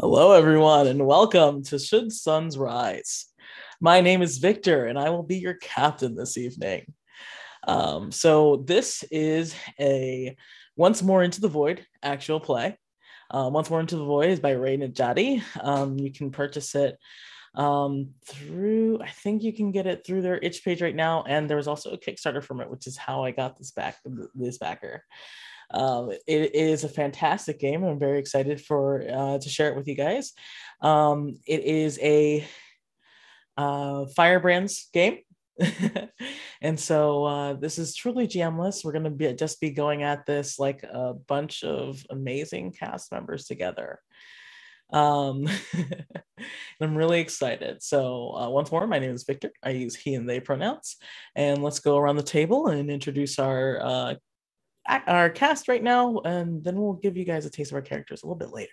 Hello, everyone, and welcome to Should Suns Rise. My name is Victor, and I will be your captain this evening. Um, so, this is a Once More Into the Void actual play. Uh, Once More Into the Void is by Rae Nedjadi. Um, you can purchase it um, through, I think you can get it through their itch page right now. And there was also a Kickstarter from it, which is how I got this back, this backer. Um, it is a fantastic game. I'm very excited for uh, to share it with you guys. Um, it is a uh, Firebrands game. and so uh, this is truly GMless. We're going to be just be going at this like a bunch of amazing cast members together. Um, I'm really excited. So uh, once more, my name is Victor. I use he and they pronouns, and let's go around the table and introduce our uh, our cast right now, and then we'll give you guys a taste of our characters a little bit later.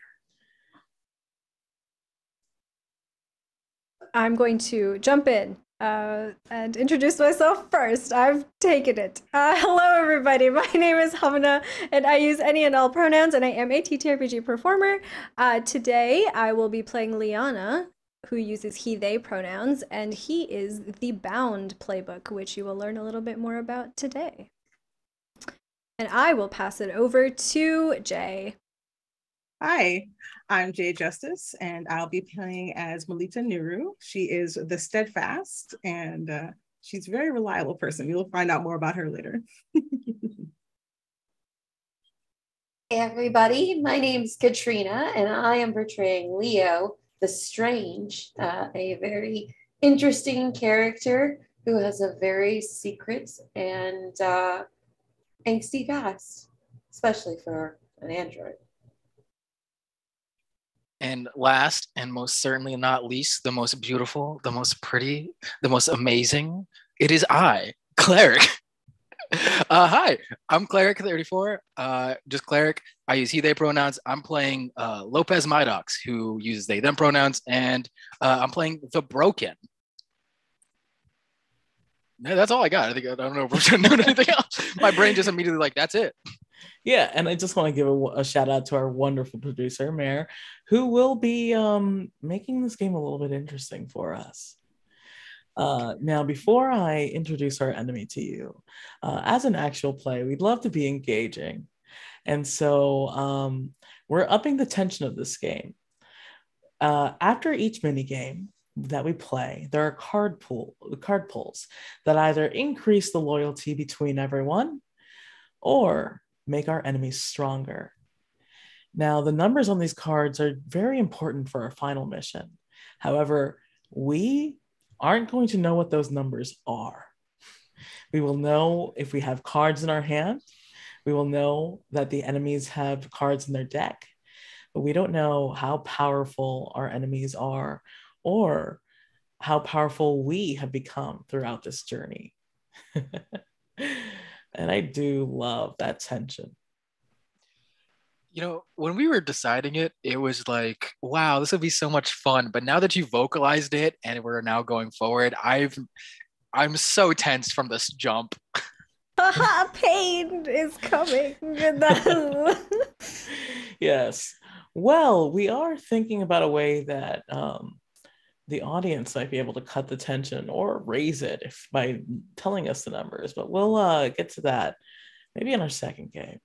I'm going to jump in uh, and introduce myself first. I've taken it. Uh, hello, everybody. My name is Hamnah, and I use any and all pronouns, and I am a TTRPG performer. Uh, today, I will be playing Lyana, who uses he, they pronouns, and he is the Bound playbook, which you will learn a little bit more about today. And I will pass it over to Jay. Hi, I'm Jay Justice, and I'll be playing as Mleta Nuru. She is the steadfast, and uh, she's a very reliable person. You'll find out more about her later. hey, everybody. My name's Catrina, and I am portraying Leo, the Strange, uh, a very interesting character who has a very secret and uh, angsty fast, especially for an Android. And last and most certainly not least, the most beautiful, the most pretty, the most amazing, it is I, Cleric. uh, hi, I'm Cleric34. Uh, just Cleric. I use he, they pronouns. I'm playing uh, Lopez Mitox, who uses they, them pronouns, and uh, I'm playing The Broken, that's all I got. I think I don't know if we're doing anything else. My brain just immediately like that's it. Yeah, and I just want to give a, a shout out to our wonderful producer, Mer, who will be um, making this game a little bit interesting for us. Uh, now, before I introduce our enemy to you, uh, as an actual play, we'd love to be engaging. And so um, we're upping the tension of this game. Uh, after each mini game, that we play, there are card pool card pulls that either increase the loyalty between everyone or make our enemies stronger. Now, the numbers on these cards are very important for our final mission. However, we aren't going to know what those numbers are. We will know if we have cards in our hand. We will know that the enemies have cards in their deck, but we don't know how powerful our enemies are or how powerful we have become throughout this journey. and I do love that tension. You know, when we were deciding it, it was like, wow, this would be so much fun. But now that you vocalized it and we're now going forward, I've I'm so tense from this jump. Pain is coming. yes. Well, we are thinking about a way that um, the audience might be able to cut the tension or raise it if by telling us the numbers. But we'll uh, get to that maybe in our second game.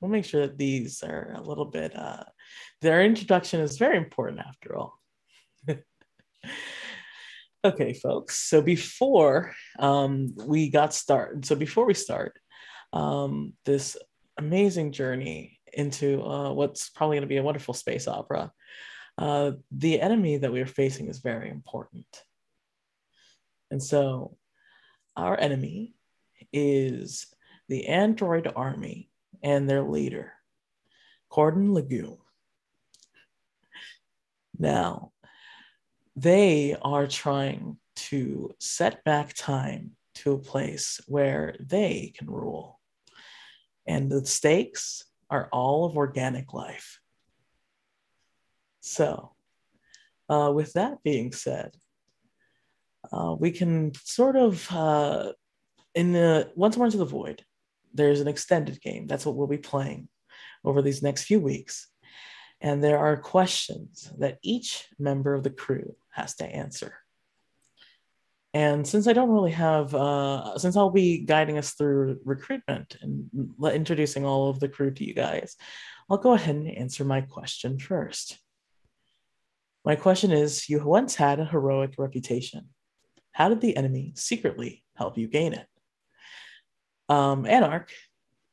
We'll make sure that these are a little bit. Uh, their introduction is very important after all. okay, folks. So before um, we got started, so before we start um, this amazing journey into uh, what's probably going to be a wonderful space opera. Uh, the enemy that we are facing is very important. And so our enemy is the android army and their leader, Cordon Legume. Now, they are trying to set back time to a place where they can rule. And the stakes are all of organic life. So, uh, with that being said, uh, we can sort of uh, in the once more into the void. There's an extended game. That's what we'll be playing over these next few weeks, And there are questions that each member of the crew has to answer. And since I don't really have, uh, since I'll be guiding us through recruitment and introducing all of the crew to you guys, I'll go ahead and answer my question first. My question is You once had a heroic reputation. How did the enemy secretly help you gain it? Um, Anarhk,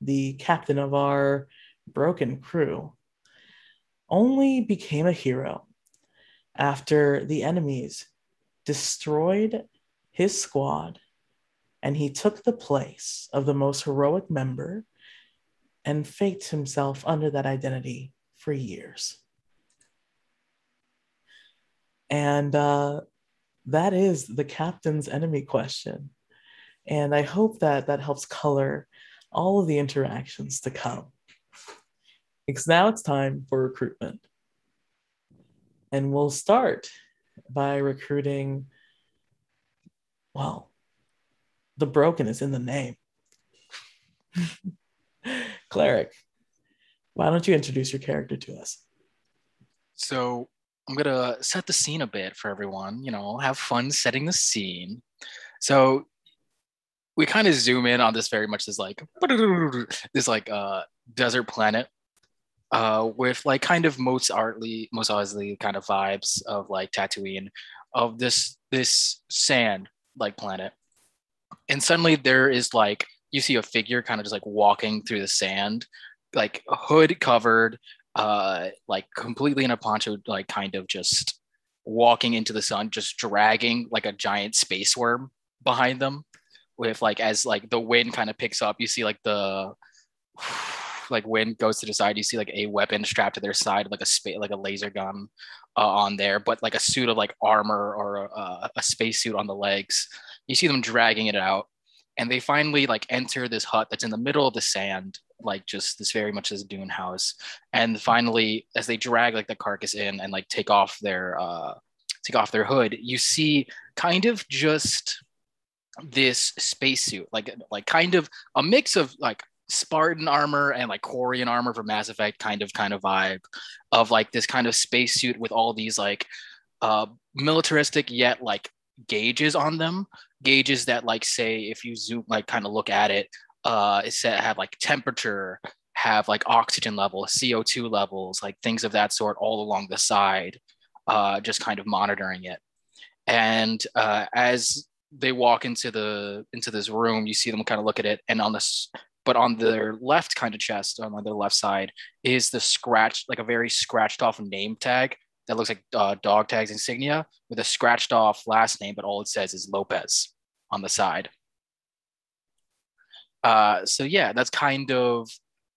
the captain of our broken crew, only became a hero after the enemies destroyed his squad and he took the place of the most heroic member and faked himself under that identity for years. And uh, that is the captain's enemy question. And I hope that that helps color all of the interactions to come. Because now it's time for recruitment. And we'll start by recruiting well, the broken is in the name. Cleric, why don't you introduce your character to us? So I'm gonna set the scene a bit for everyone. You know, have fun setting the scene. So we kind of zoom in on this very much as like this like uh desert planet uh with like kind of most artly kind of vibes of like Tatooine of this this sand like planet. And suddenly there is like you see a figure kind of just like walking through the sand, like hood covered, uh, like completely in a poncho, like kind of just walking into the sun, just dragging like a giant space worm behind them. With like as like the wind kind of picks up, you see like the like wind goes to the side, you see like a weapon strapped to their side, like a space, like a laser gun uh, on there, but like a suit of like armor or a, a space suit on the legs. You see them dragging it out, and they finally like enter this hut that's in the middle of the sand, like just this very much as a dune house. And finally, as they drag like the carcass in and like take off their uh, take off their hood, you see kind of just this spacesuit, like like kind of a mix of like Spartan armor and like Quarian armor for Mass Effect kind of kind of vibe of like this kind of spacesuit with all these like uh militaristic yet like gauges on them gauges that like say if you zoom like kind of look at it uh it said have like temperature have like oxygen level co2 levels like things of that sort all along the side uh just kind of monitoring it. And uh as they walk into the into this room you see them kind of look at it and on this but on their left kind of chest, on their left side, is the scratch, like a very scratched off name tag that looks like uh, dog tags insignia with a scratched off last name, but all it says is Lopez on the side. Uh, so yeah, that's kind of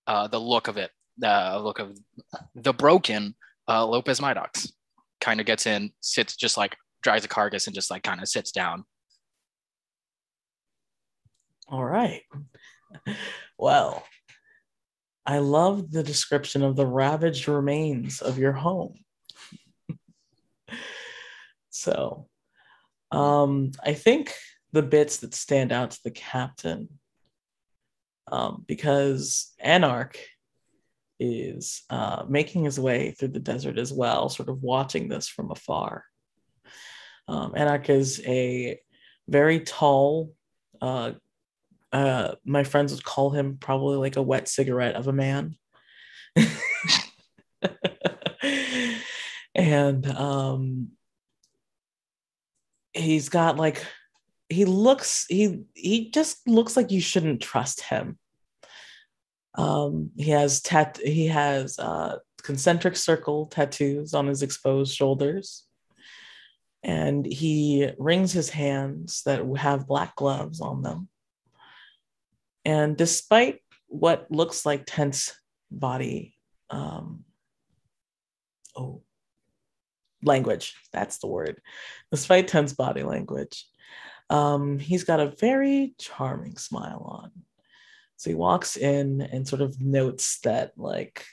uh, the look of it. The look of the broken uh, Lopez Mitox kind of gets in, sits just like drives a carcass and just like kind of sits down. All right. well, I love the description of the ravaged remains of your home. So, um, I think the bits that stand out to the captain, um, because Anarhk is uh, making his way through the desert as well, sort of watching this from afar. Um, Anarhk is a very tall, uh, uh, my friends would call him probably like a wet cigarette of a man. and um, he's got like he looks he he just looks like you shouldn't trust him. Um, he has tat he has uh, concentric circle tattoos on his exposed shoulders and he wrings his hands that have black gloves on them and despite what looks like tense body, um, oh, language, that's the word. Despite tense body language, um, he's got a very charming smile on. So he walks in and sort of notes that, like,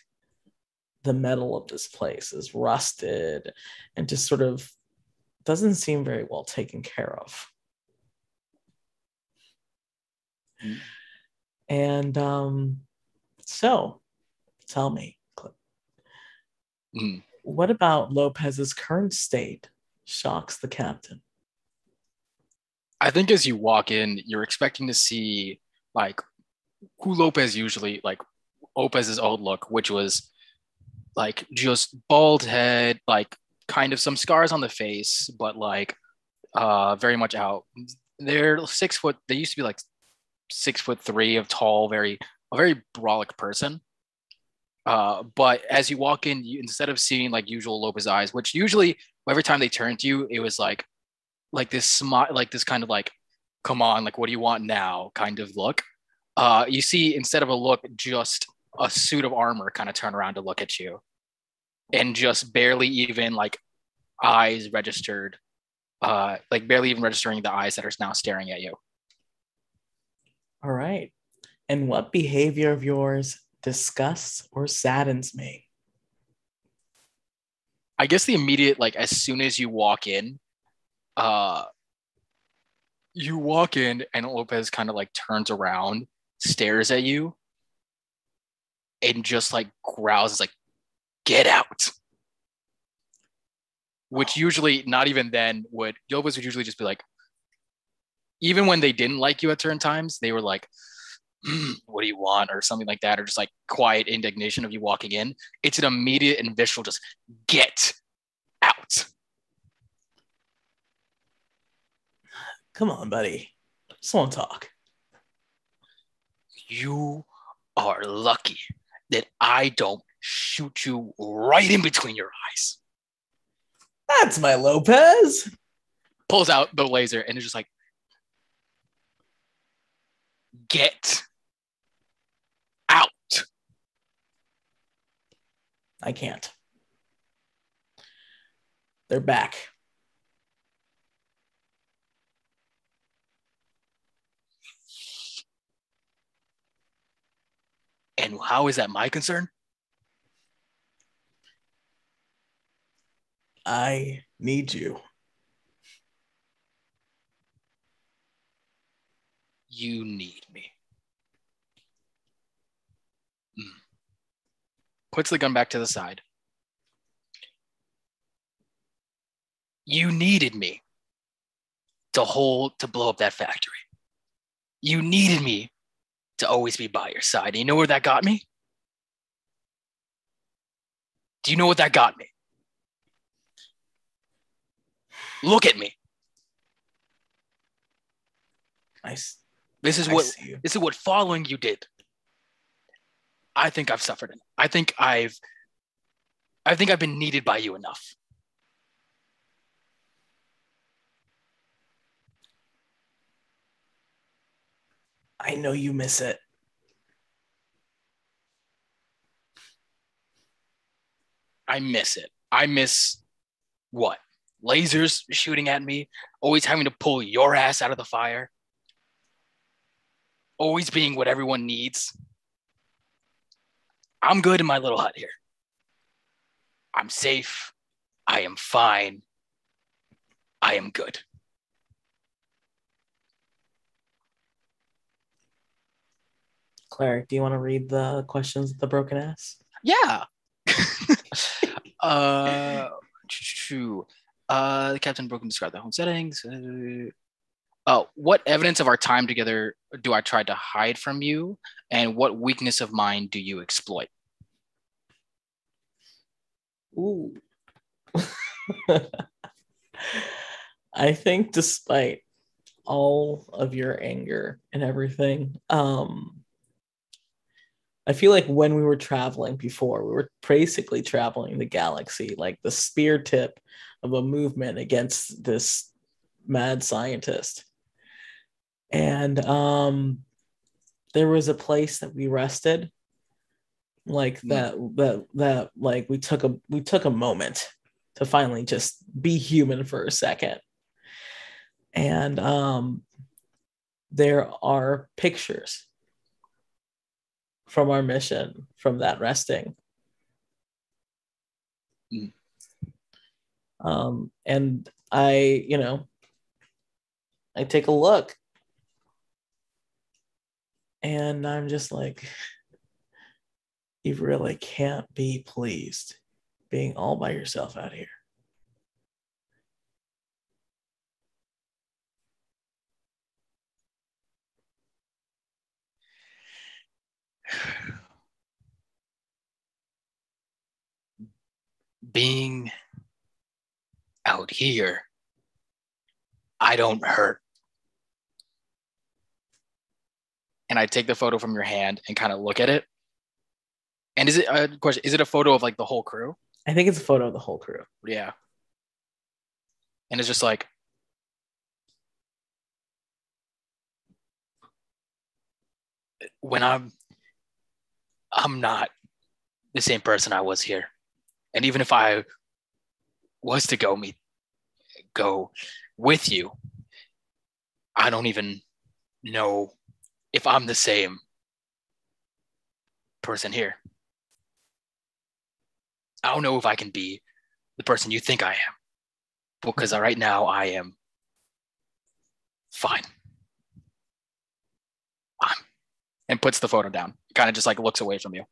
the metal of this place is rusted and just sort of doesn't seem very well taken care of. Mm. And um, so tell me, Mm. What about Lopez's current state shocks the captain? I think as you walk in, you're expecting to see like who Lopez usually like Lopez's old look, which was like just bald head, like kind of some scars on the face, but like uh very much out. They're six foot. They used to be like six foot three of tall, very a very brolic person. Uh, but as you walk in, you, instead of seeing like usual Lopez eyes, which usually every time they turned to you, it was like like this smile, like this kind of like, come on, like what do you want now kind of look. Uh, you see instead of a look, just a suit of armor kind of turn around to look at you, and just barely even like eyes registered, uh, like barely even registering the eyes that are now staring at you. All right. And what behavior of yours disgusts or saddens me? I guess the immediate like as soon as you walk in, uh you walk in and Lopez kind of like turns around, stares at you, and just like growls is like, get out. Which usually not even then would Lopez would usually just be like, even when they didn't like you at certain times, they were like, "Hmm, what do you want? Or something like that, or just like quiet indignation of you walking in. It's an immediate and visceral just get out. Come on, buddy. Just want to talk. You are lucky that I don't shoot you right in between your eyes. That's my Lopez. Pulls out the laser and is just like, get out. I can't. They're back. And how is that my concern? I need you. You need me. Puts the gun back to the side. You needed me to hold, to blow up that factory. You needed me to always be by your side. And you know where that got me? Do you know what that got me? Look at me. I, s- This is I what this is what following you did. I think I've suffered it. I think I've I think I've been needed by you enough. I know you miss it. I miss it. I miss what? Lasers shooting at me, always having to pull your ass out of the fire, always being what everyone needs. I'm good in my little hut here. I'm safe. I am fine. I am good. Claire, do you want to read the questions of the broken ass? Yeah. uh, true. Uh, the captain broken described the home settings. Uh, oh, what evidence of our time together do I try to hide from you, and what weakness of mine do you exploit? Ooh. I think despite all of your anger and everything, um, I feel like when we were traveling before, we were basically traveling the galaxy, like the spear tip of a movement against this mad scientist. And um, there was a place that we rested, like Hmm. that that that like we took a we took a moment to finally just be human for a second. And um, there are pictures from our mission from that resting. Mm. Um, and I, you know, I take a look and I'm just like, you really can't be pleased. being all by yourself out here. Being out here, I don't hurt. And I take the photo from your hand and kind of look at it. And is it a question? Is it a photo of like the whole crew? I think it's a photo of the whole crew. Yeah. And it's just like, when I'm, I'm not the same person I was here. And even if I was to go meet, go with you, I don't even know if I'm the same person here. I don't know if I can be the person you think I am because right now I am fine. I'm, and puts the photo down, kind of just like looks away from you.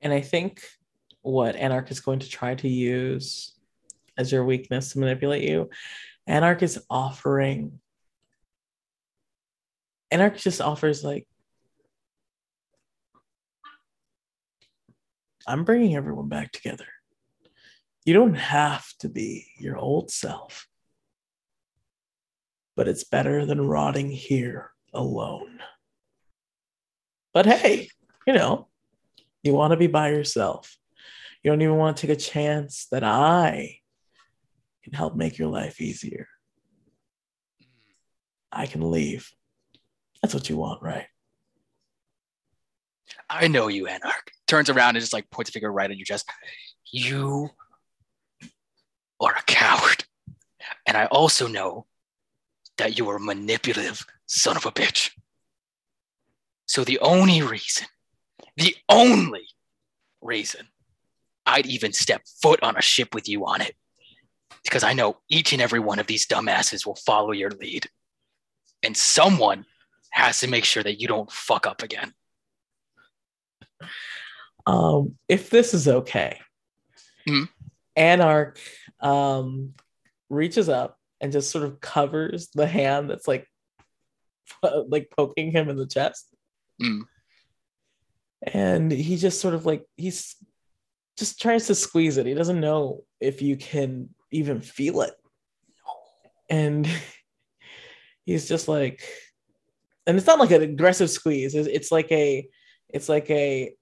And I think what Anarhk is going to try to use as your weakness to manipulate you, Anarhk is offering. Anarhk just offers like, I'm bringing everyone back together. You don't have to be your old self, but it's better than rotting here alone. But hey, you know, you want to be by yourself. You don't even want to take a chance that I can help make your life easier. I can leave. That's what you want, right? I know you, Anarhk. Turns around and just like points a finger right at your chest. You are a coward. And I also know that you are a manipulative son of a bitch. So the only reason, the only reason I'd even step foot on a ship with you on it, because I know each and every one of these dumbasses will follow your lead. And someone has to make sure that you don't fuck up again. Um, if this is okay, Mhm. Anarhk um, reaches up and just sort of covers the hand that's like like poking him in the chest. Mm. And he just sort of like he's just tries to squeeze it. He doesn't know if you can even feel it. And he's just like and it's not like an aggressive squeeze. It's, it's like a it's like a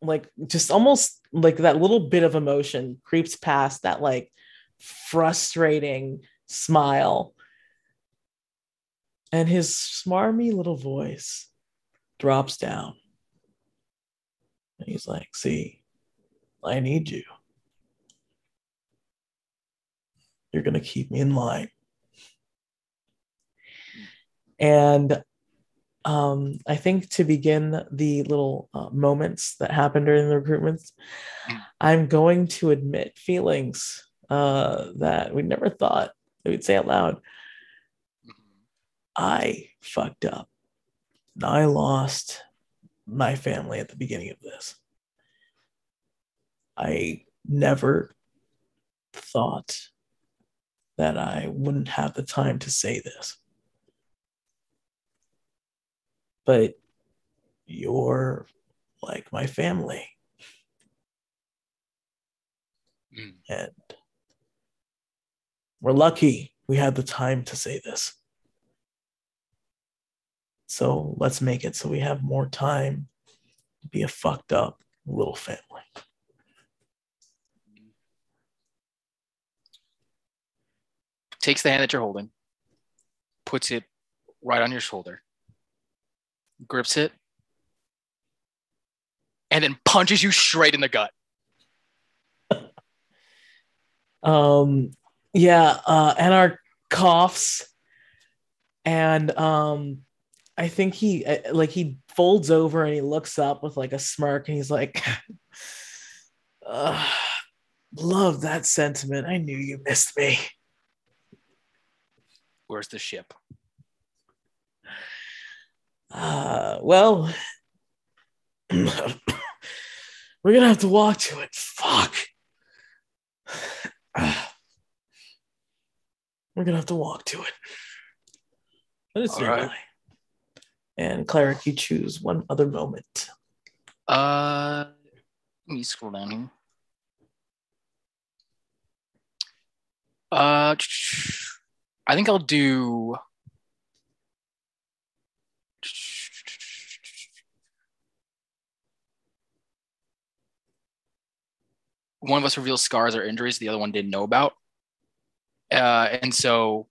like just almost like that little bit of emotion creeps past that like frustrating smile. And his smarmy little voice drops down. And he's like see i need you. You're going to keep me in line and um, I think to begin the little uh, moments that happened during the recruitments, I'm going to admit feelings uh, that we never thought that we'd say out loud. I fucked up. I lost my family at the beginning of this. I never thought that I wouldn't have the time to say this but you're like my family. Mm. And we're lucky we had the time to say this. So let's make it so we have more time to be a fucked up little family. Takes the hand that you're holding, puts it right on your shoulder, grips it, and then punches you straight in the gut. Um, yeah, uh, Anarhk coughs, and um, I think he uh, like he folds over and he looks up with like a smirk, and he's like, uh, "Love that sentiment. I knew you missed me." Where's the ship? Uh, well, We're gonna have to walk to it. Fuck. We're gonna have to walk to it. But it's All nearby. right. And cleric, you choose one other moment. Uh, let me scroll down here. Uh, I think I'll do. One of us reveals scars or injuries the other one didn't know about. Uh, and so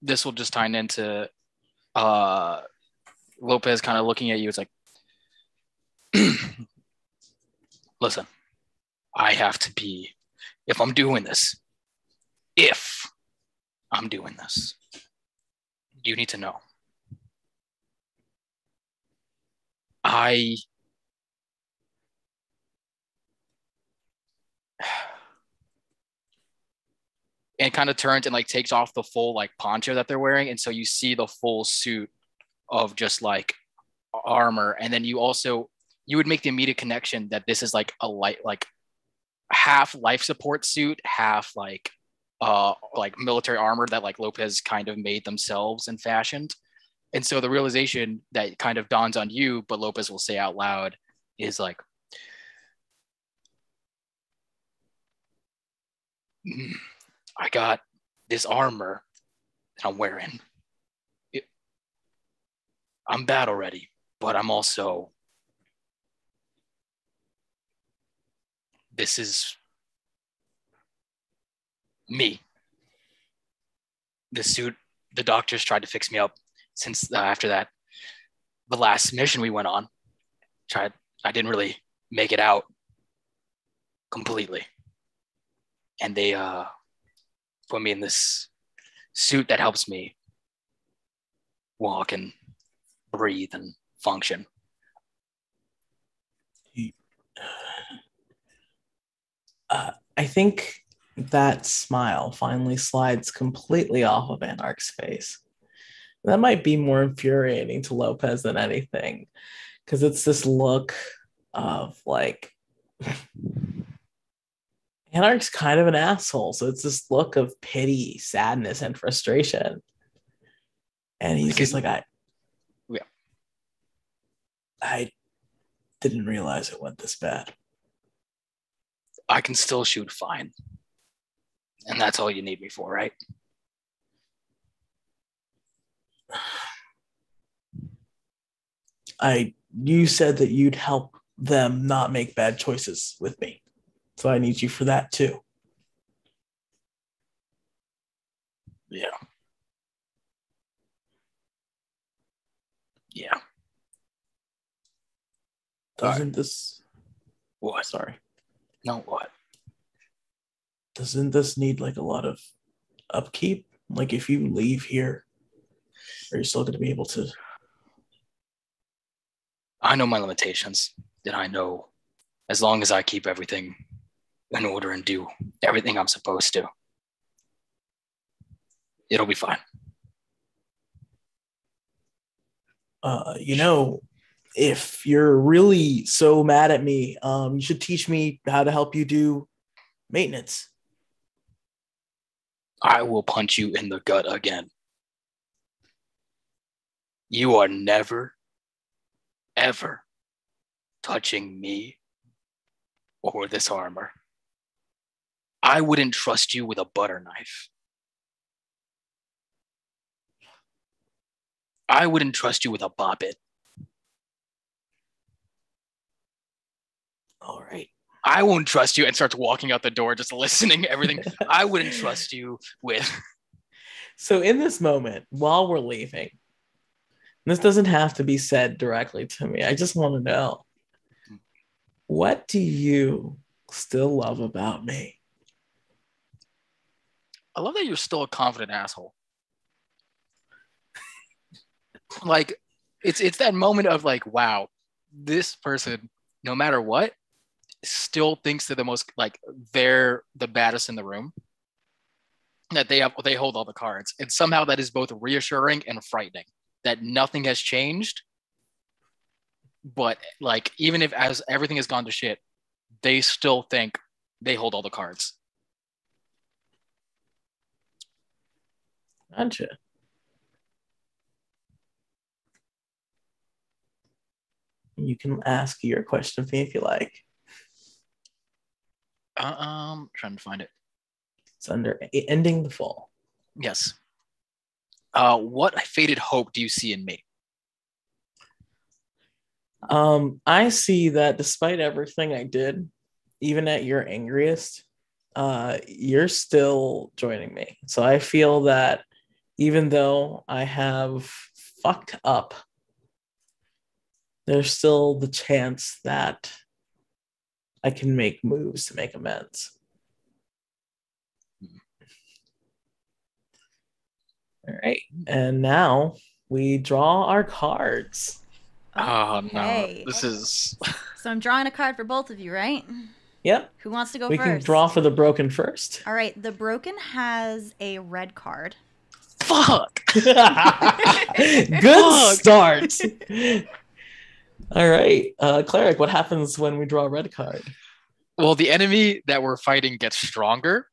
this will just tie into uh, Lopez kind of looking at you. It's like, listen, I have to be, if I'm doing this, if I'm doing this, you need to know. I and kind of turns and like takes off the full like poncho that they're wearing and so you see the full suit of just like armor and then you also you would make the immediate connection that this is like a light like half life support suit half like uh like military armor that like lopez kind of made themselves and fashioned. And so the realization that kind of dawns on you but lopez will say out loud is like "Mm, i got this armor that i'm wearing It- i'm battle ready but i'm also this is me. The suit, the doctors tried to fix me up since uh, after that, the last mission we went on. Tried, I didn't really make it out completely, and they uh, put me in this suit that helps me walk and breathe and function. Uh, I think that smile finally slides completely off of Anarhk's face. That might be more infuriating to Lopez than anything, because it's this look of like Anarhk's kind of an asshole. So it's this look of pity, sadness, and frustration. And he's just like, I, Yeah. I didn't realize it went this bad. I can still shoot fine. And that's all you need me for, right? I you said that you'd help them not make bad choices with me. So I need you for that too. Yeah. Yeah. Doesn't this What? sorry. No, what? Doesn't this need like a lot of upkeep? Like if you leave here, are you still gonna be able to I know my limitations. Then I know as long as I keep everything in order and do everything I'm supposed to, it'll be fine. uh you know if you're really so mad at me, um you should teach me how to help you do maintenance. I will punch you in the gut again. You are never, ever touching me or this armor. I wouldn't trust you with a butter knife. I wouldn't trust you with a bobbit. All right. I won't trust you and starts walking out the door, just listening everything. I wouldn't trust you with. So in this moment, while we're leaving, this doesn't have to be said directly to me. I just want to know what do you still love about me? I love that you're still a confident asshole. like it's it's that moment of like, wow, this person, no matter what, still thinks they're the most like they're the baddest in the room. That they have they hold all the cards. And somehow that is both reassuring and frightening that nothing has changed. But like even if as everything has gone to shit, they still think they hold all the cards. Gotcha. You can ask your question of me if you like. Uh, um, trying to find it. It's under ending the fall. Yes. Uh, what faded hope do you see in me? Um, I see that despite everything I did, even at your angriest, uh, you're still joining me. So I feel that even though I have fucked up, there's still the chance that I can make moves to make amends. All right. And now we draw our cards. Oh, oh Okay. no, this is So I'm drawing a card for both of you, right? Yep. Who wants to go we first? can draw for the broken first. All right, the broken has a red card. Fuck. Good Fuck. start. All right. Uh, Cleric, what happens when we draw a red card? Well, the enemy that we're fighting gets stronger.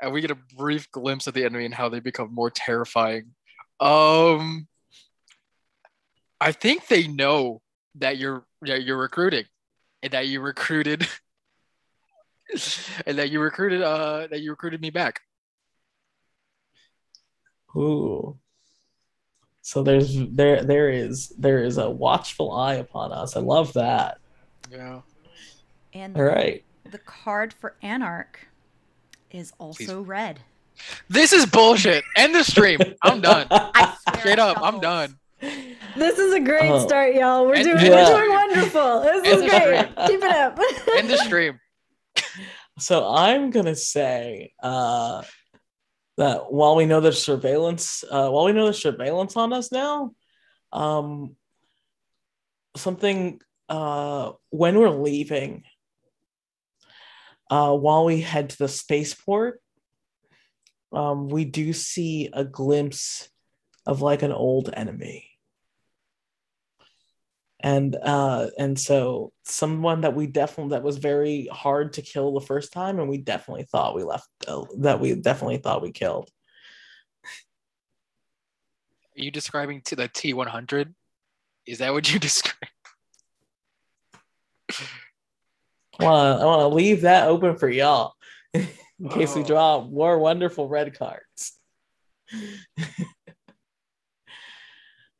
and we get a brief glimpse of the enemy and how they become more terrifying. Um I think they know that you're that you're recruiting and that you recruited and that you recruited uh that you recruited me back. Ooh. So there's there there is there is a watchful eye upon us. I love that. Yeah. And All right. the card for Anarhk is also red. This is bullshit. End the stream. I'm done. I swear Straight up, I'm done. This is a great Oh. start, y'all. We're And- doing Yeah. we're doing wonderful. This is And- great. Keep it up. End the stream. So I'm gonna say uh, that while we know there's surveillance, uh, while we know there's surveillance on us now, um, something uh, when we're leaving, uh, while we head to the spaceport, um, we do see a glimpse of like an old enemy. And uh, and so someone that we definitely that was very hard to kill the first time, and we definitely thought we left uh, that we definitely thought we killed. Are you describing to the T100? Is that what you describe? I want to I want to leave that open for y'all in case we Oh. draw more wonderful red cards.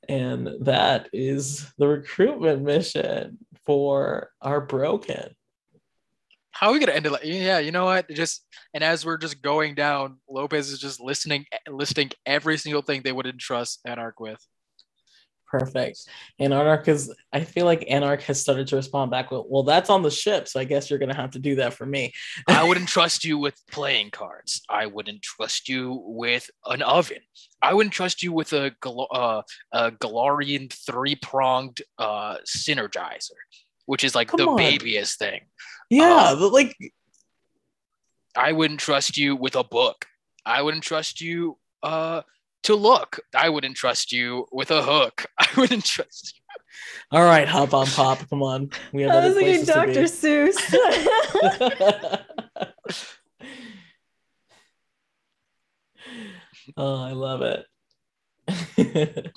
and that is the recruitment mission for our broken. How are we gonna end it? Like, yeah, you know what? Just and as we're just going down, Lopez is just listening, listing every single thing they would entrust Anarhk with. Perfect. And Anarhk is, I feel like Anarhk has started to respond back with, well, that's on the ship. So I guess you're going to have to do that for me. I wouldn't trust you with playing cards. I wouldn't trust you with an oven. I wouldn't trust you with a, uh, a Galarian three pronged uh, synergizer, which is like Come the on. babiest thing. Yeah. Um, but like, I wouldn't trust you with a book. I wouldn't trust you uh, to look. I wouldn't trust you with a hook. I wouldn't trust you. all right, hop on pop. Come on. We have I other was thinking places to Dr. be. Seuss. oh, I love it.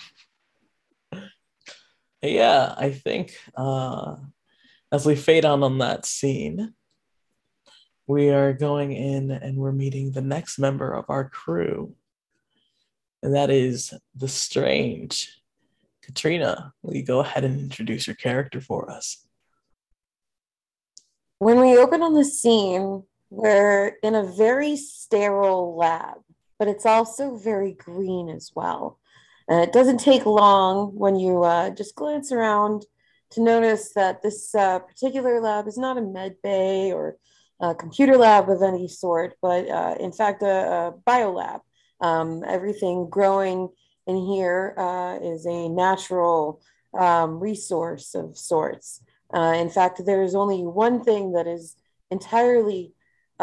yeah, I think uh, as we fade on on that scene, we are going in and we're meeting the next member of our crew, and that is the Strange. Catrina, will you go ahead and introduce your character for us? When we open on the scene, we're in a very sterile lab, but it's also very green as well. And it doesn't take long when you uh, just glance around to notice that this uh, particular lab is not a med bay or a computer lab of any sort, but uh, in fact, a, a biolab. Um, everything growing in here uh, is a natural um, resource of sorts. Uh, in fact, there is only one thing that is entirely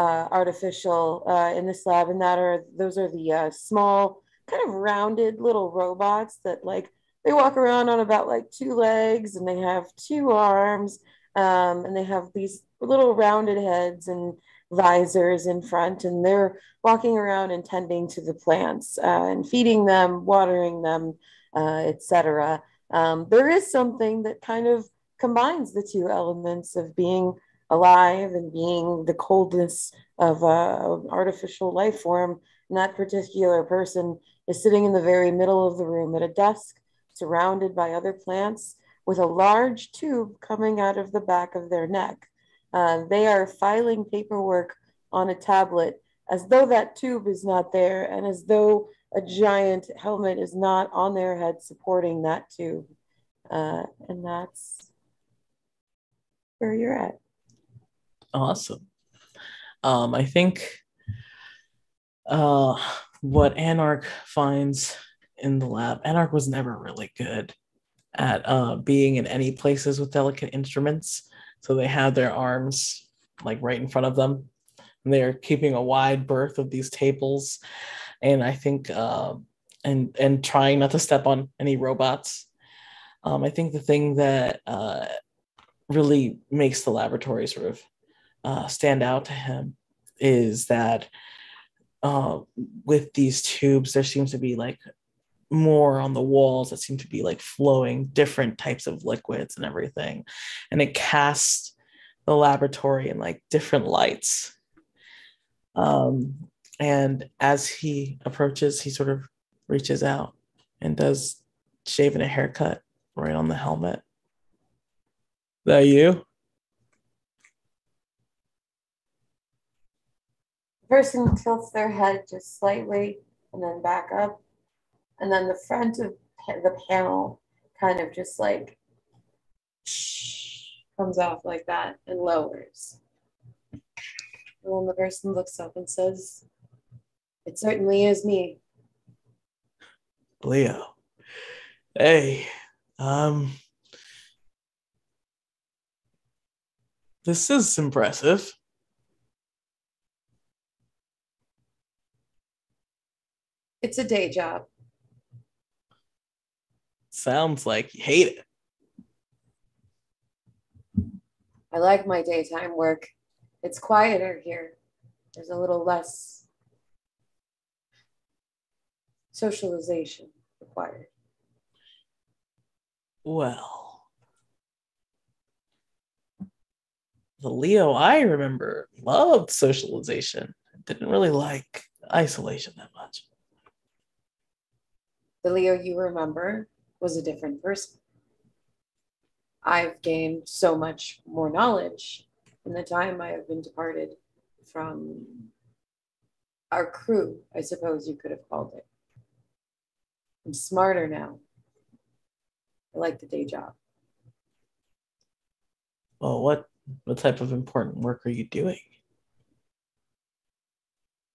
uh, artificial uh, in this lab, and that are those are the uh, small, kind of rounded little robots that like they walk around on about like two legs and they have two arms Um, and they have these little rounded heads and visors in front, and they're walking around and tending to the plants uh, and feeding them, watering them, uh, etc. Um, there is something that kind of combines the two elements of being alive and being the coldness of uh, an artificial life form. And that particular person is sitting in the very middle of the room at a desk, surrounded by other plants, with a large tube coming out of the back of their neck. Uh, they are filing paperwork on a tablet as though that tube is not there and as though a giant helmet is not on their head supporting that tube. Uh, and that's where you're at. Awesome. Um, I think uh, what Anarhk finds in the lab, Anarhk was never really good at uh, being in any places with delicate instruments. So they have their arms like right in front of them. And they're keeping a wide berth of these tables. And I think, uh, and and trying not to step on any robots. Um, I think the thing that uh, really makes the laboratory sort of uh, stand out to him is that uh, with these tubes, there seems to be like more on the walls that seem to be like flowing different types of liquids and everything. And it casts the laboratory in like different lights. Um, and as he approaches, he sort of reaches out and does shaving a haircut right on the helmet. That you? person tilts their head just slightly and then back up and then the front of the panel kind of just like comes off like that and lowers. And then the person looks up and says, It certainly is me. Leo. Hey, um, this is impressive. It's a day job. Sounds like you hate it. I like my daytime work. It's quieter here. There's a little less socialization required. Well, the Leo I remember loved socialization, didn't really like isolation that much. The Leo you remember was a different person. I've gained so much more knowledge in the time I have been departed from our crew, I suppose you could have called it. I'm smarter now. I like the day job. Well, what what type of important work are you doing?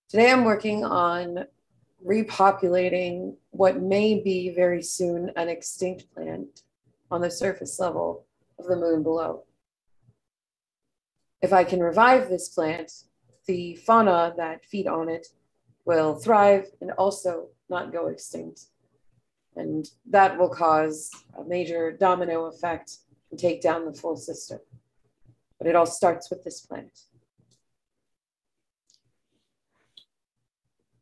Today I'm working on repopulating what may be very soon an extinct plant on the surface level of the moon below. If I can revive this plant, the fauna that feed on it will thrive and also not go extinct. And that will cause a major domino effect and take down the full system. But it all starts with this plant.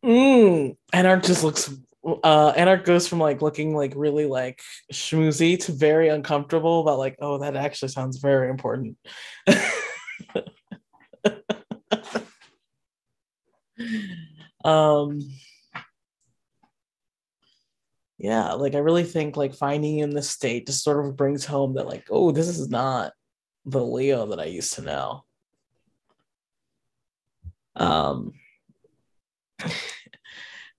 Mm. Anarhk just looks uh Anarhk goes from like looking like really like schmoozy to very uncomfortable about like, oh, that actually sounds very important. um yeah, like I really think like finding in this state just sort of brings home that like, oh, this is not the Leo that I used to know. Um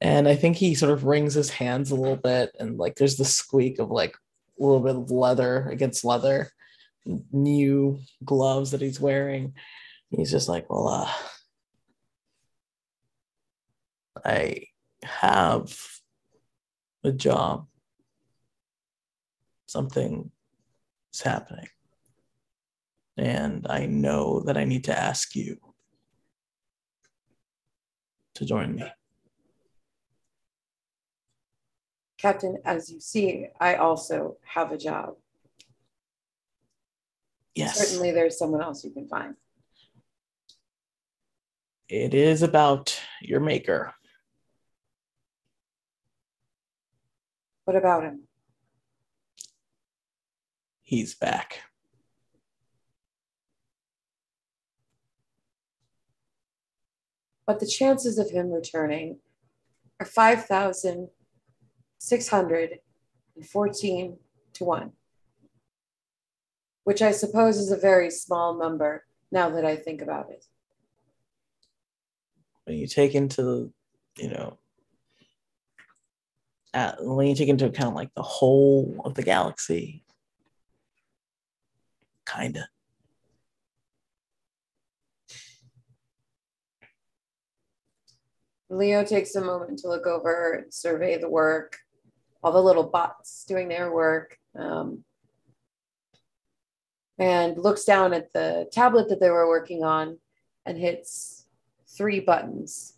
and I think he sort of wrings his hands a little bit, and like there's the squeak of like a little bit of leather against leather, new gloves that he's wearing. He's just like, well, uh, I have a job. Something is happening. And I know that I need to ask you to join me. Captain, as you see, I also have a job. Yes. Certainly, there's someone else you can find. It is about your maker. What about him? He's back. But the chances of him returning are 5,614 to 1, which I suppose is a very small number now that I think about it. When you take into, you know, when you take into account like the whole of the galaxy, kinda. Leo takes a moment to look over, survey the work, all the little bots doing their work, um, and looks down at the tablet that they were working on and hits three buttons.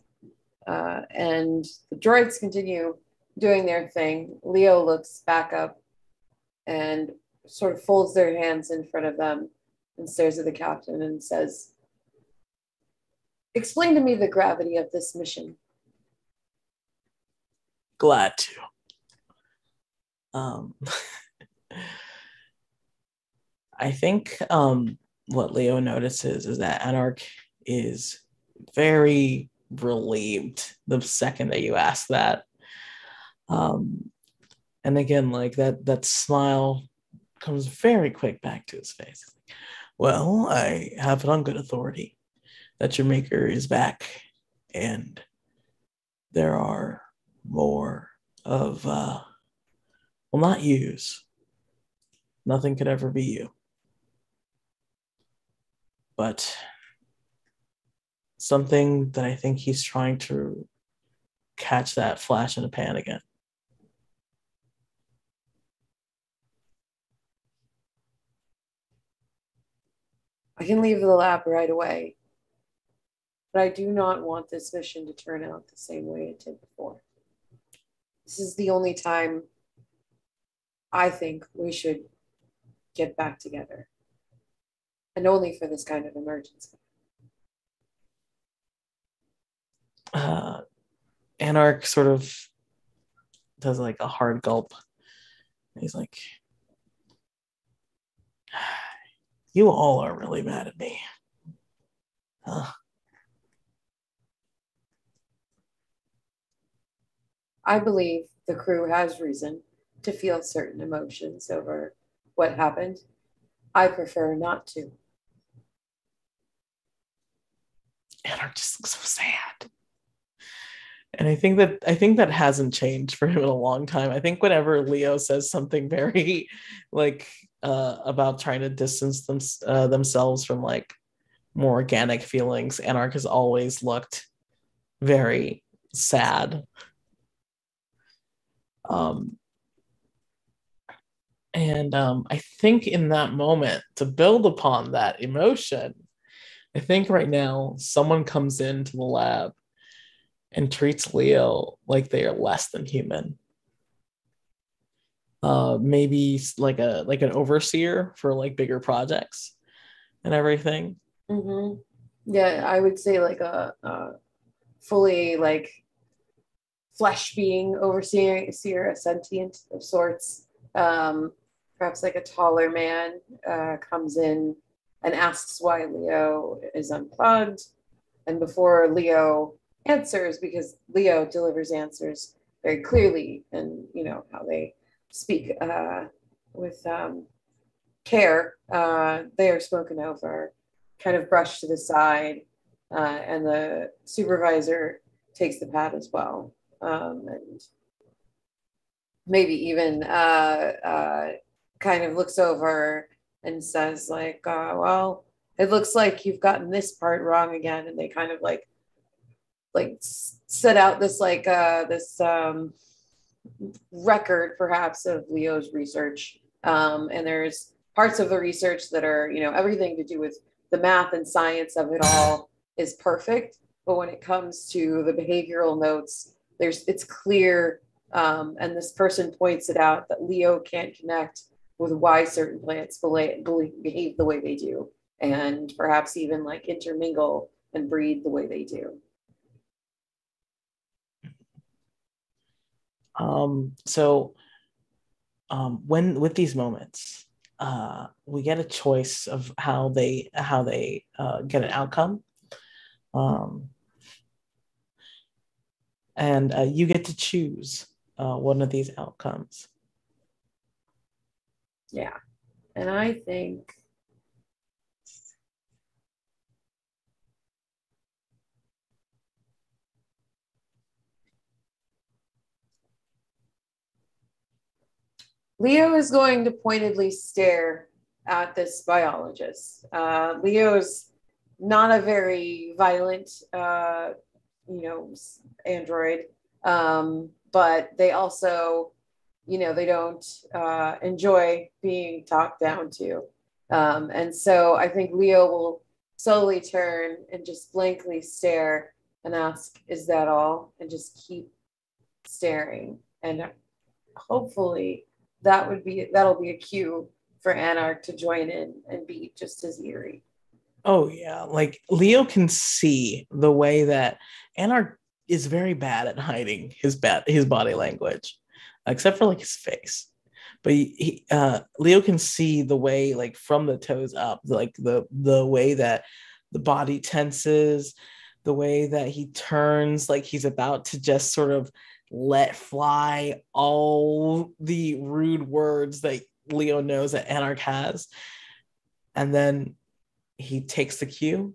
Uh, and the droids continue doing their thing. Leo looks back up and sort of folds their hands in front of them and stares at the captain and says, Explain to me the gravity of this mission. Glad to. Um, I think um, what Leo notices is that Anarhk is very relieved the second that you ask that. Um, and again, like that that smile comes very quick back to his face. Well, I have it on good authority that your maker is back, and there are more of uh well not use. Nothing could ever be you. But something that I think he's trying to catch that flash in the pan again. I can leave the lab right away. But I do not want this mission to turn out the same way it did before. This is the only time I think we should get back together. And only for this kind of emergency. Uh, Anarhk sort of does like a hard gulp. He's like, You all are really mad at me. Huh. I believe the crew has reason to feel certain emotions over what happened. I prefer not to. Anarhk just looks so sad. And I think that I think that hasn't changed for him in a long time. I think whenever Leo says something very like uh, about trying to distance them, uh, themselves from like more organic feelings, Anarhk has always looked very sad. Um, and um, I think in that moment, to build upon that emotion, I think right now someone comes into the lab and treats Leo like they are less than human. Uh, maybe like a like an overseer for like bigger projects and everything. Mm-hmm. Yeah, I would say like a, a fully like flesh being overseer, a sentient of sorts. Um, perhaps like a taller man uh, comes in and asks why Leo is unplugged. And before Leo answers, because Leo delivers answers very clearly and you know how they speak uh, with um, care, uh, they are spoken over, kind of brushed to the side, uh, and the supervisor takes the pad as well. Um, and maybe even uh, uh, kind of looks over and says like, uh, "Well, it looks like you've gotten this part wrong again," and they kind of like like set out this like uh, this um, record perhaps of Leo's research, um, and there's parts of the research that are you know everything to do with the math and science of it all is perfect, but when it comes to the behavioral notes, there's it's clear. Um, and this person points it out that Leo can't connect with why certain plants behave, the way they do, and perhaps even like intermingle and breed the way they do. Um, so um, when with these moments, uh, we get a choice of how they how they uh, get an outcome. Um, and uh, you get to choose uh, one of these outcomes. Yeah. And I think Leo is going to pointedly stare at this biologist. Uh, Leo's not a very violent, uh, you know, android, um, but they also you know they don't uh, enjoy being talked down to. Um, and so i think leo will slowly turn and just blankly stare and ask is that all? and just keep staring. And hopefully that would be that'll be a cue for anarhk to join in and be just as eerie. Oh yeah. Like leo can see the way that anarhk is very bad at hiding his bad his body language except for like his face. But he, he uh, Leo can see the way, like from the toes up, like the the way that the body tenses, the way that he turns, like he's about to just sort of let fly all the rude words that Leo knows that Anarhk has. And then he takes the cue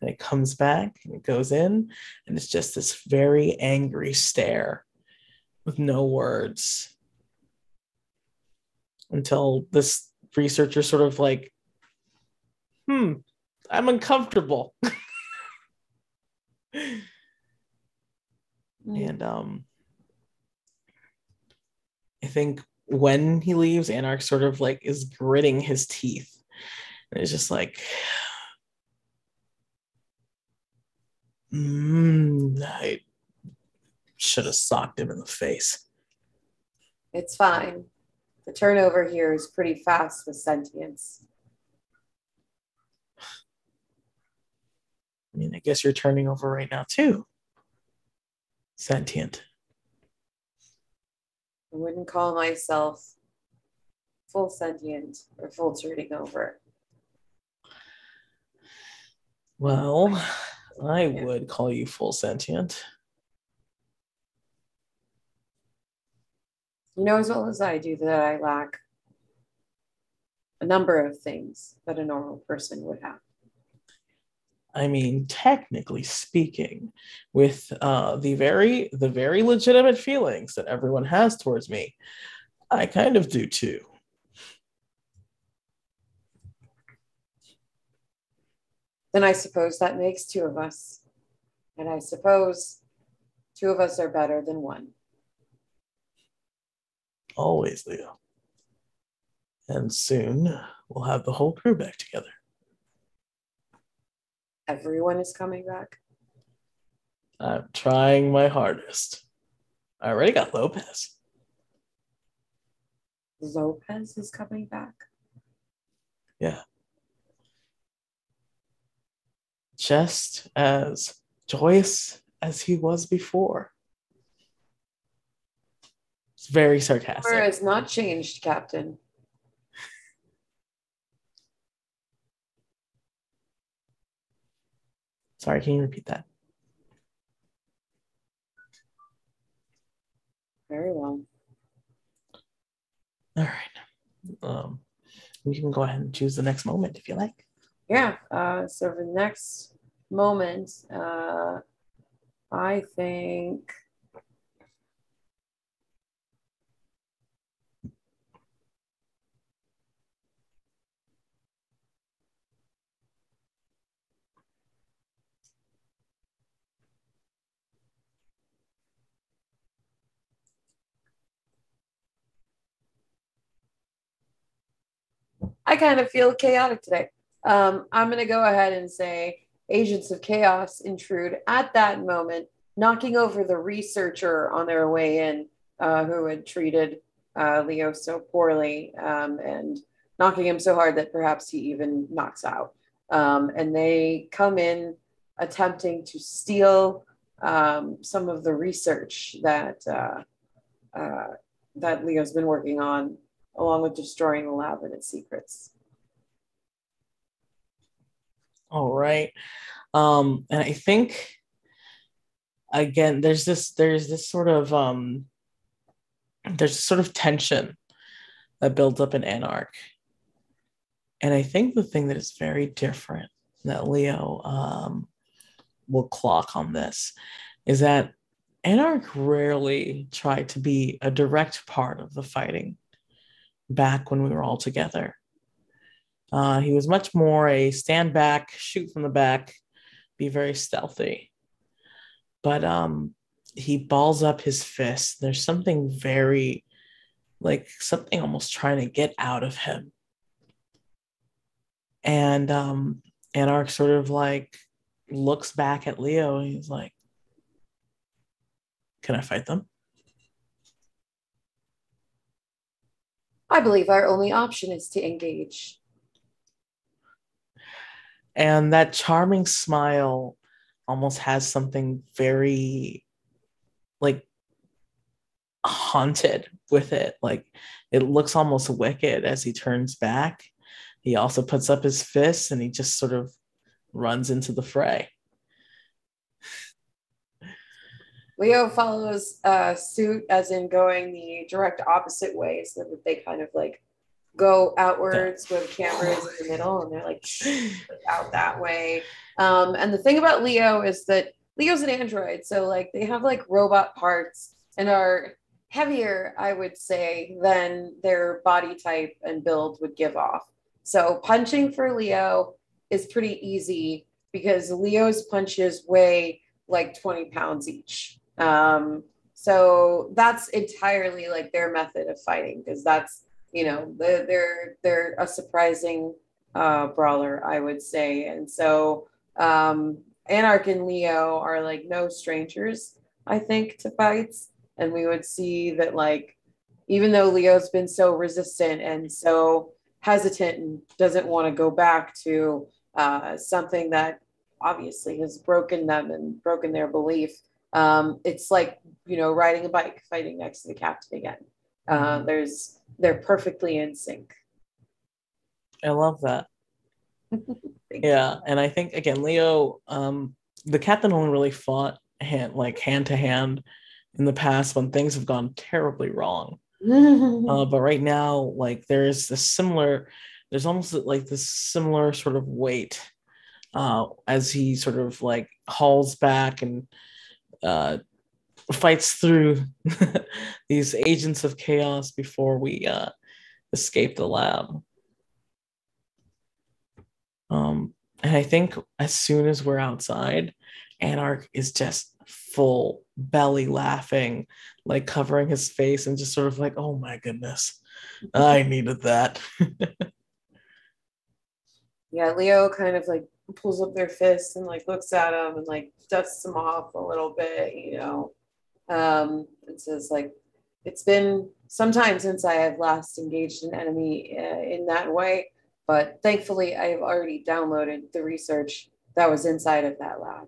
and it comes back and it goes in and it's just this very angry stare with no words until this researcher sort of like, hmm, I'm uncomfortable. mm. And um, I think when he leaves, Anarhk sort of like is gritting his teeth. And it's just like, mm, I should have socked him in the face. It's fine. The turnover here is pretty fast with sentience. I mean, I guess you're turning over right now too. Sentient. I wouldn't call myself full sentient or full turning over. Well, I would call you full sentient. You know as well as I do that I lack a number of things that a normal person would have. I mean, technically speaking, with uh, the very the very legitimate feelings that everyone has towards me, I kind of do too. Then I suppose that makes two of us, and I suppose two of us are better than one. Always, Leo. And soon we'll have the whole crew back together. Everyone is coming back. I'm trying my hardest. I already got Lopez. Lopez is coming back. Yeah. Just as joyous as he was before. It's very sarcastic. Or has not changed, Captain. Sorry, can you repeat that? Very well. All right. Um, we can go ahead and choose the next moment if you like. Yeah. Uh, so for the next moment, uh, I think I kind of feel chaotic today. Um, I'm going to go ahead and say agents of chaos intrude at that moment, knocking over the researcher on their way in, uh, who had treated uh, Leo so poorly um, and knocking him so hard that perhaps he even knocks out. Um, and they come in attempting to steal um, some of the research that uh, uh, that Leo's been working on, along with destroying the lab and its secrets. All right. Um, and I think again, there's this there's this sort of um there's sort of tension that builds up in Anarhk. And I think the thing that is very different that Leo um, will clock on this is that Anarhk rarely tried to be a direct part of the fighting back when we were all together. Uh, he was much more a stand back, shoot from the back, be very stealthy. But um, he balls up his fist. There's something very, like something almost trying to get out of him. And um, Anarhk sort of like looks back at Leo and he's like, Can I fight them? I believe our only option is to engage. And that charming smile almost has something very like haunted with it. Like it looks almost wicked as he turns back. He also puts up his fists and he just sort of runs into the fray. Leo follows uh, suit, as in going the direct opposite way, so that they kind of like go outwards with cameras in the middle, and they're like out that way. Um, and the thing about Leo is that Leo's an android, so like they have like robot parts and are heavier, I would say, than their body type and build would give off. So punching for Leo is pretty easy because Leo's punches weigh like 20 pounds each. Um, so that's entirely like their method of fighting because that's you know they're they're a surprising uh, brawler, I would say, and so um, Anarhk and Leo are like no strangers, I think, to fights. And we would see that, like, even though Leo's been so resistant and so hesitant and doesn't want to go back to uh, something that obviously has broken them and broken their belief, um, it's like, you know, riding a bike, fighting next to the captain again. Uh, mm-hmm. there's, they're perfectly in sync. I love that. yeah, and I think again, Leo, um, the captain only really fought hand like hand to hand in the past when things have gone terribly wrong. uh, but right now, like there is this similar, there's almost like this similar sort of weight uh, as he sort of like hauls back and uh, fights through these agents of chaos before we uh, escape the lab. Um, and I think as soon as we're outside, Anarhk is just full belly laughing, like covering his face and just sort of like, oh my goodness, I needed that. yeah, Leo kind of like pulls up their fists and like looks at them and like dusts them off a little bit, you know. Um, and says like, it's been some time since I have last engaged an enemy uh, in that way. But thankfully, I have already downloaded the research that was inside of that lab.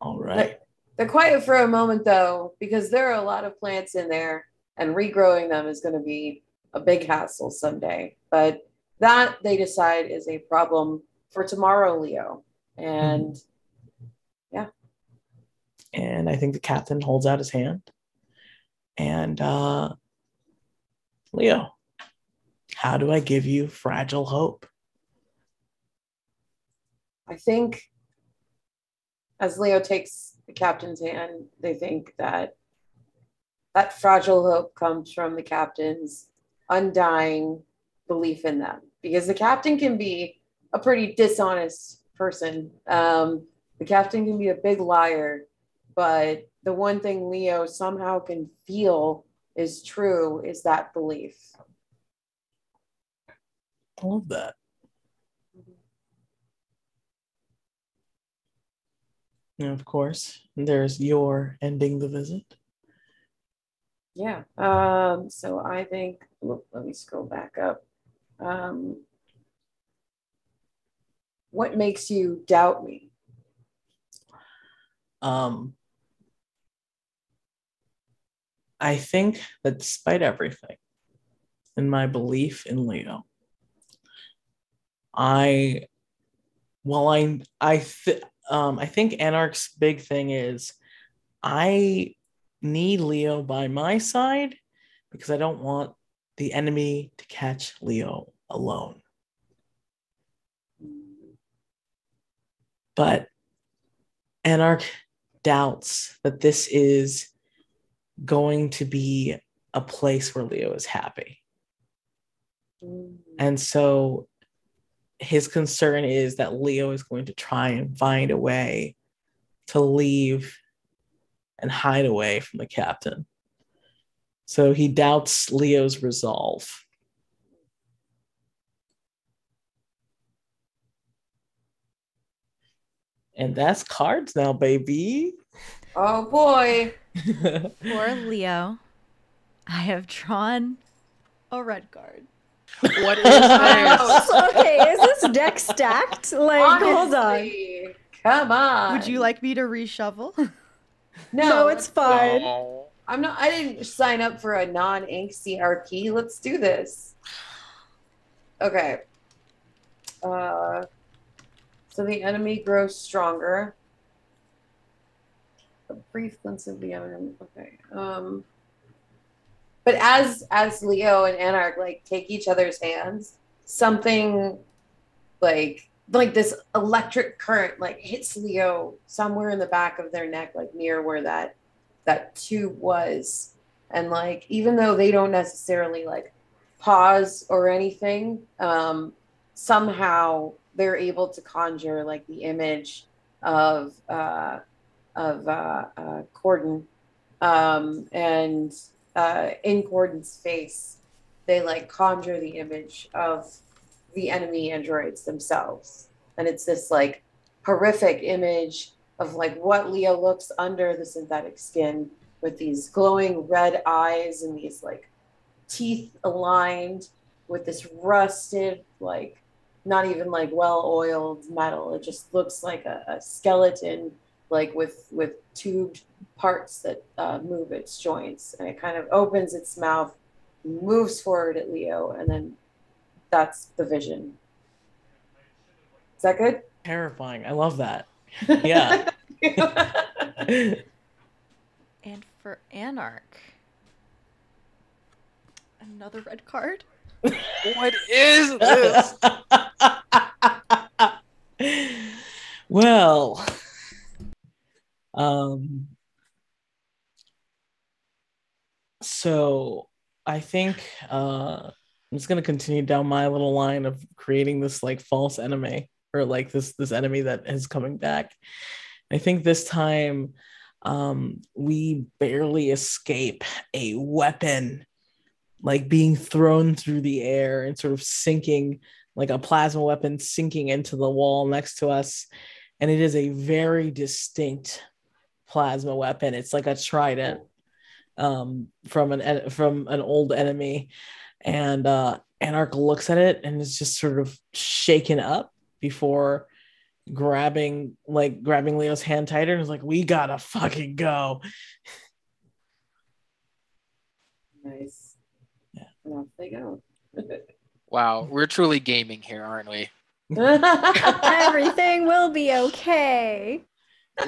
All right. they're quiet for a moment though, because there are a lot of plants in there, and regrowing them is going to be a big hassle someday. But that they decide is a problem for tomorrow, Leo. And mm-hmm. yeah. And I think the captain holds out his hand. And uh Leo, how do I give you fragile hope? I think as Leo takes the captain's hand, they think that that fragile hope comes from the captain's undying belief in them because the captain can be a pretty dishonest person. Um, the captain can be a big liar, but the one thing Leo somehow can feel is true is that belief. I love that. And of course, there's your ending the visit. Yeah. Um, so I think let me scroll back up. Um, what makes you doubt me? Um, I think that despite everything, in my belief in Leo, I, well, I, I, th- um, I think Anarhk's big thing is, I need Leo by my side because I don't want the enemy to catch Leo alone. But Anarhk doubts that this is going to be a place where Leo is happy. Mm. And so his concern is that Leo is going to try and find a way to leave and hide away from the captain. So he doubts Leo's resolve. And that's cards now, baby. Oh boy. Poor Leo, I have drawn a red card. What is this? Okay, is this deck stacked? Like, hold on. Come on. Would you like me to reshuffle? No, No, it's fine. Oh. I'm not. I didn't sign up for a non-ink CRP. Let's do this. Okay. Uh, so the enemy grows stronger. A brief glimpse of the enemy. Okay. Um, but as as Leo and Anarhk like take each other's hands, something like like this electric current like hits Leo somewhere in the back of their neck, like near where that that tube was. And like even though they don't necessarily like pause or anything, um, somehow they're able to conjure like the image of uh, of uh, uh, Corden, um, and uh, in Corden's face, they like conjure the image of the enemy androids themselves, and it's this like horrific image of like what Leo looks under the synthetic skin with these glowing red eyes and these like teeth aligned with this rusted like not even like well oiled metal it just looks like a, a skeleton like with with tubed parts that uh, move its joints and it kind of opens its mouth moves forward at leo and then that's the vision is that good Terrifying. I love that. Yeah. And for Anarhk, another red card. What is this? well, um, so I think uh, I'm just gonna continue down my little line of creating this like false enemy or like this this enemy that is coming back. I think this time um, we barely escape a weapon like being thrown through the air and sort of sinking like a plasma weapon sinking into the wall next to us. And it is a very distinct plasma weapon. It's like a trident um, from an from an old enemy. And uh anarhk looks at it and is just sort of shaken up before grabbing like grabbing leo's hand tighter and is like we gotta fucking go nice Yeah. and off they go Wow, we're truly gaming here, aren't we? Everything will be okay.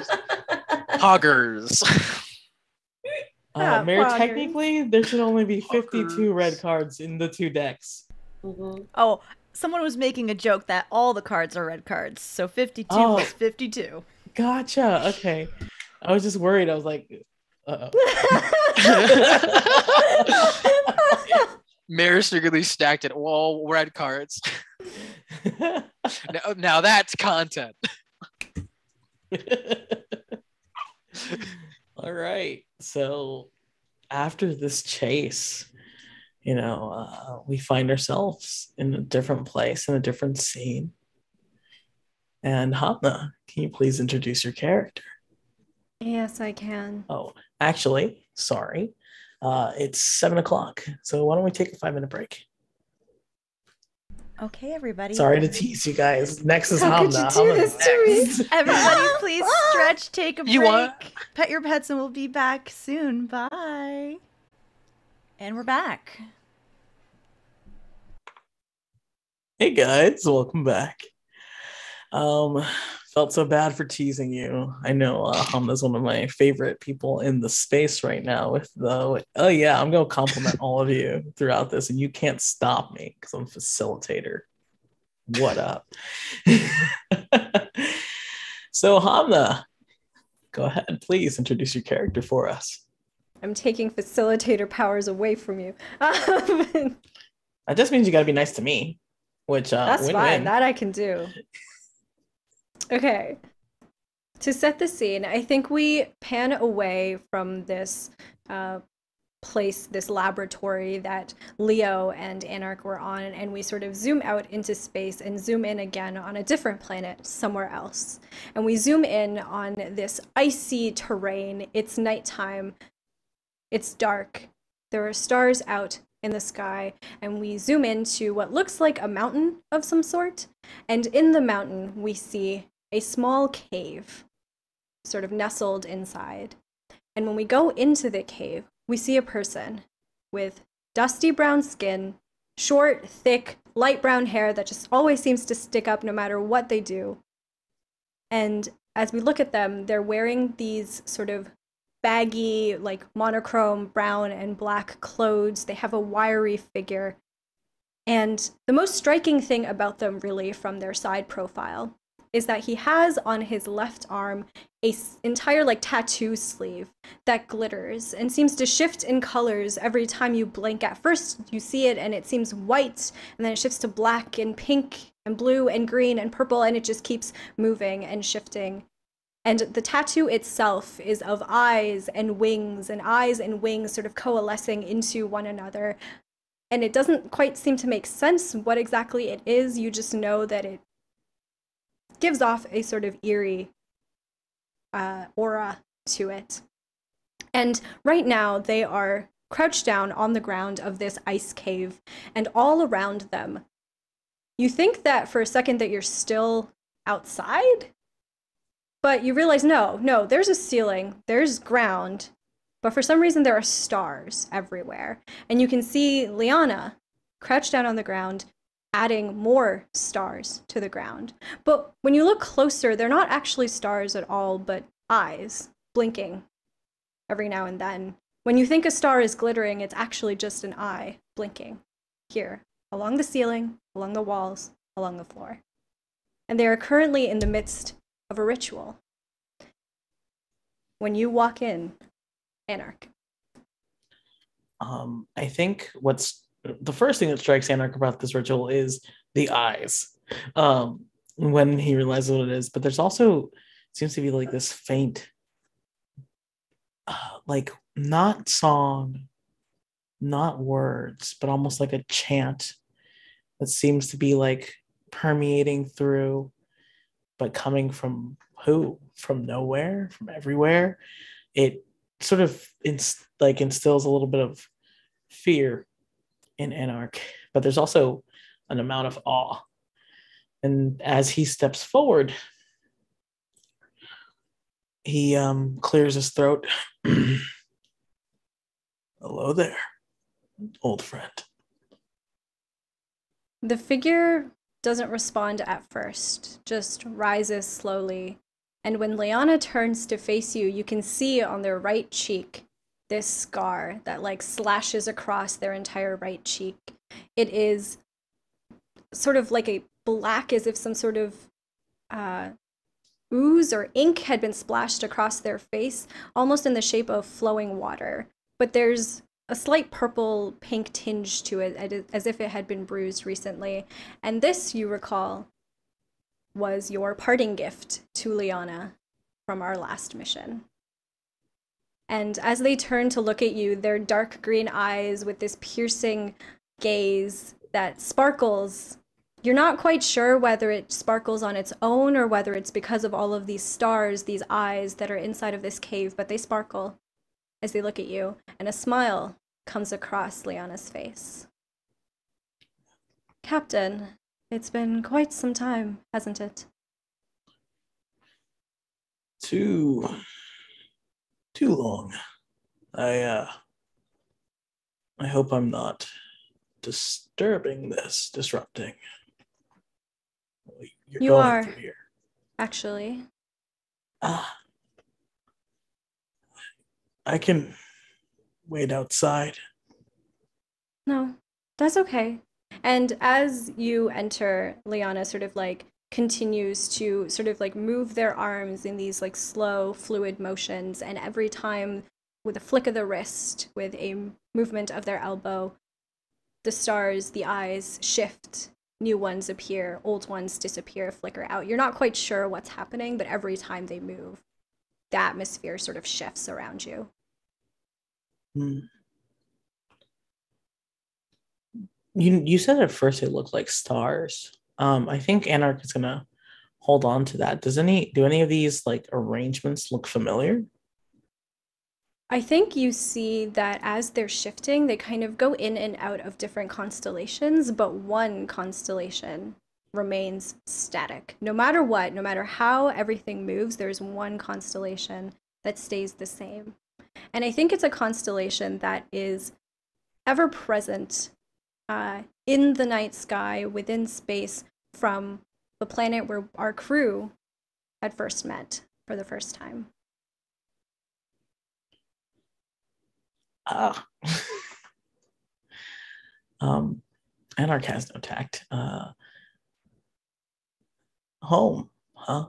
Hoggers. uh, Mer, poggers. technically there should only be 52 Fuckers. red cards in the two decks Mhm. Oh, someone was making a joke that all the cards are red cards. So 52 Oh. plus 52. gotcha okay i was just worried i was like uh-oh Mer secretly stacked it all red cards. now, now that's content. All right. So after this chase, you know, uh, we find ourselves in a different place, in a different scene. And Hamnah, can you please introduce your character? yes, I can. Oh, actually, sorry. Uh, it's seven o'clock, so why don't we take a five minute break? Okay, everybody. Sorry to tease you guys. Next is How could you do this to me? Everybody, please stretch, take a break. You want- Pet your pets, and we'll be back soon. Bye. And we're back. Hey guys, welcome back. Um, felt so bad for teasing you. I know uh, Hamnah's one of my favorite people in the space right now. With the oh yeah, I'm gonna compliment all of you throughout this, and you can't stop me because I'm facilitator. What up? so Hamnah, go ahead, please introduce your character for us. I'm taking facilitator powers away from you. Um, That just means you gotta be nice to me, which uh, That's win-win. fine. That I can do. Okay. To set the scene, I think we pan away from this uh, place, this laboratory that Leo and Anarhk were on, and we sort of zoom out into space and zoom in again on a different planet somewhere else. And we zoom in on this icy terrain. It's nighttime, it's dark. There are stars out in the sky, and we zoom into what looks like a mountain of some sort. And in the mountain, we see a small cave, sort of nestled inside. And when we go into the cave, we see a person with dusty brown skin, short, thick, light brown hair that just always seems to stick up no matter what they do. And as we look at them, they're wearing these sort of baggy, like monochrome brown and black clothes. They have a wiry figure. And the most striking thing about them, really, from their side profile, is that he has on his left arm a entire like tattoo sleeve that glitters and seems to shift in colors every time you blink. At first, you see it and it seems white, and then it shifts to black and pink and blue and green and purple, and it just keeps moving and shifting. And the tattoo itself is of eyes and wings, and eyes and wings sort of coalescing into one another. And it doesn't quite seem to make sense what exactly it is. You just know that it gives off a sort of eerie uh, aura to it. And right now, they are crouched down on the ground of this ice cave, and all around them, you think that for a second that you're still outside, but you realize no, no, there's a ceiling, there's ground, but for some reason there are stars everywhere. And you can see Lyana crouched down on the ground, adding more stars to the ground. But when you look closer, they're not actually stars at all, but eyes blinking every now and then. When you think a star is glittering, it's actually just an eye blinking here, along the ceiling, along the walls, along the floor. And they are currently in the midst of a ritual. When you walk in, Anarhk, Um, I think what's the first thing that strikes Anarhk about this ritual is the eyes. Um, when he realizes what it is, but there's also seems to be like this faint, uh, like not song, not words, but almost like a chant that seems to be like permeating through, but coming from who? From nowhere, from everywhere. It sort of inst- like instills a little bit of fear in Anarhk, but there's also an amount of awe. And as he steps forward, he um, clears his throat. Hello there, old friend. The figure doesn't respond at first, just rises slowly. And when Lyana turns to face you, you can see on their right cheek this scar that like slashes across their entire right cheek. It is sort of like a black, as if some sort of uh, ooze or ink had been splashed across their face, almost in the shape of flowing water. But there's a slight purple pink tinge to it, as- if it had been bruised recently. And this, you recall, was your parting gift to Lyana from our last mission. And as they turn to look at you, their dark green eyes with this piercing gaze that sparkles. You're not quite sure whether it sparkles on its own or whether it's because of all of these stars, these eyes that are inside of this cave, but they sparkle. as they look at you, and a smile comes across Lyana's face. Captain, it's been quite some time, hasn't it? Too too long. I uh I hope I'm not disturbing this, disrupting. You're You going are. here. Actually, Ah. I can wait outside. no, that's okay. And as you enter, Lyana sort of like continues to sort of like move their arms in these like slow, fluid motions. And every time, with a flick of the wrist, with a movement of their elbow, the stars, the eyes shift. New ones appear, old ones disappear, flicker out. You're not quite sure what's happening, but every time they move, the atmosphere sort of shifts around you. Hmm. You you said at first it looked like stars. Um, I think Anarhk is gonna hold on to that. Does any do any of these like arrangements look familiar? I think you see that as they're shifting, they kind of go in and out of different constellations, but one constellation remains static. No matter what, no matter how everything moves, there's one constellation that stays the same. And I think it's a constellation that is ever present uh, in the night sky, within space, from the planet where our crew had first met for the first time. Ah. um, Anarhk has no tact. Uh, home, huh?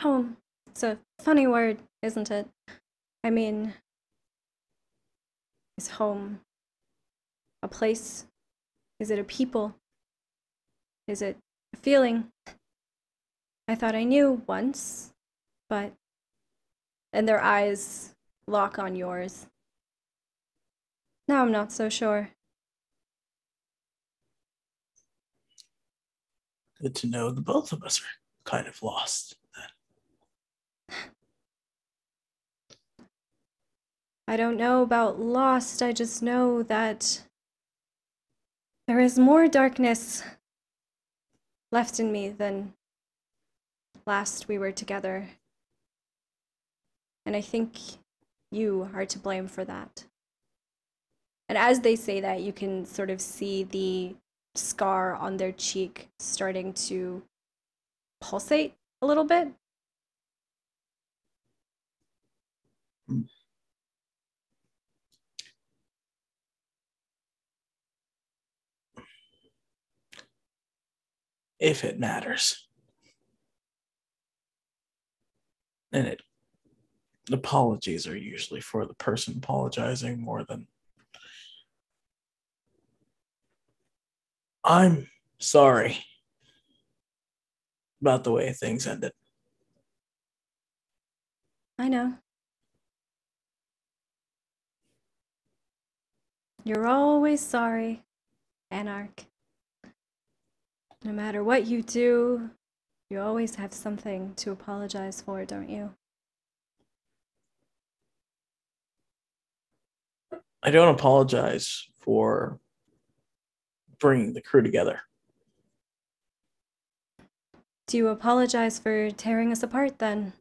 Home. It's a funny word, isn't it? I mean, is home a place? Is it a people? Is it a feeling? I thought I knew once, but. And their eyes lock on yours. Now I'm not so sure. Good to know the both of us are kind of lost. I don't know about lost, I just know that there is more darkness left in me than last we were together. And I think you are to blame for that. And as they say that, you can sort of see the scar on their cheek starting to pulsate a little bit. Hmm. If it matters. And it apologies are usually for the person apologizing more than I'm sorry about the way things ended. I know. You're always sorry, Anarhk. No matter what you do, you always have something to apologize for, don't you? I don't apologize for bringing the crew together. Do you apologize for tearing us apart then?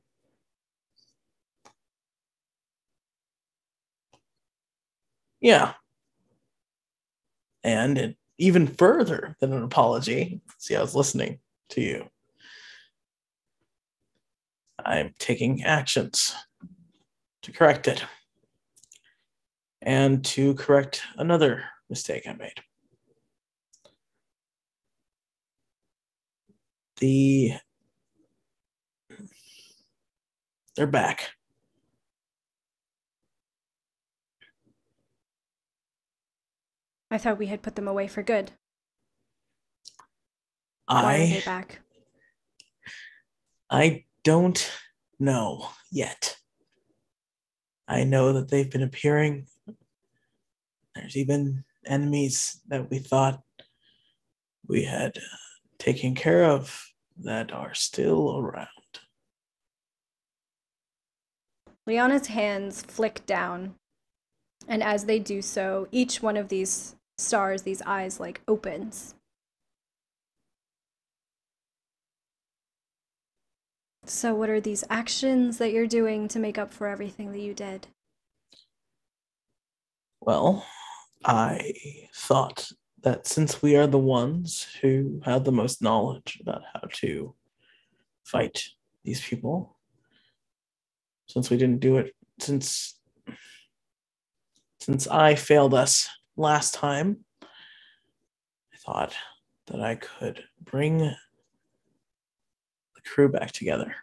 Yeah. And it, even further than an apology, see, I was listening to you. I'm taking actions to correct it and to correct another mistake I made. The they're back. I thought we had put them away for good. Why are they I back? I don't know yet. I know that they've been appearing. There's even enemies that we thought we had uh, taken care of that are still around. Lyana's hands flick down, and as they do so, each one of these stars, these eyes, like opens. So, what are these actions that you're doing to make up for everything that you did? Well, I thought that since we are the ones who have the most knowledge about how to fight these people, since we didn't do it since since I failed us last time, I thought that I could bring the crew back together.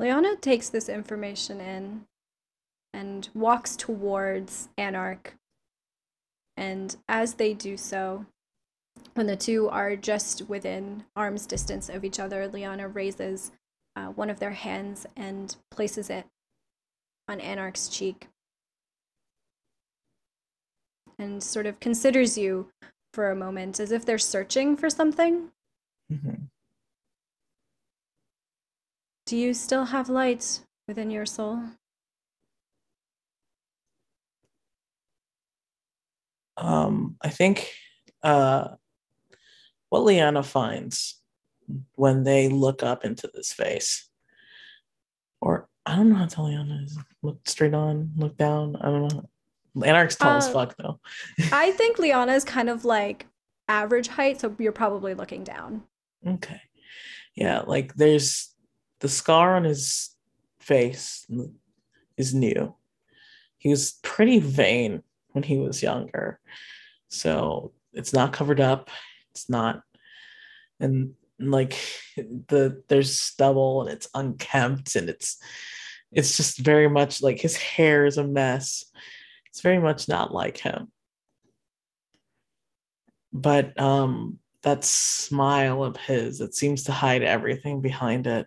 Lyana takes this information in and walks towards Anarhk. And as they do so, when the two are just within arm's distance of each other, Lyana raises uh, one of their hands and places it on Anarhk's cheek and sort of considers you for a moment as if they're searching for something. Mm-hmm. Do you still have light within your soul? Um, I think uh, what Lyana finds when they look up into this face, or I don't know how tall Lyana is. Look straight on, look down. I don't know. Anarhk's tall as Uh, fuck though. I think Lyana is kind of like average height, so you're probably looking down. Okay. Yeah, like there's the scar on his face is new. He was pretty vain when he was younger. So it's not covered up. It's not and like the there's stubble and it's unkempt and it's it's just very much like his hair is a mess. It's very much not like him. But um that smile of his that seems to hide everything behind it.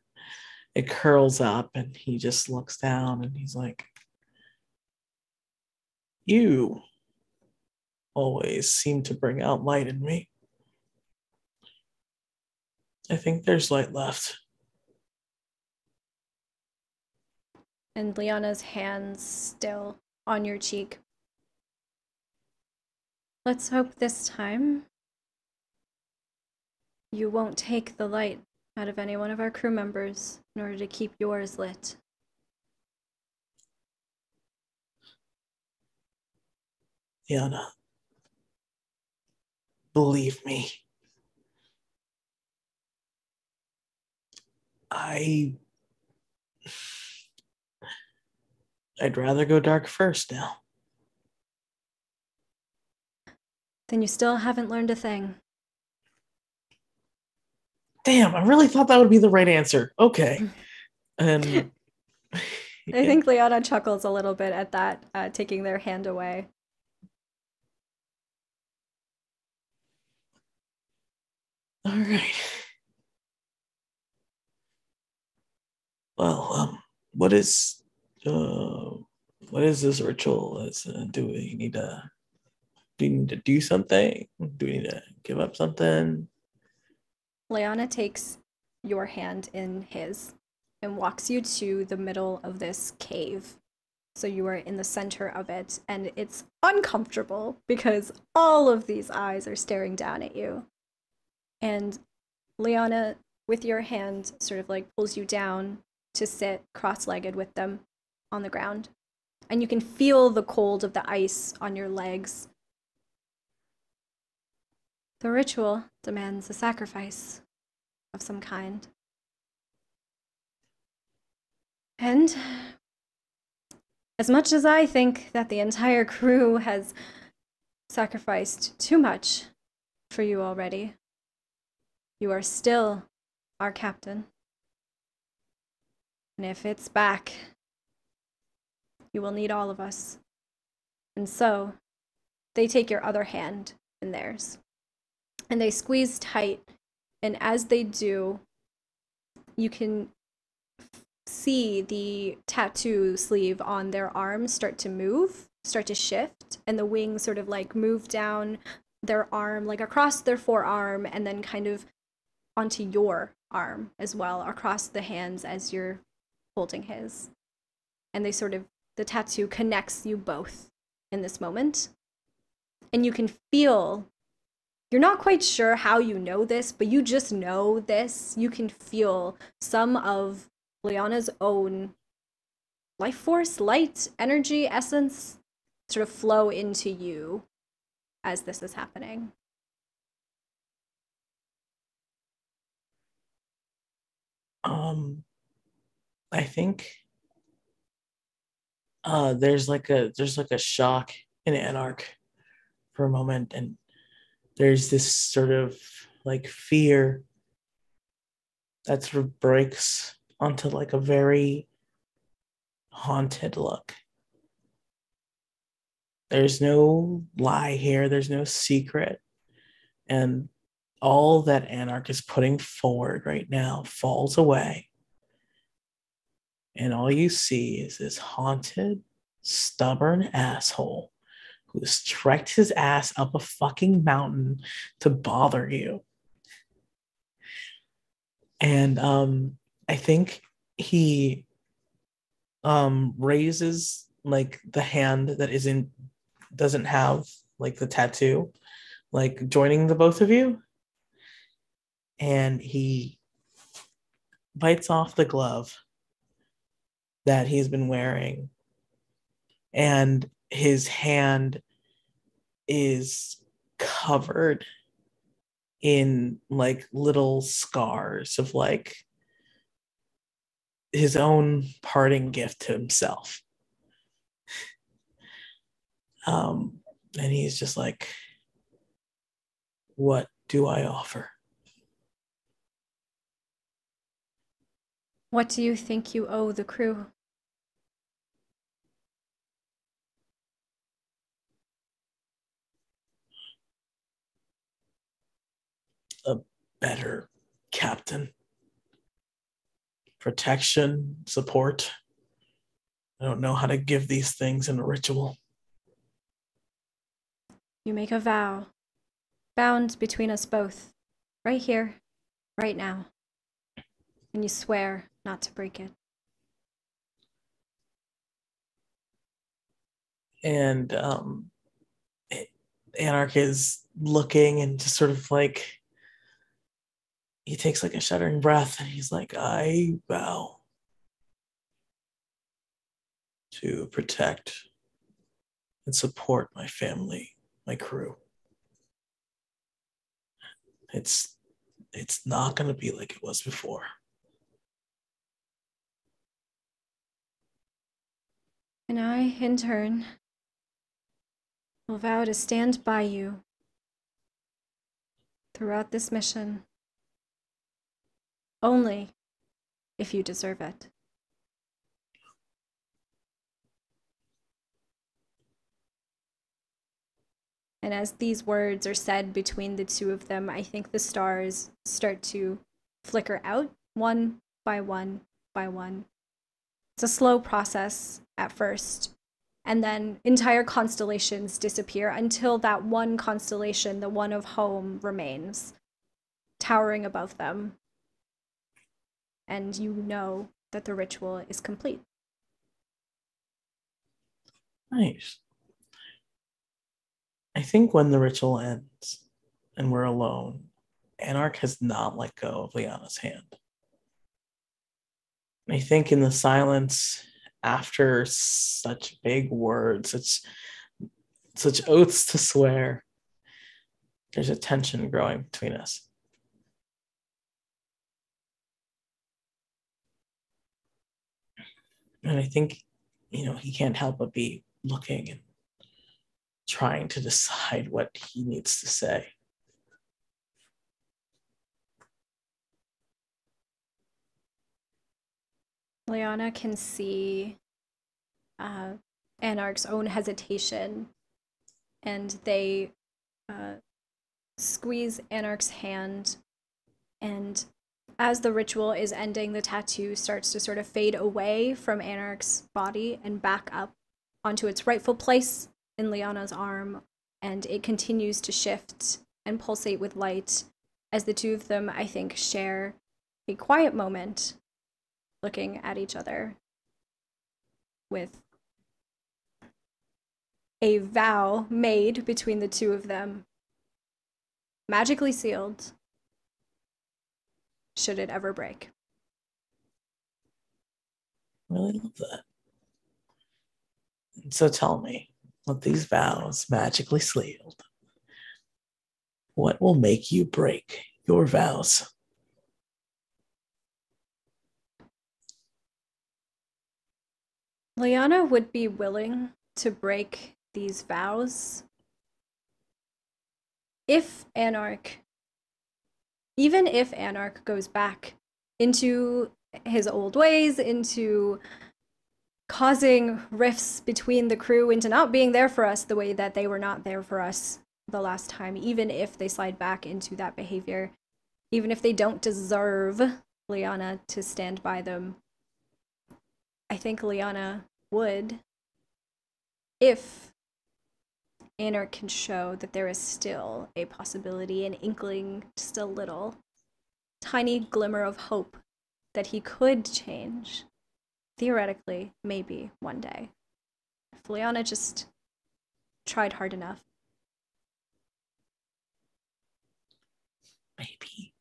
It curls up and he just looks down and he's like you always seem to bring out light in me. I think there's light left. And Lyana's hands still on your cheek. Let's hope this time you won't take the light out of any one of our crew members in order to keep yours lit. Yana, believe me. I. I'd rather go dark first now. Then you still haven't learned a thing. Damn, I really thought that would be the right answer. Okay. And I think Lyana chuckles a little bit at that, uh, taking their hand away. All right. Well, um, what is uh, what is this ritual? Is uh, do we need to do we need to do something? Do we need to give up something? Lyana takes your hand in his and walks you to the middle of this cave. So you are in the center of it, and it's uncomfortable because all of these eyes are staring down at you. And Lyana, with your hand, sort of like pulls you down to sit cross legged with them on the ground. And you can feel the cold of the ice on your legs. The ritual demands a sacrifice of some kind. And as much as I think that the entire crew has sacrificed too much for you already, you are still our captain. And if it's back, you will need all of us. And so, they take your other hand in theirs. And they squeeze tight. And as they do, you can see the tattoo sleeve on their arm start to move, start to shift, and the wings sort of like move down their arm, like across their forearm, and then kind of onto your arm as well, across the hands as you're holding his. And they sort of, the tattoo connects you both in this moment. And you can feel, you're not quite sure how you know this, but you just know this. You can feel some of Lyana's own life force, light, energy, essence sort of flow into you as this is happening. Um, I think uh, there's like a there's like a shock in Anarhk for a moment, and there's this sort of like fear that sort of breaks onto like a very haunted look. There's no lie here, there's no secret. And all that Anarhk is putting forward right now falls away. And all you see is this haunted, stubborn asshole who's trekked his ass up a fucking mountain to bother you. And um, I think he um, raises like the hand that isn't doesn't have like the tattoo, like joining the both of you and he bites off the glove that he's been wearing. And his hand is covered in like little scars of like his own parting gift to himself. Um and he's just like what do i offer? What do you think you owe the crew? A better captain. Protection, support. I don't know how to give these things in a ritual. You make a vow, bound between us both, right here, right now. And you swear not to break it. And um, Anarhk is looking and just sort of like he takes like a shuddering breath and he's like, I vow to protect and support my family, my crew. It's it's not going to be like it was before. And I, in turn, will vow to stand by you throughout this mission only if you deserve it. And as these words are said between the two of them, I think the stars start to flicker out one by one by one. It's a slow process at first, and then entire constellations disappear until that one constellation, the one of home, remains, towering above them. And you know that the ritual is complete. Nice. I think when the ritual ends and we're alone, Anarhk has not let go of Lyana's hand. I think in the silence after such big words, such such oaths to swear, there's a tension growing between us. And I think, you know, he can't help but be looking and trying to decide what he needs to say. Lyana can see uh, Anarhk's own hesitation, and they uh, squeeze Anarhk's hand. And as the ritual is ending, the tattoo starts to sort of fade away from Anarhk's body and back up onto its rightful place in Lyana's arm. And it continues to shift and pulsate with light as the two of them, I think, share a quiet moment looking at each other with a vow made between the two of them, magically sealed, should it ever break. really love that. So tell me, with these vows magically sealed, what will make you break your vows? Lyana would be willing to break these vows if Anarhk, even if Anarhk goes back into his old ways, into causing rifts between the crew, into not being there for us the way that they were not there for us the last time, even if they slide back into that behavior, even if they don't deserve Lyana to stand by them. I think Lyana would if Anarhk can show that there is still a possibility, an inkling, just a little tiny glimmer of hope that he could change. Theoretically, maybe one day. If Lyana just tried hard enough. Maybe.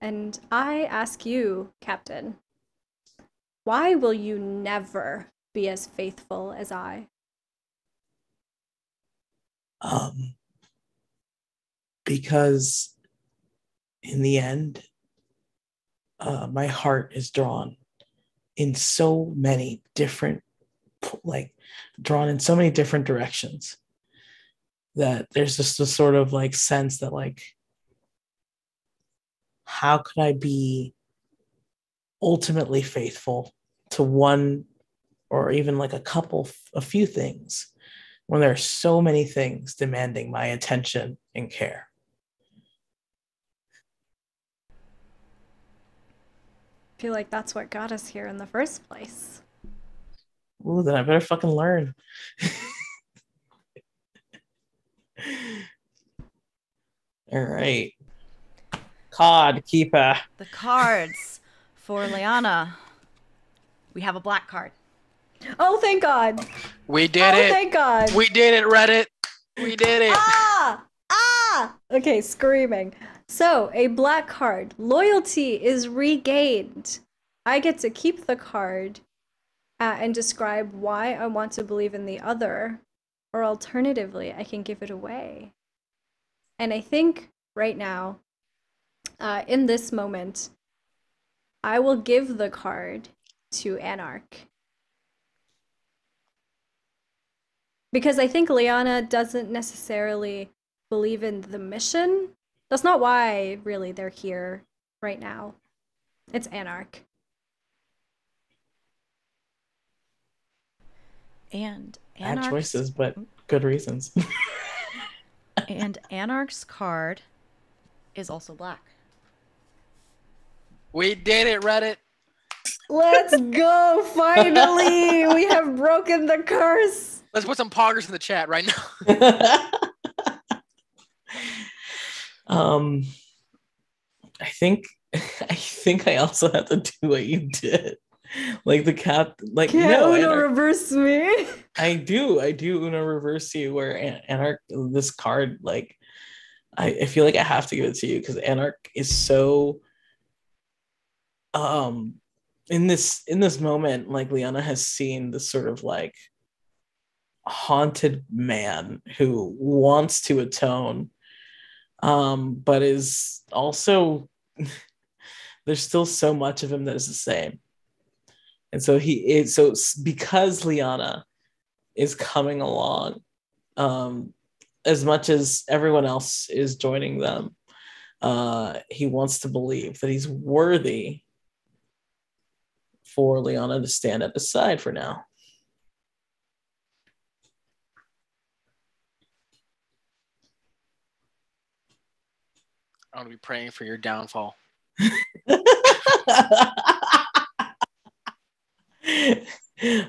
And I ask you, Captain, why will you never be as faithful as I? Um, because in the end, uh, my heart is drawn in so many different, like, drawn in so many different directions that there's just a sort of like sense that, like, how could I be ultimately faithful to one or even like a couple, a few things when there are so many things demanding my attention and care. I feel like that's what got us here in the first place. Ooh, then I better fucking learn. All right. Card keeper. The cards for Lyana. We have a black card. Oh, thank God. We oh, did it. thank God. We did it, Reddit. We did it. ah! Ah! Okay, screaming. So, a black card. Loyalty is regained. I get to keep the card uh, and describe why I want to believe in the other, or alternatively, I can give it away. And I think right now, uh, in this moment, I will give the card to Anarhk. Because I think Lyana doesn't necessarily believe in the mission. That's not why, really, they're here right now. It's Anarhk. And Bad choices, but good reasons. and Anarhk's card is also black. We did it, Reddit. Let's go! Finally! we have broken the curse! Let's put some poggers in the chat right now. um, I think I think I also have to do what you did. Like the cap, like Can't no, Uno Anarhk- reverse me? I do, I do Uno reverse you where An- Anarhk this card like I, I feel like I have to give it to you because Anarhk is so um in this in this moment like Lyana has seen this sort of like haunted man who wants to atone um but is also there's still so much of him that is the same. And so he is so because Lyana is coming along um as much as everyone else is joining them uh he wants to believe that he's worthy for Lyana to stand at his side for now I'm gonna be praying for your downfall. I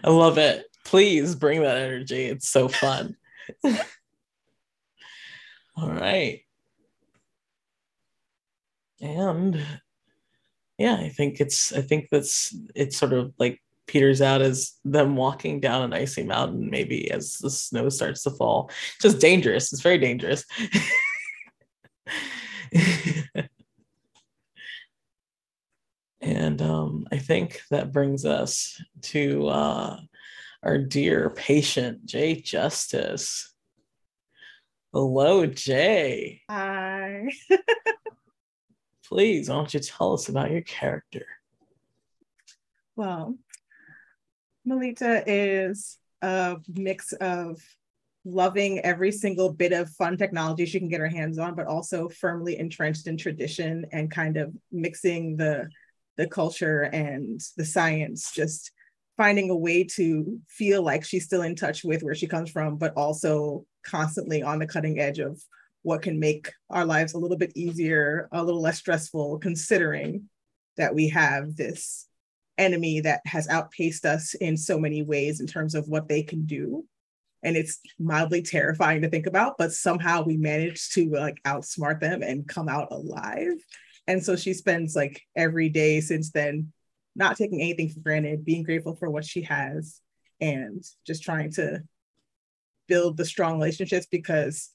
love it. Please bring that energy. It's so fun. All right. and yeah, I think it's I think that's it's sort of like peters out as them walking down an icy mountain, maybe as the snow starts to fall. Just dangerous. It's very dangerous. and um, I think that brings us to uh, our dear patient, Jay Justice. Hello, Jay. Hi. Please, why don't you tell us about your character? Well, Mleta is a mix of loving every single bit of fun technology she can get her hands on, but also firmly entrenched in tradition and kind of mixing the the culture and the science, just finding a way to feel like she's still in touch with where she comes from, but also constantly on the cutting edge of what can make our lives a little bit easier, a little less stressful, considering that we have this enemy that has outpaced us in so many ways in terms of what they can do. And it's mildly terrifying to think about but somehow we managed to like outsmart them and come out alive. And so she spends like every day since then not taking anything for granted being grateful for what she has and just trying to build the strong relationships because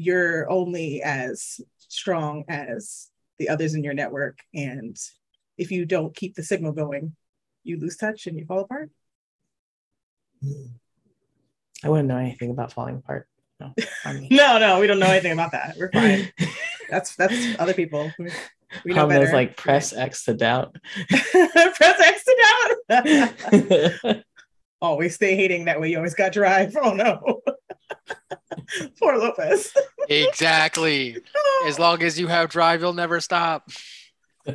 you're only as strong as the others in your network and if you don't keep the signal going, you lose touch and you fall apart. I wouldn't know anything about falling apart. No, no, no, we don't know anything about that. We're fine. that's that's other people. We, know better. like press X to doubt. press X to doubt. always stay hating that way. You always got drive. Oh no. Poor Lopez. exactly. As long as you have drive, you'll never stop.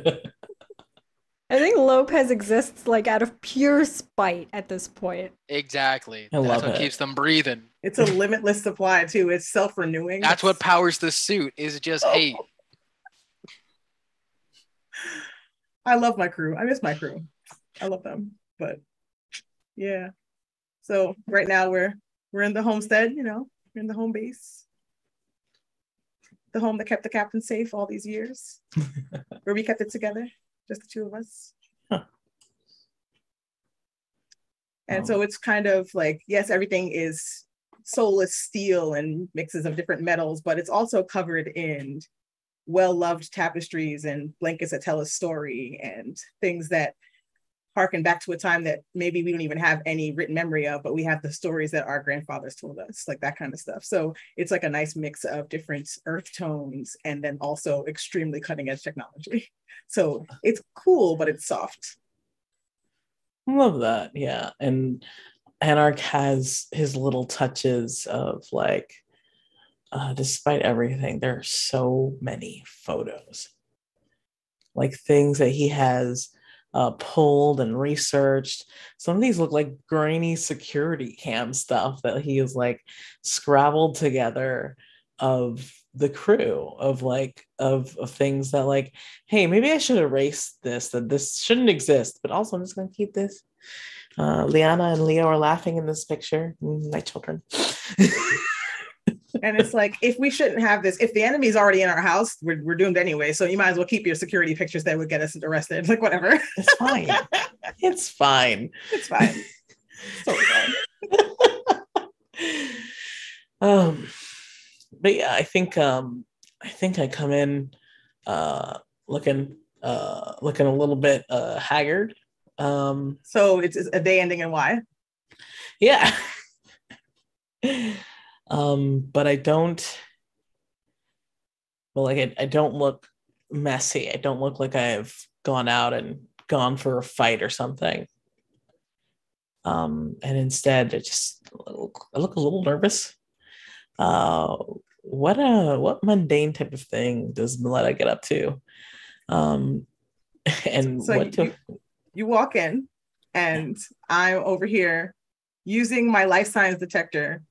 I think Lopez exists like out of pure spite at this point. Exactly. I That's what it. keeps them breathing. It's a limitless supply too. It's self-renewing. That's what powers the suit is just oh. hate. I love my crew. I miss my crew. I love them. But yeah. So right now we're we're in the homestead, you know, we're in the home base. The home that kept the captain safe all these years. where we kept it together just the two of us. Huh. And oh. so it's kind of like, yes, everything is soulless steel and mixes of different metals, but it's also covered in well-loved tapestries and blankets that tell a story and things that harken back to a time that maybe we don't even have any written memory of, but we have the stories that our grandfathers told us, like that kind of stuff. So it's like a nice mix of different earth tones and then also extremely cutting edge technology. So it's cool, but it's soft. Love that. Yeah. And Anarhk has his little touches of like, uh, despite everything, there are so many photos, like things that he has uh, pulled and researched. Some of these look like grainy security cam stuff that he has like scrabbled together of the crew of like of, of things that like hey maybe i should erase this that this shouldn't exist but also i'm just going to keep this. Uh, liana and leo are laughing in this picture. Mm, my children and it's like if we shouldn't have this if the enemy's already in our house we're, we're doomed anyway. So you might as well keep your security pictures that would get us arrested like whatever. It's fine. It's fine. It's fine. It's totally fine. Um but yeah i think um i think i come in uh looking uh looking a little bit uh haggard. Um so it's a day ending in y? Yeah um, but I don't. Well, like I, I don't look messy. I don't look like I've gone out and gone for a fight or something. Um, and instead, I just I look, I look a little nervous. Uh, what a what mundane type of thing does Mleta get up to? Um, and so what you, you walk in, and I'm over here using my life science detector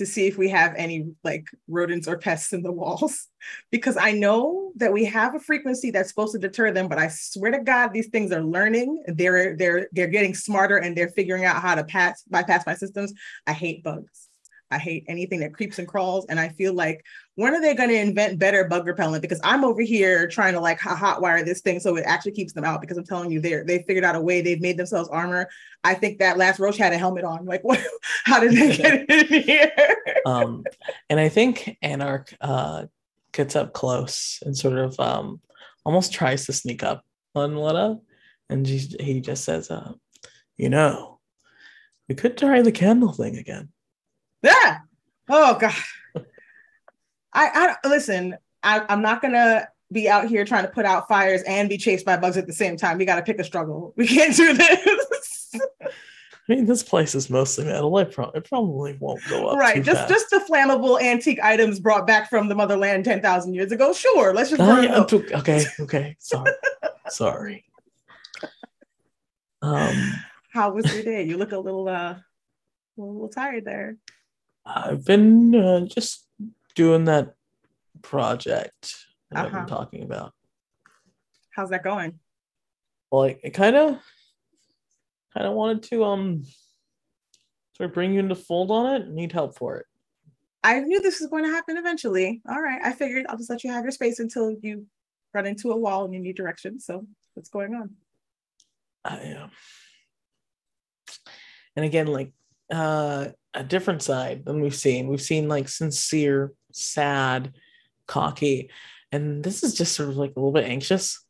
to see if we have any like rodents or pests in the walls. Because I know that we have a frequency that's supposed to deter them but I swear to god these things are learning. They're they're they're getting smarter and they're figuring out how to pass bypass my systems. I hate bugs. I hate anything that creeps and crawls. And I feel like when are they going to invent better bug repellent? Because I'm over here trying to like hot wire this thing so it actually keeps them out. Because I'm telling you, they're they figured out a way. They've made themselves armor. I think that last roach had a helmet on. Like, what? How did they get in here? um, and I think Anarhk uh, gets up close and sort of um, almost tries to sneak up on Letta, and he, he just says, uh, "You know, we could try the candle thing again." Yeah. Oh God. I, I listen. I, I'm not gonna be out here trying to put out fires and be chased by bugs at the same time. We got to pick a struggle. We can't do this. I mean, this place is mostly metal. It, pro- it probably won't go up. right. Just fast. just the flammable antique items brought back from the motherland ten thousand years ago. Sure, let's just yeah, them up. okay, okay. Sorry, sorry. Um, How was your day? You look a little uh, a little tired there. I've been uh, just doing that project that I've Uh-huh. been talking about. How's that going? Like, it kind of, kind of wanted to um, sort of bring you into fold on it. Need help for it. I knew this was going to happen eventually. All right, I figured I'll just let you have your space until you run into a wall and you need direction. So what's going on? I um, and again, like uh, a different side than we've seen. We've seen like sincere, sad, cocky, and this is just sort of like a little bit anxious,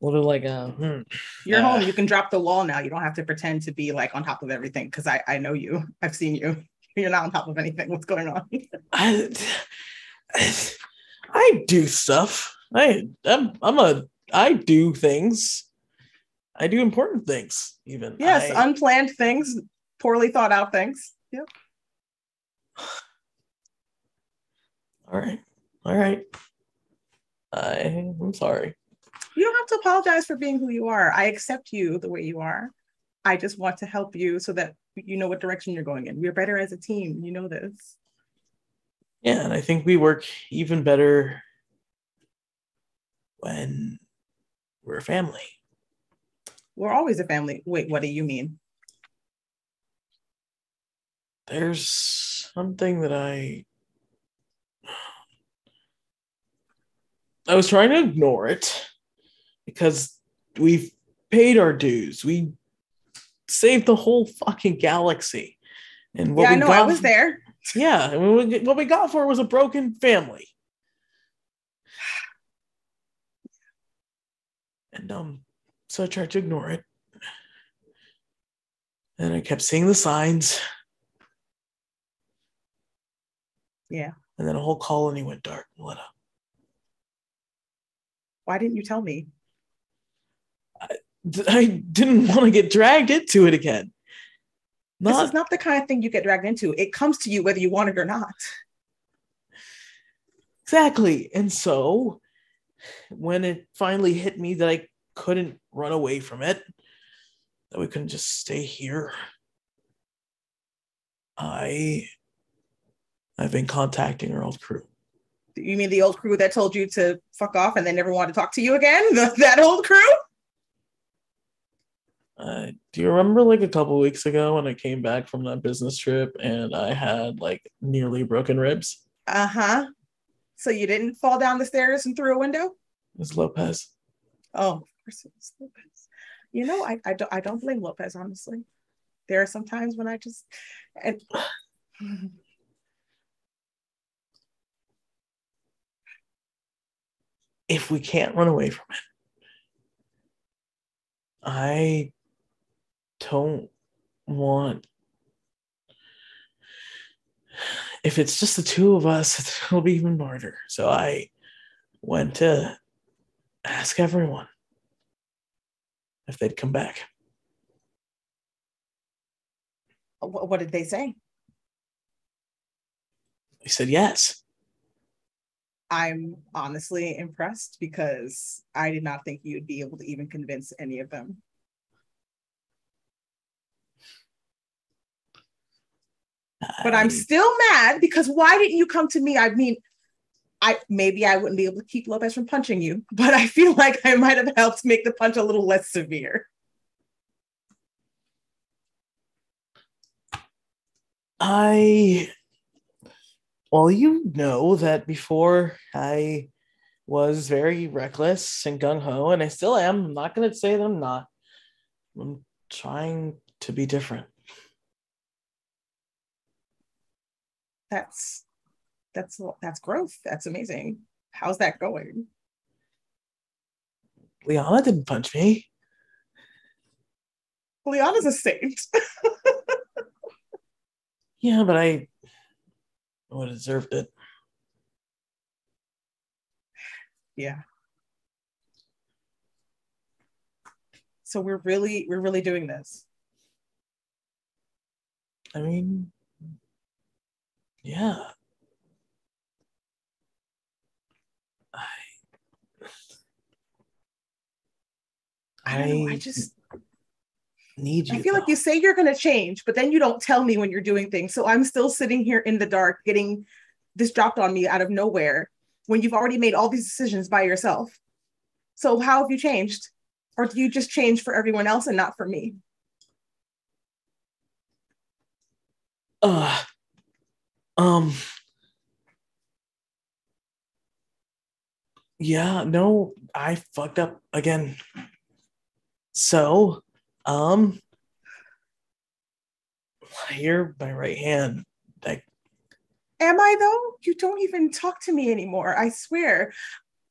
a little bit like uh, hmm. You're Uh, home. You can drop the wall now. You don't have to pretend to be like on top of everything because I I know you. I've seen you. You're not on top of anything. What's going on? I, I do stuff. I I'm, I'm a I do things. I do important things. Even yes, I- unplanned things, poorly thought out things. Yep. All right, all right. I I'm sorry. You don't have to apologize for being who you are. I accept you the way you are. I just want to help you so that you know what direction you're going in. We're better as a team. You know this. Yeah, and I think we work even better when we're a family. We're always a family. Wait, what do you mean? There's something that I I was trying to ignore it because we've paid our dues. We saved the whole fucking galaxy. And what yeah, I we know. I was there. Yeah, and we- what we got for was a broken family. And um, so I tried to ignore it. And I kept seeing the signs. Yeah. And then a whole colony went dark and lit up. Why didn't you tell me? I didn't want to get dragged into it again. This is not the kind of thing you get dragged into. It comes to you whether you want it or not. exactly. And so when it finally hit me that I couldn't run away from it, that we couldn't just stay here, I I've been contacting our old crew. You mean the old crew that told you to fuck off and they never want to talk to you again? The- that old crew? Uh, do you remember like a couple weeks ago when I came back from that business trip and I had like nearly broken ribs? Uh huh. So you didn't fall down the stairs and through a window? It was Lopez. Oh, of course it was Lopez. You know, I, I don't I don't blame Lopez honestly. There are some times when I just and if we can't run away from it, I don't want. If it's just the two of us, it'll be even harder. So I went to ask everyone if they'd come back. what, did they say? They said yes. I'm honestly impressed because I did not think you'd be able to even convince any of them. But I'm still mad because why didn't you come to me? I mean, I maybe I wouldn't be able to keep Lopez from punching you, but I feel like I might have helped make the punch a little less severe. I, well, you know that before I was very reckless and gung ho, and I still am. I'm not going to say that I'm not. I'm trying to be different. That's that's that's growth. That's amazing. How's that going? Lyana didn't punch me. Lyana's a saint. Yeah, but I would have deserved it. yeah. So we're really we're really doing this. I mean, yeah. I, I know. I just need you. I feel like you say you're going to change, but then you don't tell me when you're doing things. So I'm still sitting here in the dark, getting this dropped on me out of nowhere when you've already made all these decisions by yourself. So how have you changed? Or do you just change for everyone else and not for me? Uh, um. Yeah, no, I fucked up again. So, um, you're my right hand. I, Am I though? You don't even talk to me anymore. I swear.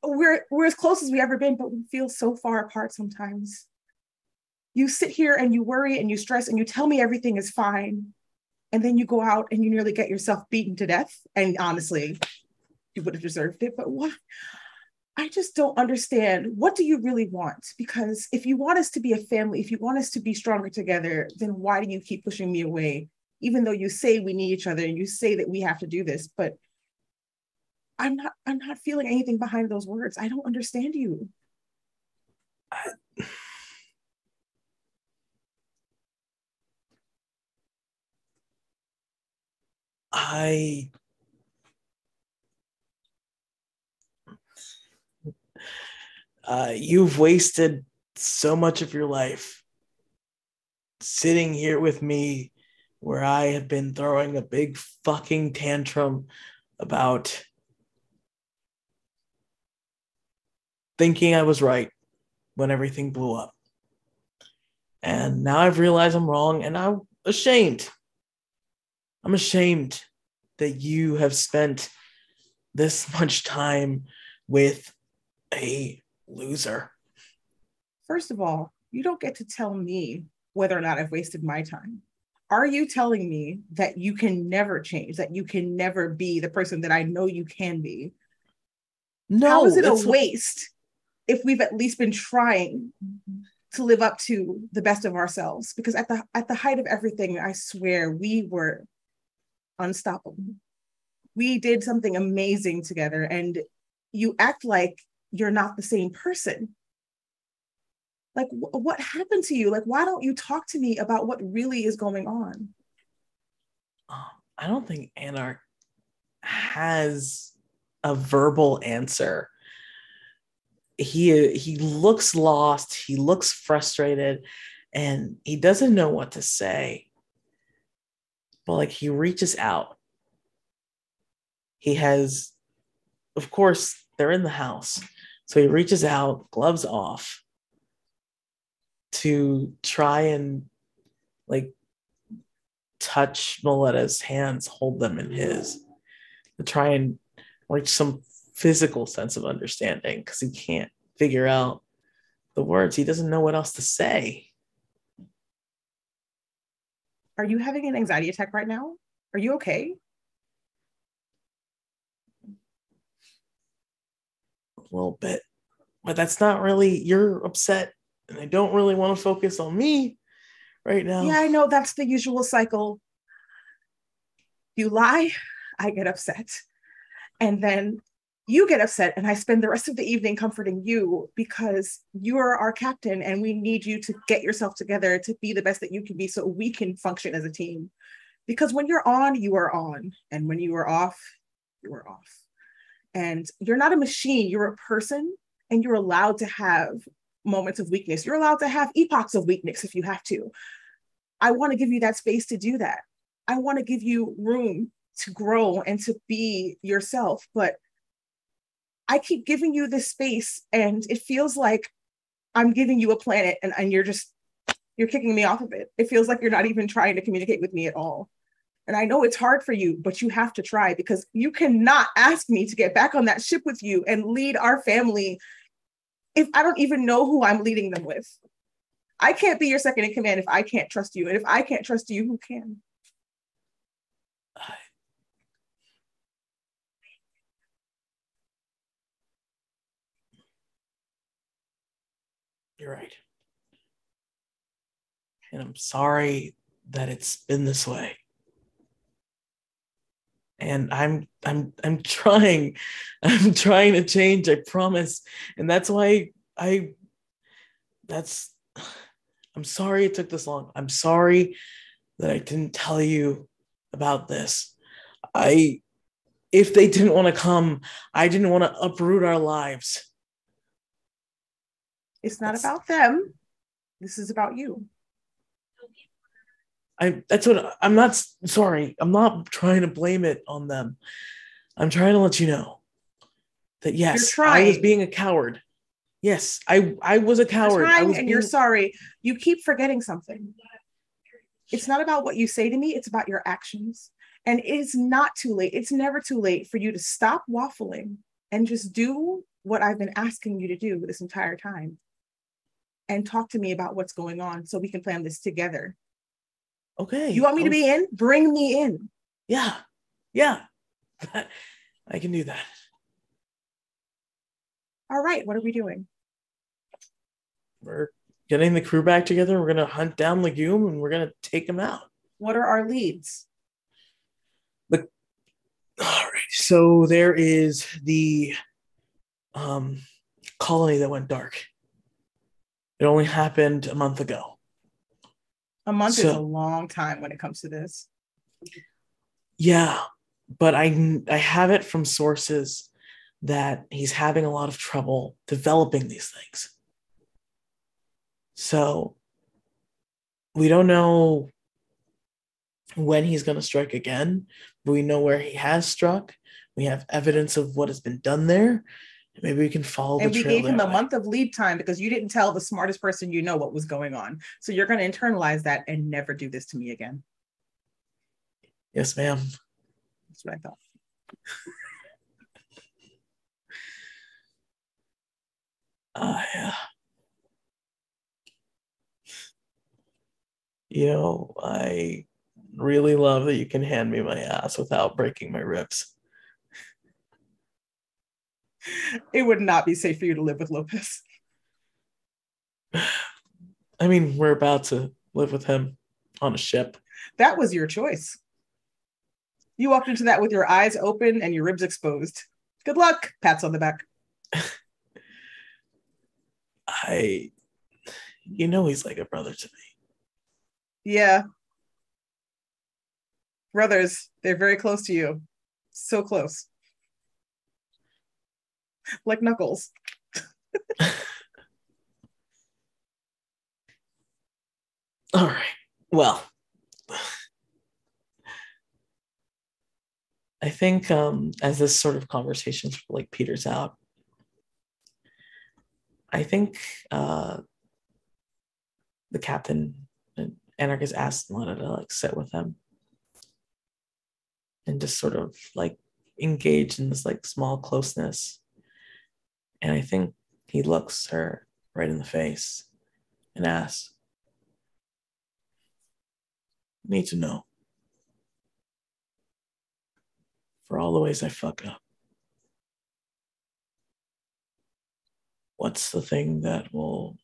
We're we're as close as we ever been, but we feel so far apart sometimes. You sit here and you worry and you stress and you tell me everything is fine. And then you go out and you nearly get yourself beaten to death. And honestly, you would have deserved it. But what? I just don't understand. What do you really want? Because if you want us to be a family, if you want us to be stronger together, then why do you keep pushing me away? Even though you say we need each other and you say that we have to do this, but I'm not I'm not feeling anything behind those words. I don't understand you. I uh, you've wasted so much of your life sitting here with me where I have been throwing a big fucking tantrum about thinking I was right when everything blew up. And now I've realized I'm wrong and I'm ashamed. I'm ashamed that you have spent this much time with a loser. First of all, you don't get to tell me whether or not I've wasted my time. Are you telling me that you can never change, that you can never be the person that I know you can be? No, How is it a waste if we've at least been trying to live up to the best of ourselves? Because at the at the height of everything, I swear we were unstoppable. We did something amazing together, and you act like you're not the same person. Like, wh- what happened to you? Like, why don't you talk to me about what really is going on? Um, I don't think Anarhk has a verbal answer. He he looks lost, he looks frustrated, and he doesn't know what to say. But like he reaches out. He has, of course, they're in the house. So he reaches out, gloves off, to try and like touch Mleta's hands, hold them in his, to try and reach some physical sense of understanding because he can't figure out the words. He doesn't know what else to say. Are you having an anxiety attack right now? Are you okay? A little bit. But that's not really, you're upset, and I don't really want to focus on me right now. Yeah, I know that's the usual cycle. You lie, I get upset. And then you get upset, and I spend the rest of the evening comforting you because you are our captain and we need you to get yourself together to be the best that you can be so we can function as a team. Because when you're on, you are on. And when you are off, you are off. And you're not a machine, you're a person, and you're allowed to have moments of weakness. You're allowed to have epochs of weakness if you have to. I want to give you that space to do that. I want to give you room to grow and to be yourself, but I keep giving you this space and it feels like I'm giving you a planet and, and you're just you're kicking me off of it. It feels like you're not even trying to communicate with me at all. And I know it's hard for you, but you have to try because you cannot ask me to get back on that ship with you and lead our family if I don't even know who I'm leading them with. I can't be your second in command if I can't trust you. And if I can't trust you, who can? You're right. And I'm sorry that it's been this way. And I'm I'm I'm trying. I'm trying to change, I promise. And that's why I that's I'm sorry it took this long. I'm sorry that I didn't tell you about this. I if they didn't want to come, I didn't want to uproot our lives. It's not That's- about them. This is about you. I that's what I'm not sorry. I'm not trying to blame it on them. I'm trying to let you know that yes, I was being a coward. Yes, I I was a coward. I trying was and you're sorry. You keep forgetting something. It's not about what you say to me, it's about your actions. And it is not too late. It's never too late for you to stop waffling and just do what I've been asking you to do this entire time. And talk to me about what's going on so we can plan this together. Okay. You want me to I'll- be in? Bring me in. Yeah, yeah. I can do that. All right, what are we doing? We're getting the crew back together. We're gonna hunt down Legume and we're gonna take him out. What are our leads? All right. So there is the um, colony that went dark. It only happened a month ago. A month is a long time when it comes to this. Yeah, but I I have it from sources that he's having a lot of trouble developing these things. So we don't know when he's going to strike again, but we know where he has struck. We have evidence of what has been done there. Maybe we can follow and the we gave him a way. month of lead time because you didn't tell the smartest person you know what was going on. So you're going to internalize that and never do this to me again. Yes, ma'am. That's what I thought. Uh, yeah. You know, I really love that you can hand me my ass without breaking my ribs. It would not be safe for you to live with Lopez. I mean, we're about to live with him on a ship. That was your choice. You walked into that with your eyes open and your ribs exposed. Good luck. Pats on the back. I, you know, he's like a brother to me. Yeah. Brothers, they're very close to you. So close. Like Knuckles. All right. Well, I think um, as this sort of conversation like peters out, I think uh, the captain and anarchist asked Lana to like sit with him and just sort of like engage in this like small closeness. And I think he looks her right in the face and asks, need to know for all the ways I fuck up. What's the thing that will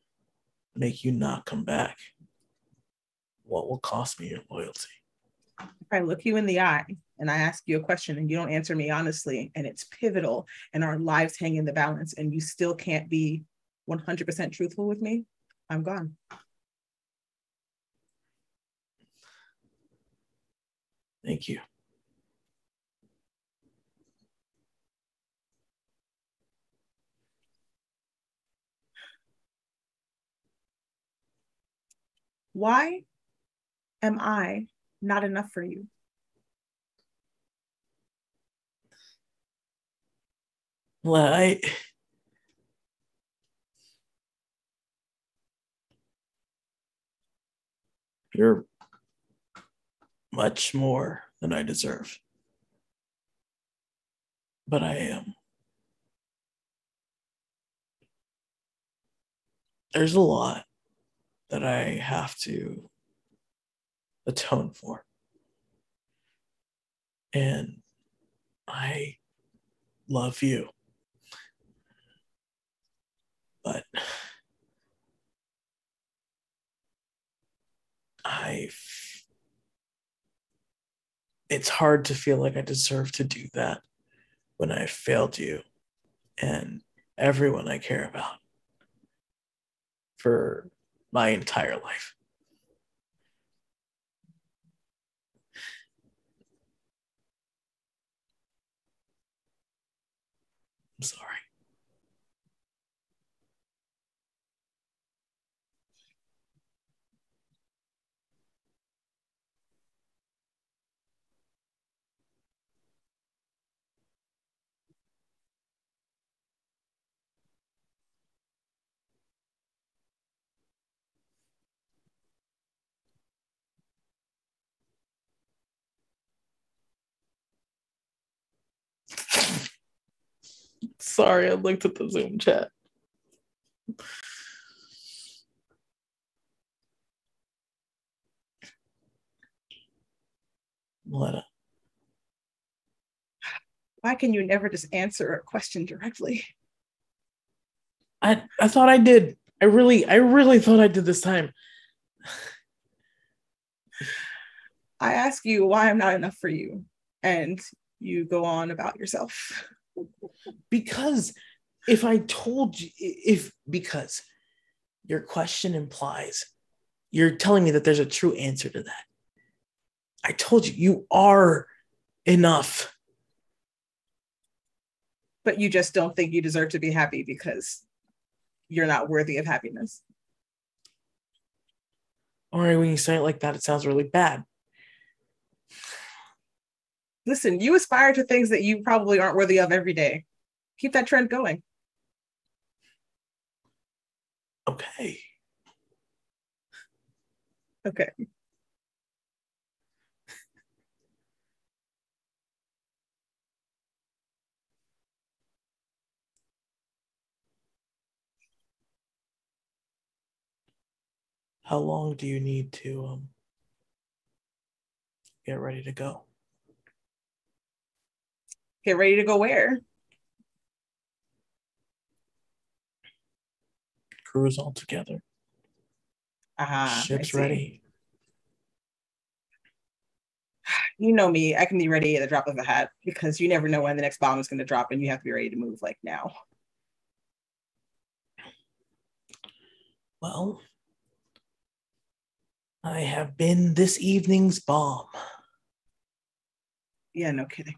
make you not come back? What will cost me your loyalty? If I look you in the eye and I ask you a question and you don't answer me honestly, and it's pivotal and our lives hang in the balance, and you still can't be 100% truthful with me, I'm gone. Thank you. Why am I not enough for you? I you're much more than I deserve. But I am. There's a lot that I have to atone for. And I love you. But I it's hard to feel like I deserve to do that when I failed you and everyone I care about for my entire life. I'm sorry. Sorry, I looked at the Zoom chat. What? Why can you never just answer a question directly? I I thought I did. I really I really thought I did this time. I ask you why I'm not enough for you, and you go on about yourself. because if I told you if because your question implies you're telling me that there's a true answer to that. I told you you are enough. But you just don't think you deserve to be happy because you're not worthy of happiness. Or when you say it like that, it sounds really bad. Listen, you aspire to things that you probably aren't worthy of every day. Keep that trend going. Okay. Okay. How long do you need to um, get ready to go? Get ready to go where? Crew's all together. Uh-huh, Ship's ready. You know me, I can be ready at the drop of a hat because you never know when the next bomb is going to drop and you have to be ready to move like now. Well, I have been this evening's bomb. Yeah, no kidding.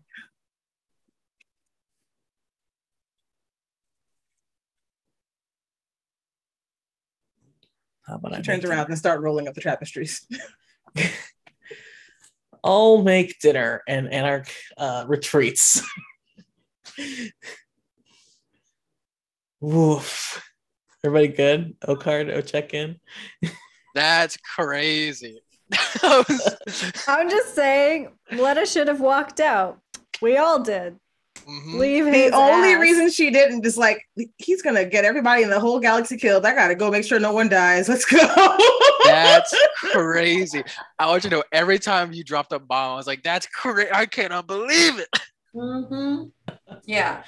How about I turns make around and start rolling up the tapestries. I'll make dinner and Anarhk uh, retreats. Woof. Everybody good? O card, O check in. That's crazy. I'm just saying, Letta should have walked out. We all did. Mhm. Leave the his only ass. reason she didn't is like he's gonna get everybody in the whole galaxy killed. I gotta go make sure no one dies. Let's go. That's crazy. I want you to know every time you dropped a bomb, I was like, that's crazy. I cannot believe it. hmm Yeah.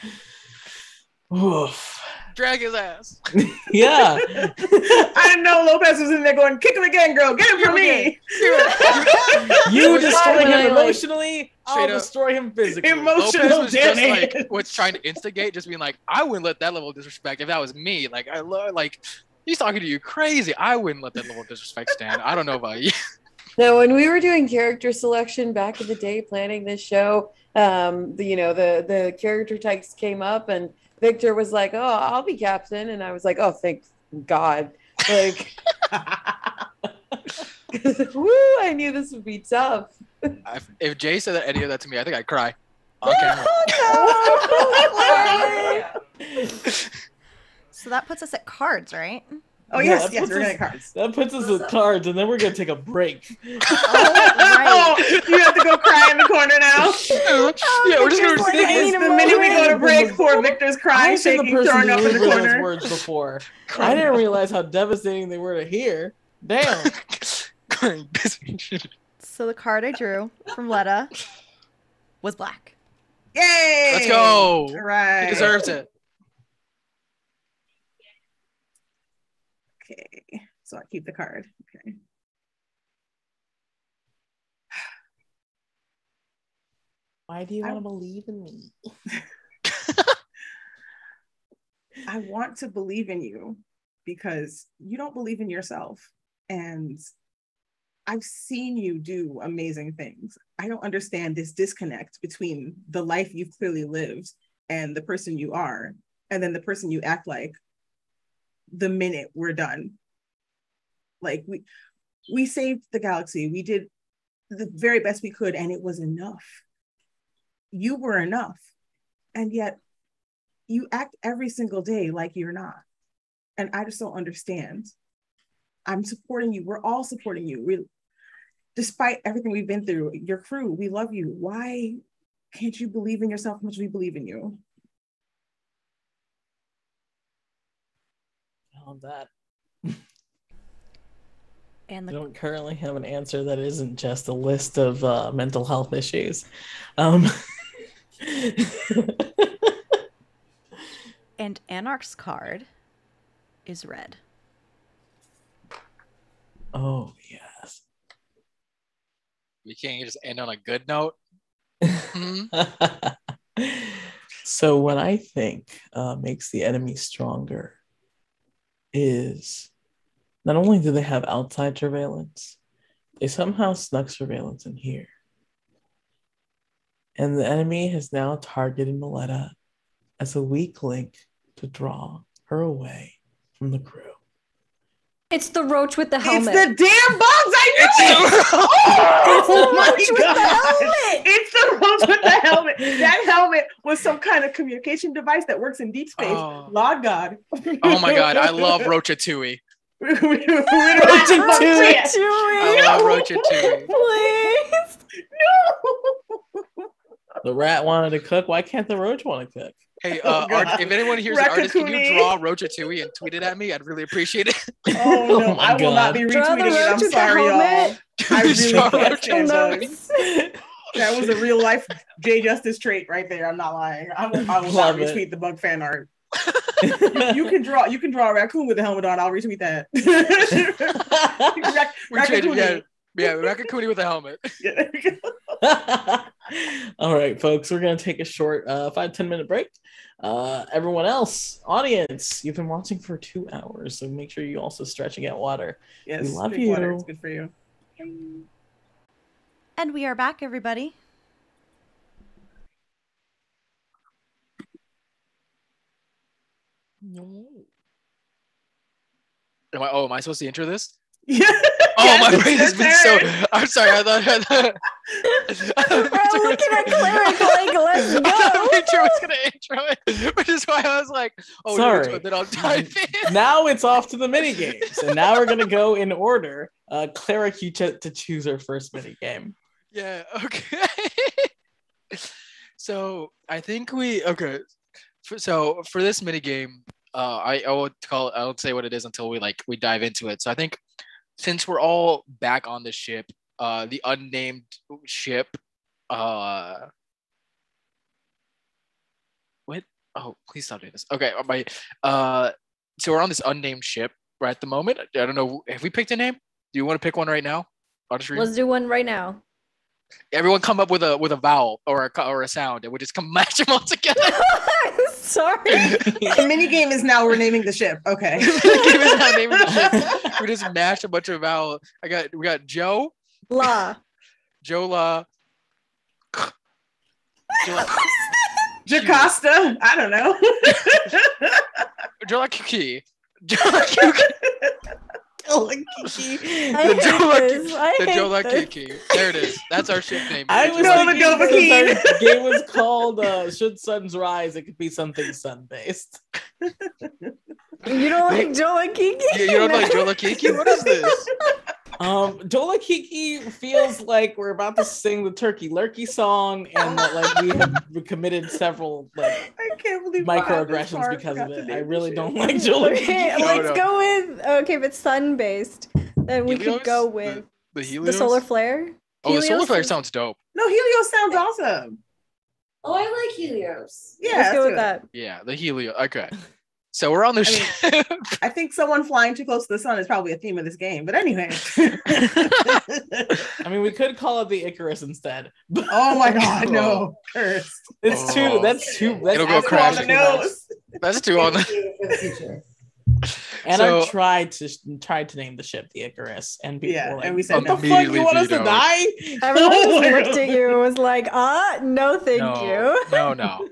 Woof. Drag his ass. Yeah. I didn't know Lopez was in there going, kick him again, girl. Get him for me. you destroy him like- emotionally, I'll destroy him physically. Emotional Lopez was just like was trying to instigate, just being like, I wouldn't let that level of disrespect if that was me. Like I love like he's talking to you crazy. I wouldn't let that level of disrespect stand. I don't know about you. Now, when we were doing character selection back in the day, planning this show, um, the, you know, the the character types came up, and Victor was like, "Oh, I'll be captain," and I was like, "Oh, thank God!" Like, Woo! I knew this would be tough. I, if Jay said that, any of that to me, I think I'd cry on camera. Oh, so that puts us at cards, right? Oh Yeah, yes, that yes, puts we're gonna us- cards. That puts us with cards, and then we're gonna take a break. Oh, you have to go cry in the corner now. Oh, yeah, we're just gonna like, sing I it. need It's a the minute we go to break, poor Victor's crying, I've the shaking, throwing up in the deliver those corner. words before. I didn't realize how devastating they were to hear. Damn. So the card I drew from Letta was black. Yay! Let's go. All right. He deserves it. Okay, so I keep the card. Okay. Why do you I- want to believe in me? I want to believe in you because you don't believe in yourself. And I've seen you do amazing things. I don't understand this disconnect between the life you've clearly lived and the person you are, and then the person you act like the minute we're done. Like we we saved the galaxy. We did the very best we could, and it was enough. You were enough. And yet you act every single day like you're not. And I just don't understand. I'm supporting you. We're all supporting you. We, despite everything we've been through, your crew, we love you. Why can't you believe in yourself as much as we believe in you? All of that. And I don't currently have an answer that isn't just a list of uh, mental health issues. Um, and Anarhk's card is red. oh yes. We can't just end on a good note. Hmm? so what I think uh, makes the enemy stronger is not only do they have outside surveillance, they somehow snuck surveillance in here. And the enemy has now targeted Mleta as a weak link to draw her away from the crew. It's the roach with the helmet. It's the damn bugs! I knew it! It's the Oh my roach with the helmet! It's the roach with the helmet. That helmet was some kind of communication device that works in deep space. Oh. Lord God. Oh my god, I love Roachatui. Roachatui. have to say it. I love Roachatui. Please. No. The rat wanted to cook. Why can't the roach want to cook? Hey, Oh, uh, art, if anyone here's an artist, can you Rakakuni. draw Roachatui and tweet it at me? I'd really appreciate it. Oh no, Oh my I will not be retweeting it. I'm sorry, y'all. I really can't stand that. That was a real life Jay Justice trait right there. I'm not lying. I will, I will not Love it. retweet the bug fan art. You can draw. You can draw a raccoon with a helmet on. I'll retweet that. Rac- We changed it, yeah. Raccoonie. Yeah, Rakakuni with a helmet. Yeah, there we go. All right, folks, we're going to take a short uh, five ten minute break. Uh, everyone else, audience, you've been watching for two hours, so make sure you also stretch and get water. Yes, We love drink water. you. It's good for you. And we are back, everybody. No. Am I, oh, am I supposed to enter this? Yeah. Oh, my brain has been that's so. I'm sorry. I thought. I thought We're looking at Cleric like, let's go. I thought go. Victor was gonna intro it, which is why I was like, "Oh, Sorry. no, then I'll type it." now it's off to the mini games, and now we're going to go in order. Uh, Cleric, you ch- to choose our first mini game. Yeah. Okay. so I think we okay. For, so for this mini game, uh, I I won't call I won't say what it is until we like we dive into it. So I think since we're all back on the ship, uh, the unnamed ship, uh, what? Oh, please stop doing this. Okay, my uh, so we're on this unnamed ship right at the moment. I don't know. Have we picked a name? Do you want to pick one right now? Let's do one right now. everyone come up with a with a vowel or a or a sound and we just come match them all together. Sorry. The mini game is now we're naming the ship. Okay. Give us our name of the ship. we just mashed a bunch of vowel. I got we got Joe, La. Jola, Jola, Jocasta. I don't know. Jola Kuki, Jola Kuki. Jola Kiki. The hate Jola this. The hate Jola. Kiki. There it is. That's our ship name. I was No, Jola the thinking Dova since King. our game was called uh, "Should Suns Rise," it could be something sun-based. You don't like Jola Kiki? You, you don't like Jola Kiki? What is this? Um, Dola Kiki feels like we're about to sing the Turkey Lurkey song, and that like we have committed several like I can't believe I microaggressions because of forgot it. I really shit. don't like Dola Kiki. Okay, No, let's no. go with okay. If it's sun based, then we Helios? could go with The the, Helios? solar flare. Oh, the solar flare sounds dope. No, Helios sounds awesome. Oh, I like Helios. Yeah, let's go with it. that. Yeah, the Helios. Okay. So we're on the I mean- I think someone flying too close to the sun is probably a theme of this game. But anyway. I mean, we could call it the Icarus instead. oh my god, no. Cursed. It's too. Oh. That's too. That's It'll go asking crash too on the much. nose. That's two on the. For the future. And So- I tried to tried to name the ship the Icarus, and people Yeah, were like, and we said "What the no. fuck? You Immediately want us to die?" Everyone Oh looked at you and was like, "Ah, no, thank no, you." no, no.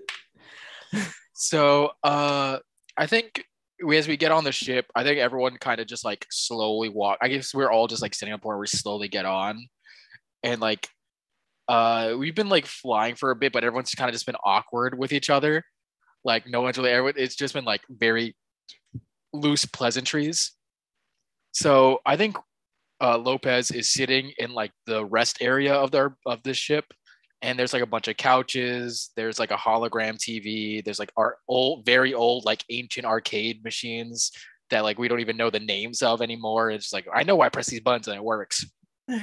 So, uh, I think we, as we get on the ship, I think everyone kind of just like slowly walk. I guess we're all just like sitting up where we slowly get on, and like, uh, we've been like flying for a bit, but everyone's kind of just been awkward with each other. Like, no one's really. Everyone, it's just been like very loose pleasantries. So I think uh, Lopez is sitting in like the rest area of the of this ship, and there's like a bunch of couches. There's like a hologram TV. There's like our old, very old, like ancient arcade machines that like we don't even know the names of anymore. It's like I know I press these buttons and it works.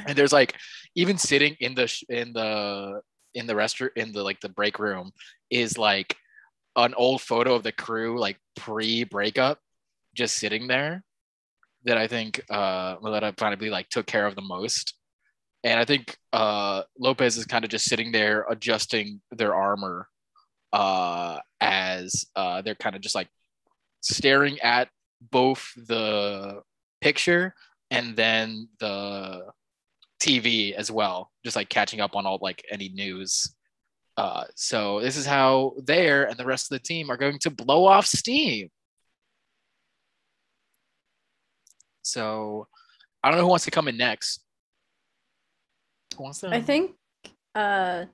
And there's like even sitting in the sh- in the in the restaurant in the like the break room is like an old photo of the crew like pre breakup just sitting there that I think uh Mleta finally like took care of the most. And I think uh Lopez is kind of just sitting there adjusting their armor uh as uh they're kind of just like staring at both the picture and then the TV as well, just like catching up on all like any news. Uh, so this is how there and the rest of the team are going to blow off steam. So I don't know who wants to come in next. To? I think uh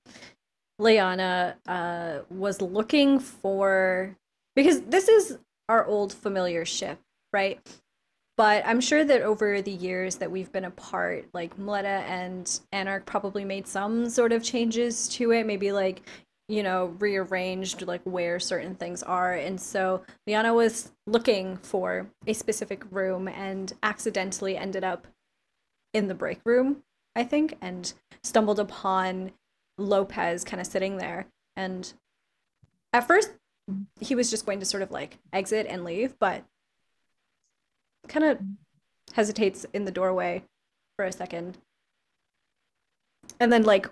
Lyana uh was looking for because this is our old familiar ship, right? But I'm sure that over the years that we've been apart, like Mleta and Anarhk probably made some sort of changes to it, maybe like, you know, rearranged like where certain things are. And so Lyana was looking for a specific room and accidentally ended up in the break room, I think, and stumbled upon Lopez kind of sitting there. And at first, he was just going to sort of like exit and leave, but kind of hesitates in the doorway for a second. And then like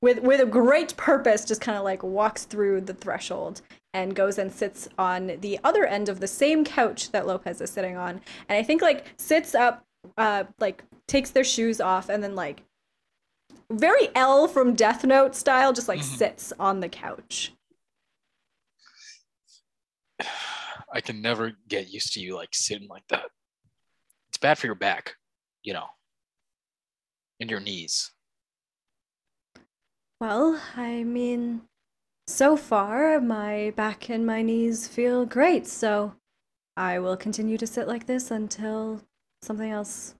with with a great purpose just kind of like walks through the threshold and goes and sits on the other end of the same couch that Lopez is sitting on. And I think like sits up uh like takes their shoes off and then like very L from Death Note style just like Mhm. sits on the couch. I can never get used to you like sitting like that. It's bad for your back, you know, and your knees. Well, I mean, so far my back and my knees feel great, so I will continue to sit like this until something else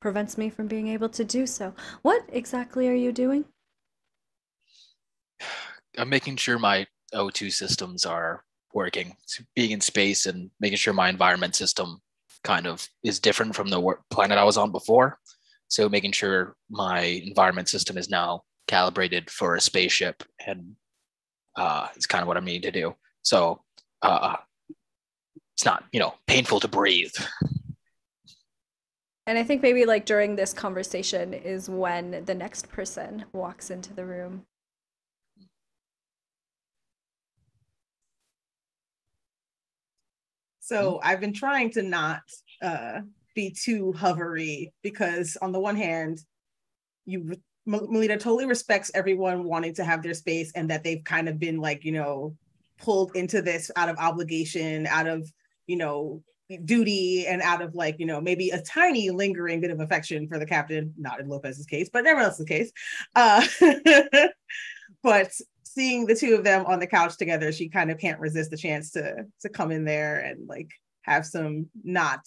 prevents me from being able to do so. What exactly are you doing? I'm making sure my O2 systems are working. Being in space and making sure my environment system kind of is different from the planet I was on before. So making sure my environment system is now calibrated for a spaceship and uh, it's kind of what I'm needing to do. So uh, it's not, you know, painful to breathe. And I think maybe like during this conversation is when the next person walks into the room. So I've been trying to not uh, be too hovery because on the one hand, you Mleta totally respects everyone wanting to have their space and that they've kind of been like, you know, pulled into this out of obligation, out of, you know, duty and out of like you know maybe a tiny lingering bit of affection for the captain not in lopez's case but everyone else's case uh but seeing the two of them on the couch together she kind of can't resist the chance to to come in there and like have some not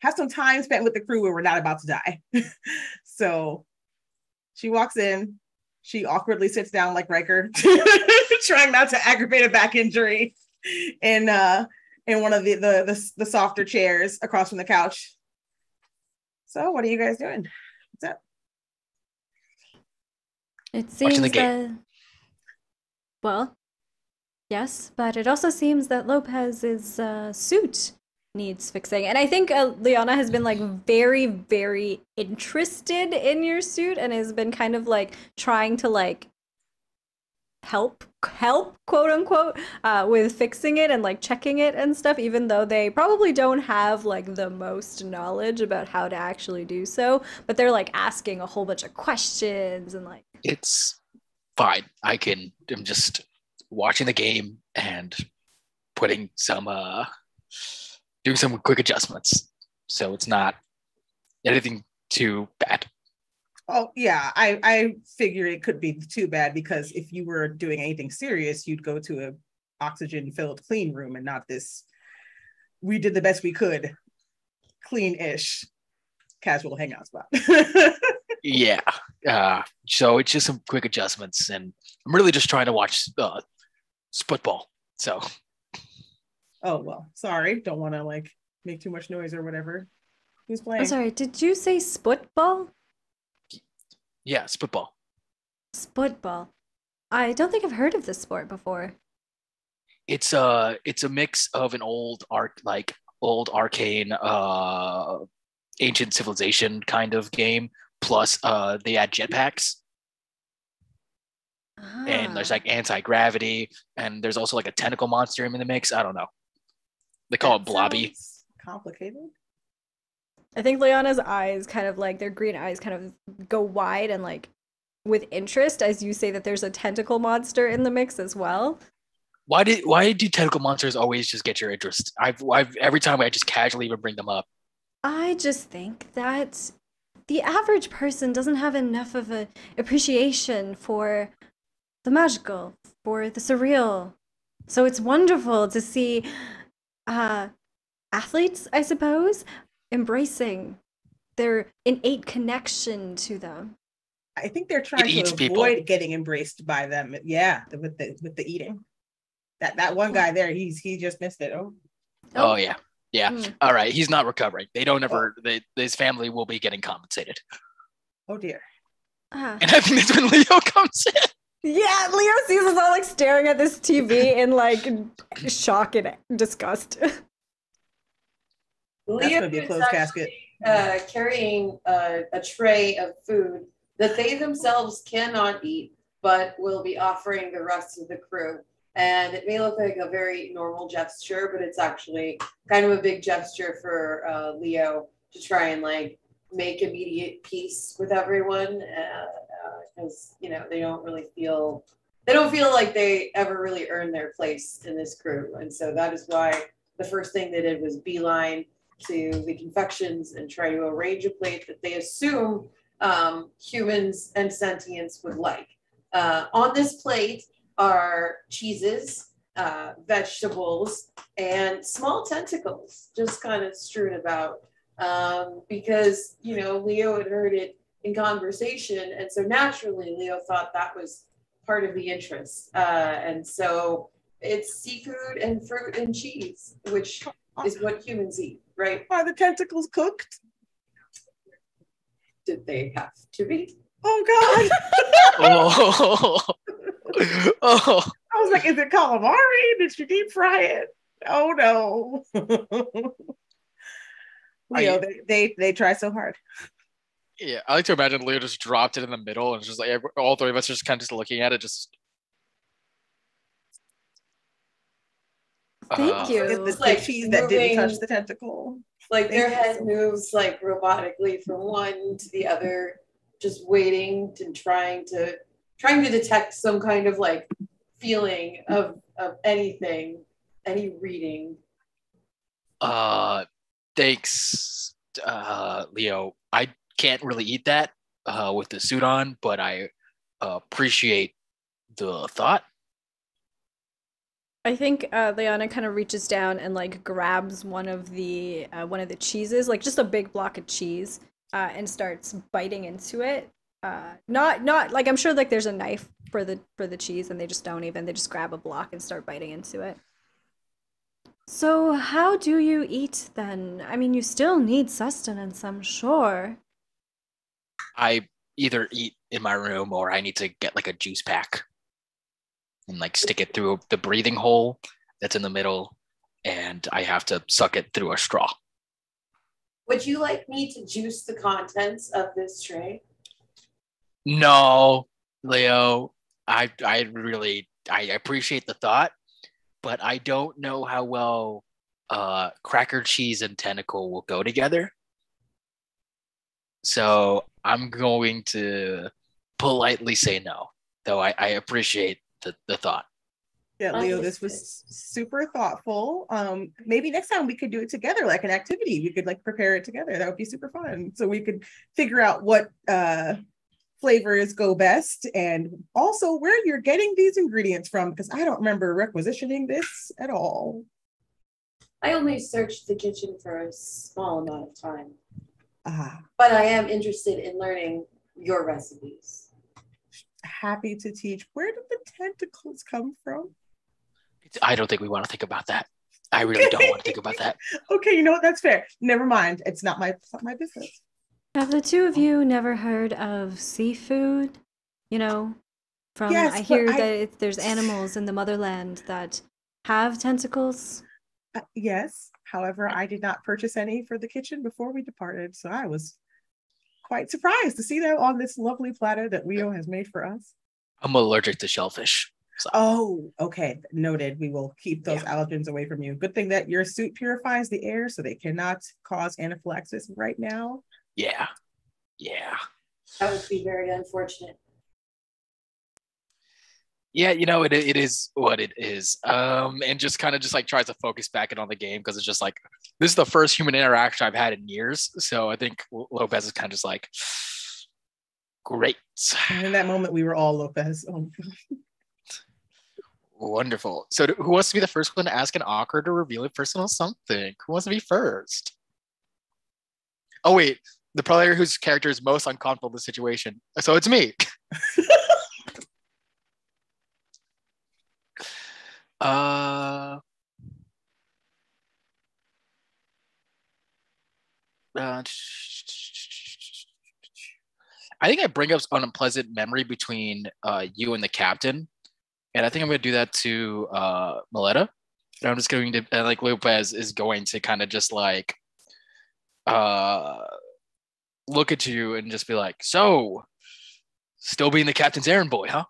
have some time spent with the crew where we're not about to die. So she walks in she awkwardly sits down like Riker, trying not to aggravate a back injury and uh in one of the, the the the softer chairs across from the couch. So, what are you guys doing? What's up? It seems that. Well, yes, but it also seems that Lopez's uh, suit needs fixing, and I think uh, Lyana has been like very, very interested in your suit, and has been kind of like trying to like help help quote unquote uh, with fixing it and like checking it and stuff even though they probably don't have like the most knowledge about how to actually do so but they're like asking a whole bunch of questions and like It's fine. I can. I'm just watching the game and putting some uh doing some quick adjustments. So it's not anything too bad. Oh yeah, I I figure it could be too bad because if you were doing anything serious, you'd go to a oxygen filled clean room and not this. We did the best we could, clean-ish, casual hangout spot. Yeah. Uh, so it's just some quick adjustments, and I'm really just trying to watch uh, football. So oh well, sorry, don't want to like make too much noise or whatever. Who's playing? i'm sorry did you say sputball yeah, it's football. sputball i don't think i've heard of this sport before It's a it's a mix of an old arc like old arcane uh ancient civilization kind of game plus uh they add jetpacks and there's Ah. like anti-gravity and there's also like a tentacle monster in the mix i don't know they call it blobby Complicated. I think Lyana's eyes kind of like their green eyes kind of go wide and like with interest as you say that there's a tentacle monster in the mix as well. why did why do tentacle monsters always just get your interest i've, I've every time i just casually even bring them up I just think that the average person doesn't have enough of an appreciation for the magical, for the surreal. So it's wonderful to see uh athletes, I suppose, embracing their innate connection to them. I think they're trying to avoid people. getting embraced by them. Yeah, with the with the eating. That that one guy there, he's he just missed it. Oh, oh, yeah yeah Mm. all right he's not recovering they don't ever they, his family will be getting compensated oh dear. Ah. and i think that's when leo comes in Yeah, Leo sees us all like staring at this TV in like shock and disgust. That's gonna be a closed casket. actually, Uh, carrying uh, a tray of food that they themselves cannot eat, but will be offering the rest of the crew. And it may look like a very normal gesture, but it's actually kind of a big gesture for uh, Leo to try and like make immediate peace with everyone, because you know they don't really feel they don't feel like they ever really earned their place in this crew, and so that is why the first thing they did was beeline to the confections and try to arrange a plate that they assume um, humans and sentients would like. Uh, on this plate are cheeses, uh, vegetables, and small tentacles just kind of strewn about. Um, because, you know, Leo had heard it in conversation. And so naturally, Leo thought that was part of the interest. Uh, and so it's seafood and fruit and cheese, which is what humans eat, right? Are the tentacles cooked? Did they have to be? Oh god. oh oh I was like, is it calamari? Did you deep fry it? Oh no. You know, they, they they try so hard. Yeah, I like to imagine Leo just dropped it in the middle and it's just like all three of us are just kind of just looking at it, just. Thank Uh, you. It's the, It's like cheese that didn't touch the tentacle. Like their Thank you head moves like robotically from one to the other, just waiting and trying to trying to detect some kind of like feeling of of anything, any reading. Uh, thanks, uh, Leo. I can't really eat that uh, with the suit on, but I uh, appreciate the thought. I think uh, Lyana kind of reaches down and like grabs one of the uh, one of the cheeses, like just a big block of cheese, uh, and starts biting into it. Uh, not not like I'm sure like there's a knife for the for the cheese, and they just don't even. They just grab a block and start biting into it. So how do you eat then? I mean, you still need sustenance, I'm sure. I either eat in my room or I need to get like a juice pack and like stick it through the breathing hole that's in the middle, and I have to suck it through a straw. Would you like me to juice the contents of this tray? No, Leo, I I really I appreciate the thought, but I don't know how well uh, cracker cheese and tentacle will go together. So I'm going to politely say no, though I, I appreciate the, the thought. Yeah, Leo, this was super thoughtful. Um, maybe next time we could do it together, like an activity. We could like prepare it together. That would be super fun. So we could figure out what uh flavors go best and also where you're getting these ingredients from, because I don't remember requisitioning this at all. I only searched the kitchen for a small amount of time, Ah, but I am interested in learning your recipes. Happy to teach. Where did the tentacles come from? I don't think we want to think about that. I really don't want to think about that. Okay, you know what? That's fair. Never mind. It's not my it's not my business. Have the two of you never heard of seafood? You know, from Yes, I hear I- that it, there's animals in the motherland that have tentacles. Uh, yes. However, I did not purchase any for the kitchen before we departed, so I was quite surprised to see that on this lovely platter that Leo has made for us. I'm allergic to shellfish. Oh, okay. Noted. We will keep those allergens away from you. Good thing that your suit purifies the air so they cannot cause anaphylaxis right now. Yeah. Yeah. That would be very unfortunate. Yeah, you know, it, it is what it is. Um, and just kind of just like tries to focus back in on the game because it's just like this is the first human interaction I've had in years. So I think Lopez is kind of just like, great, And in that moment, we were all Lopez. Oh, wonderful. So who wants to be the first one to ask an awkward or revealing personal something? Who wants to be first? Oh wait, the player whose character is most uncomfortable in the situation. So it's me. uh, uh, I think I bring up an unpleasant memory between uh, you and the captain, and I think I'm going to do that to uh, Mleta. And I'm just going to and like Lopez is going to kind of just like uh, look at you and just be like, "So, still being the captain's errand boy, huh?"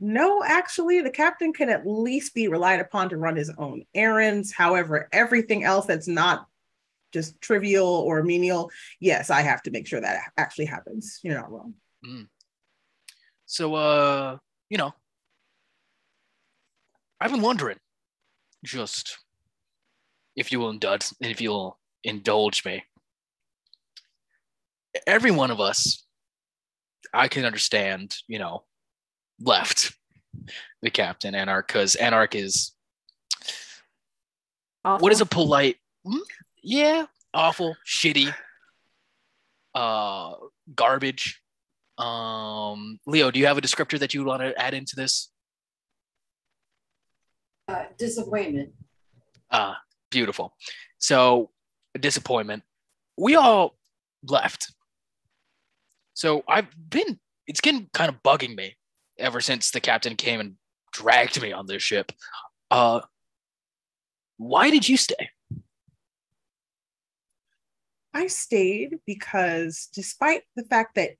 No, actually, the captain can at least be relied upon to run his own errands. However, everything else that's not just trivial or menial, yes, I have to make sure that actually happens. You're not wrong. So, uh, you know, I've been wondering, just if you will indulge, if you'll indulge me. Every one of us, I can understand, you know, left the captain Anarhk because Anarhk is Awful. what is a polite? Hmm? Yeah, awful, shitty, uh, garbage. Um, Leo, do you have a descriptor that you want to add into this? Uh, disappointment. Uh, beautiful. So, disappointment. We all left. So I've been, it's getting kind of bugging me ever since the captain came and dragged me on this ship. Uh, why did you stay? I stayed because despite the fact that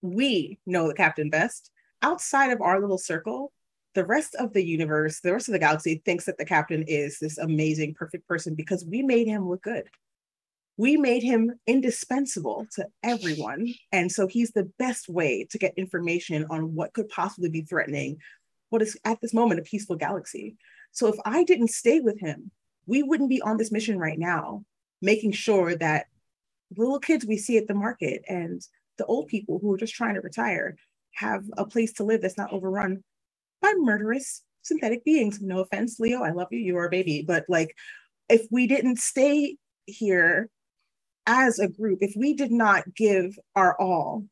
we know the captain best, outside of our little circle, the rest of the universe, the rest of the galaxy thinks that the captain is this amazing, perfect person because we made him look good. We made him indispensable to everyone. And so he's the best way to get information on what could possibly be threatening what is at this moment a peaceful galaxy. So if I didn't stay with him, we wouldn't be on this mission right now, making sure that little kids we see at the market and the old people who are just trying to retire have a place to live that's not overrun by murderous synthetic beings. No offense, Leo, I love you, you are a baby. But like, if we didn't stay here as a group, if we did not give our all,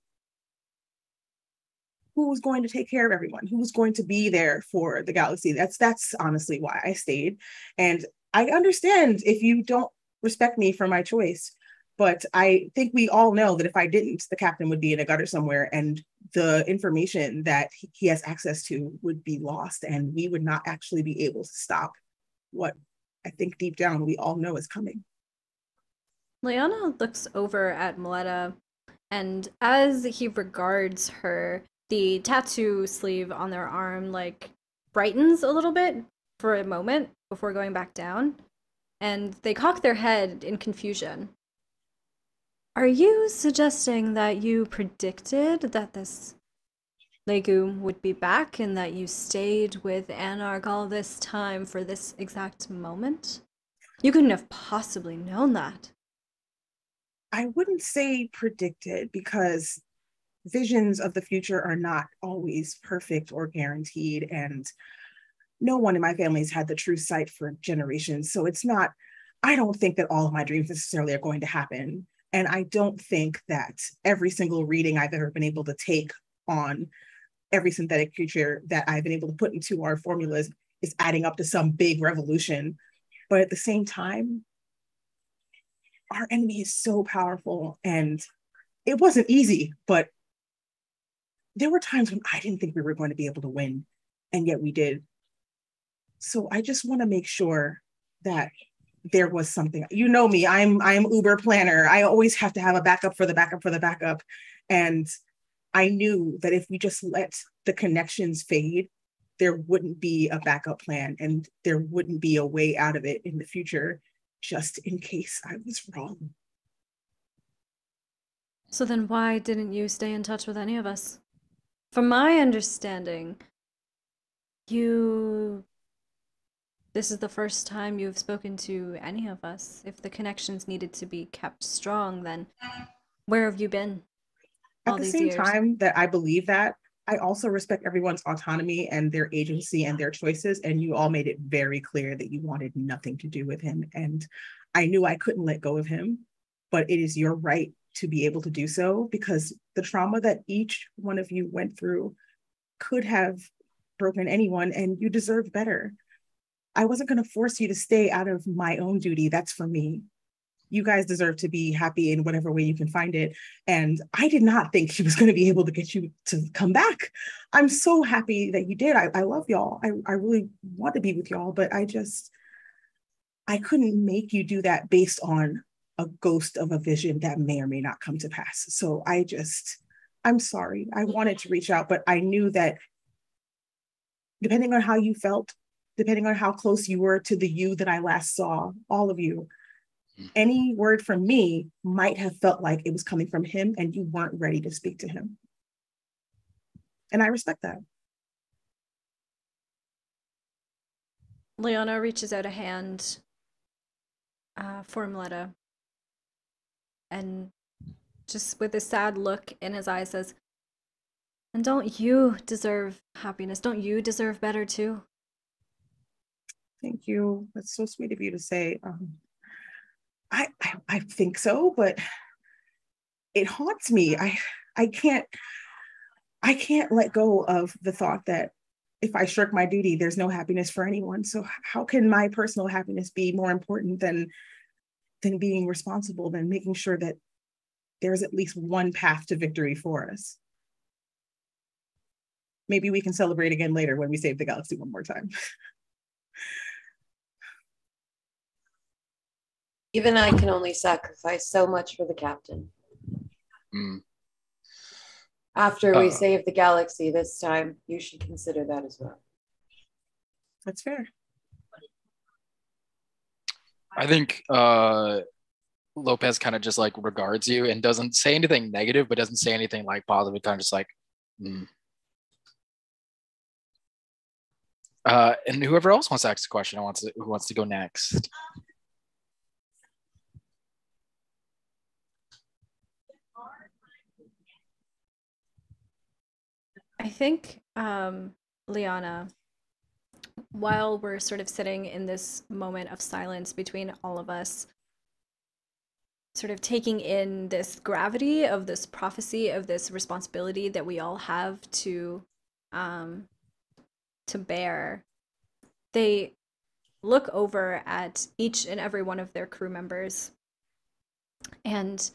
who was going to take care of everyone? Who was going to be there for the galaxy? That's that's honestly why I stayed. And I understand if you don't respect me for my choice, but I think we all know that if I didn't, the captain would be in a gutter somewhere and the information that he has access to would be lost and we would not actually be able to stop what I think deep down we all know is coming. Lyana looks over at Mleta, and as he regards her, the tattoo sleeve on their arm like brightens a little bit for a moment before going back down, and they cock their head in confusion. Are you suggesting that you predicted that this legume would be back and that you stayed with Anarhk all this time for this exact moment? You couldn't have possibly known that. I wouldn't say predicted because visions of the future are not always perfect or guaranteed. And no one in my family has had the true sight for generations. So it's not, I don't think that all of my dreams necessarily are going to happen. And I don't think that every single reading I've ever been able to take on every synthetic creature that I've been able to put into our formulas is adding up to some big revolution. But at the same time, our enemy is so powerful and it wasn't easy, but there were times when I didn't think we were going to be able to win, and yet we did. So I just want to make sure that there was something. You know me, I'm I'm uber planner. I always have to have a backup for the backup for the backup. And I knew that if we just let the connections fade, there wouldn't be a backup plan and there wouldn't be a way out of it in the future, just in case I was wrong. So then why didn't you stay in touch with any of us? From my understanding, you. This is the first time you've spoken to any of us. If the connections needed to be kept strong, then where have you been? At the same years? time that I believe that, I also respect everyone's autonomy and their agency and their choices. And you all made it very clear that you wanted nothing to do with him. And I knew I couldn't let go of him, but it is your right to be able to do so because the trauma that each one of you went through could have broken anyone and you deserve better. I wasn't going to force you to stay out of my own duty. That's for me. You guys deserve to be happy in whatever way you can find it. And I did not think she was going to be able to get you to come back. I'm so happy that you did. I, I love y'all. I, I really want to be with y'all, but I just, I couldn't make you do that based on a ghost of a vision that may or may not come to pass. So I just, I'm sorry. I wanted to reach out, but I knew that depending on how you felt, depending on how close you were to the you that I last saw, all of you. Any word from me might have felt like it was coming from him and you weren't ready to speak to him. And I respect that. Lyana reaches out a hand uh, for Mleta and just with a sad look in his eyes says, And don't you deserve happiness? Don't you deserve better too? Thank you. That's so sweet of you to say. Um, I, I I think so, but it haunts me. I I can't I can't let go of the thought that if I shirk my duty, there's no happiness for anyone. So how can my personal happiness be more important than than being responsible, than making sure that there's at least one path to victory for us. Maybe we can celebrate again later when we save the galaxy one more time. Even I can only sacrifice so much for the captain. Mm. After we uh, save the galaxy this time, you should consider that as well. That's fair. I think uh, Lopez kind of just like regards you and doesn't say anything negative, but doesn't say anything like positive. Kind of just like, mm. Uh, and whoever else wants to ask a question, I want to who wants to go next. I think, um, Lyana, while we're sort of sitting in this moment of silence between all of us, sort of taking in this gravity of this prophecy of this responsibility that we all have to um, to bear, they look over at each and every one of their crew members and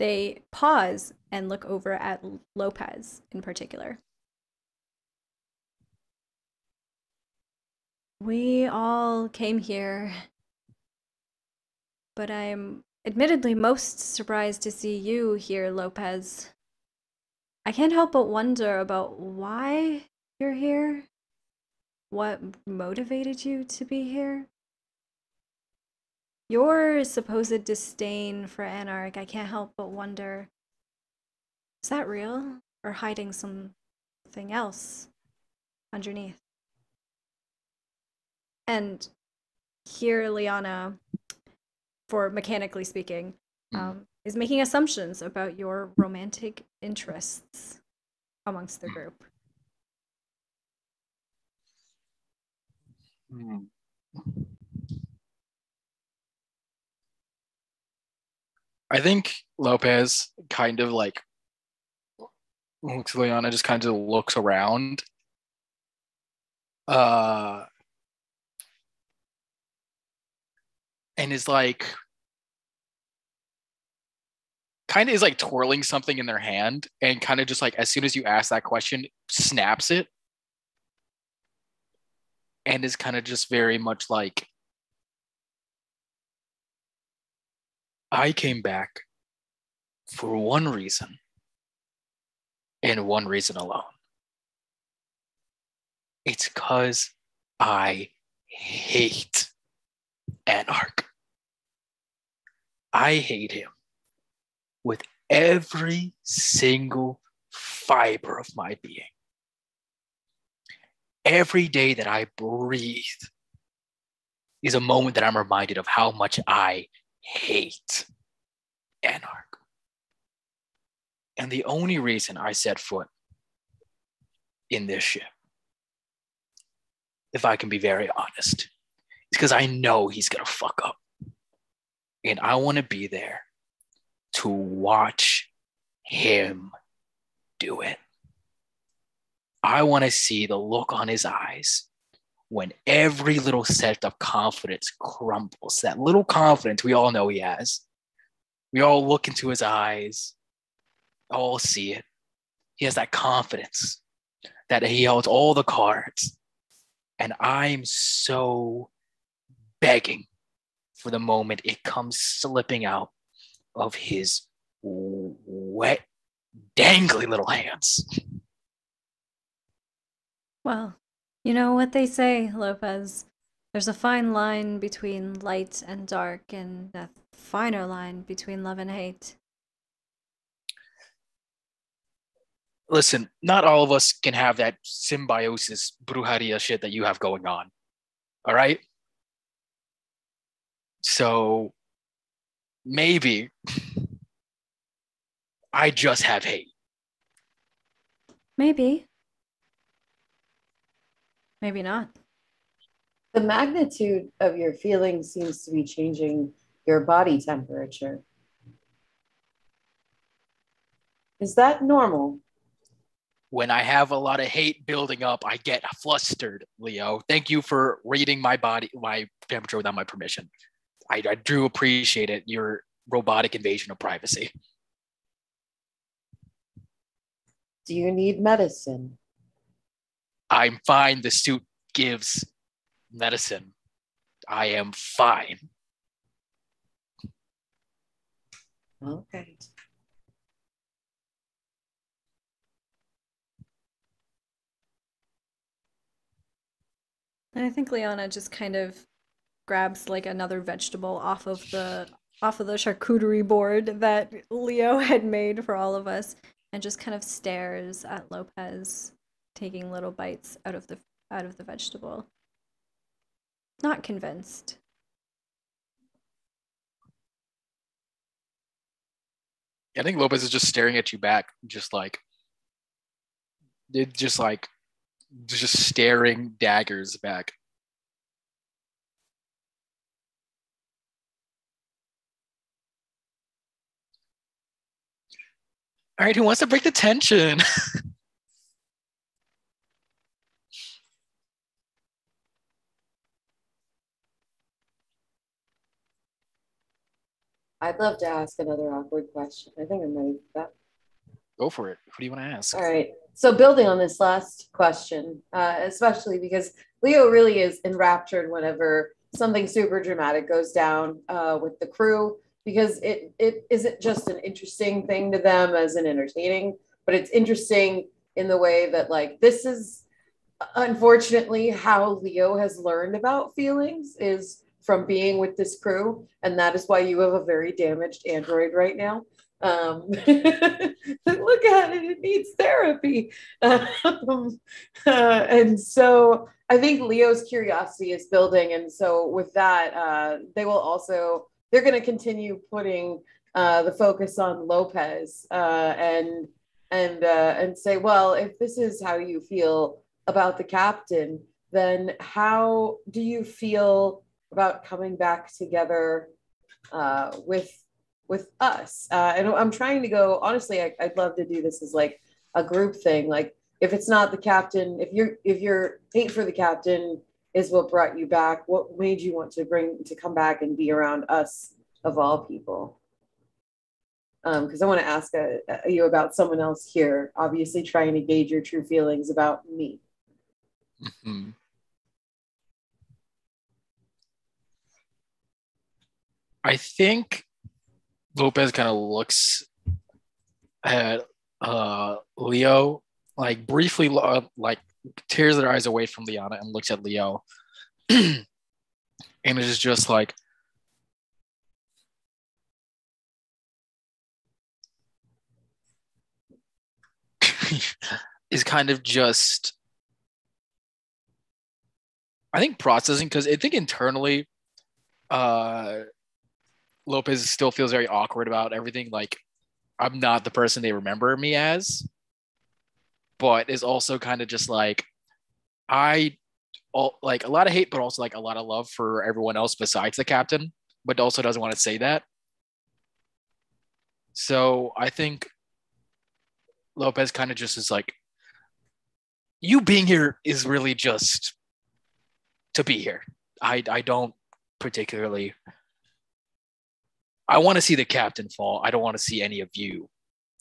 they pause and look over at Lopez in particular. We all came here, but I'm admittedly most surprised to see you here, Lopez. I can't help but wonder about why you're here. What motivated you to be here? Your supposed disdain for Anarhk, I can't help but wonder is that real or hiding something else underneath? And here, Lyana, for mechanically speaking, um, is making assumptions about your romantic interests amongst the group. Hmm. I think Lopez kind of like looks Lyana just kind of looks around. Uh and is like kind of is like twirling something in their hand and kind of just like as soon as you ask that question snaps it and is kind of just very much like I came back for one reason and one reason alone. It's because I hate Anarhk. I hate him with every single fiber of my being. Every day that I breathe is a moment that I'm reminded of how much I hate Anarhk. And the only reason I set foot in this ship, if I can be very honest, is because I know he's going to fuck up. And I want to be there to watch him do it. I want to see the look on his eyes when every little set of confidence crumbles. That little confidence we all know he has. We all look into his eyes, all see it. He has that confidence that he holds all the cards. And I'm so begging for the moment it comes slipping out of his wet, dangly little hands. Well, you know what they say, Lopez. There's a fine line between light and dark, and a finer line between love and hate. Listen, not all of us can have that symbiosis brujeria shit that you have going on. All right? So maybe I just have hate. Maybe. Maybe not. The magnitude of your feelings seems to be changing your body temperature. Is that normal? When I have a lot of hate building up, I get flustered, Leo. Thank you for reading my body, my temperature without my permission. I, I do appreciate it. Your robotic invasion of privacy. Do you need medicine? I'm fine. The suit gives medicine. I am fine. Okay. And I think Lyana just kind of grabs like another vegetable off of the off of the charcuterie board that Leo had made for all of us and just kind of stares at Lopez taking little bites out of the out of the vegetable. Not convinced. I think Lopez is just staring at you back, just like just like just staring daggers back. All right, who wants to break the tension? I'd love to ask another awkward question. I think I'm ready for that. Go for it. What do you want to ask? All right. So building on this last question, uh, especially because Leo really is enraptured whenever something super dramatic goes down uh, with the crew, because it it isn't just an interesting thing to them as an entertaining, but it's interesting in the way that like this is unfortunately how Leo has learned about feelings is from being with this crew, and that is why you have a very damaged android right now. Um, look at it; it needs therapy. Um, uh, and so, I think Leo's curiosity is building, and so with that, uh, they will also they're going to continue putting uh, the focus on Lopez uh, and and uh, and say, well, if this is how you feel about the captain, then how do you feel about coming back together uh, with with us. Uh, and I'm trying to go. Honestly, I, I'd love to do this as like a group thing. Like if it's not the captain, if you're if your hate for the captain is what brought you back, what made you want to bring to come back and be around us of all people? Because um, I want to ask a, uh, a, you about someone else here. Obviously, trying to gauge your true feelings about me. Mm-hmm. I think Lopez kind of looks at uh, Leo, like briefly, uh, like tears their eyes away from Lyana and looks at Leo. and it's just like, is kind of just I think processing because I think internally uh Lopez still feels very awkward about everything. Like, I'm not the person they remember me as, but is also kind of just like, I all like a lot of hate, but also like a lot of love for everyone else besides the captain, but also doesn't want to say that. So I think Lopez kind of just is like, you being here is really just to be here. I I don't particularly I want to see the captain fall. I don't want to see any of you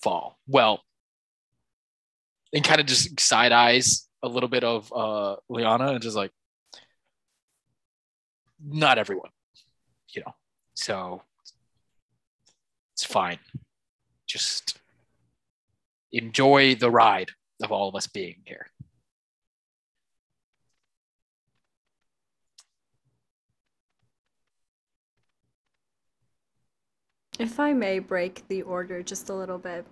fall. Well, and kind of just side eyes a little bit of uh Lyana and just like not everyone, you know. So it's fine. Just enjoy the ride of all of us being here. If I may break the order just a little bit,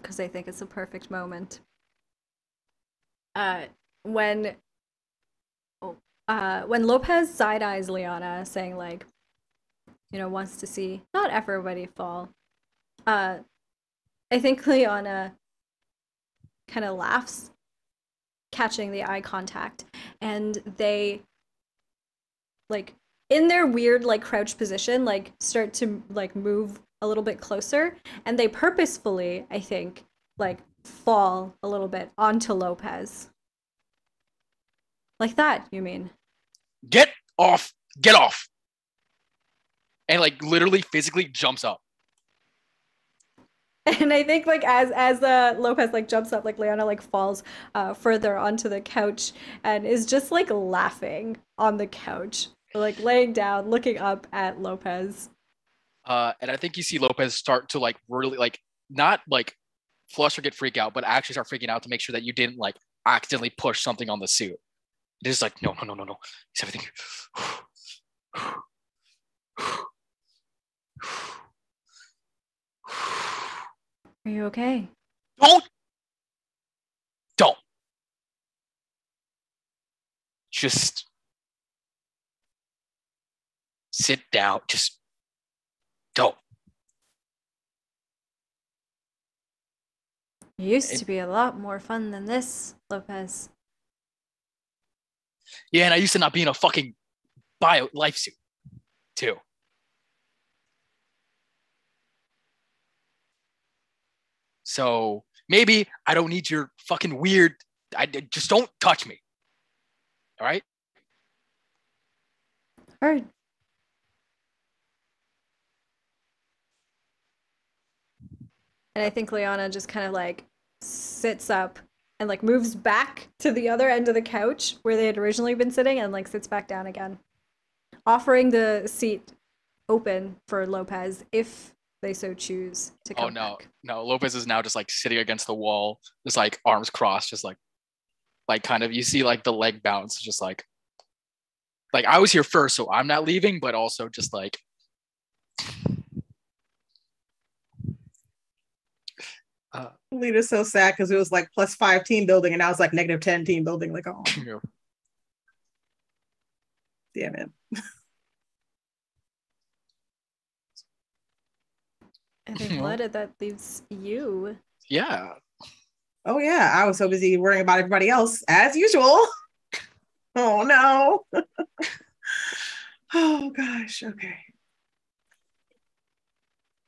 because I think it's a perfect moment. Uh, when oh, uh, when Lopez side eyes Lyana, saying like, you know, wants to see not everybody fall. Uh, I think Lyana kind of laughs, catching the eye contact, and they like in their weird like crouch position like start to like move a little bit closer and they purposefully i think like fall a little bit onto lopez. Like that you mean? Get off get off! And like literally physically jumps up. And i think like as as uh lopez like jumps up like Lyana like falls uh further onto the couch and is just like laughing on the couch like laying down, looking up at Lopez. Uh, and I think you see Lopez start to like really like not like flush or get freak out, but actually start freaking out to make sure that you didn't like accidentally push something on the suit. It is like no, no, no, no, no. Is everything? Are you okay? Don't, don't. just sit down. Just don't. It used It- to be a lot more fun than this, Lopez. Yeah, and I used to not be in a fucking bio life suit too. So maybe I don't need your fucking weird. I just don't touch me. All right. Heard. And I think Lyana just kind of like sits up and like moves back to the other end of the couch where they had originally been sitting and like sits back down again, offering the seat open for Lopez if they so choose to oh, come Oh no, back. no. Lopez is now just like sitting against the wall, just like arms crossed, just like, like kind of. You see like the leg bounce, just like, like I was here first, so I'm not leaving, but also just like, Lita's so sad because it was like plus five team building and now it's like negative 10 team building. Like, oh, you know, damn it. I think Well- Letta, that leaves you. yeah. Oh, yeah. I was so busy worrying about everybody else as usual. Oh, no. oh, gosh. Okay.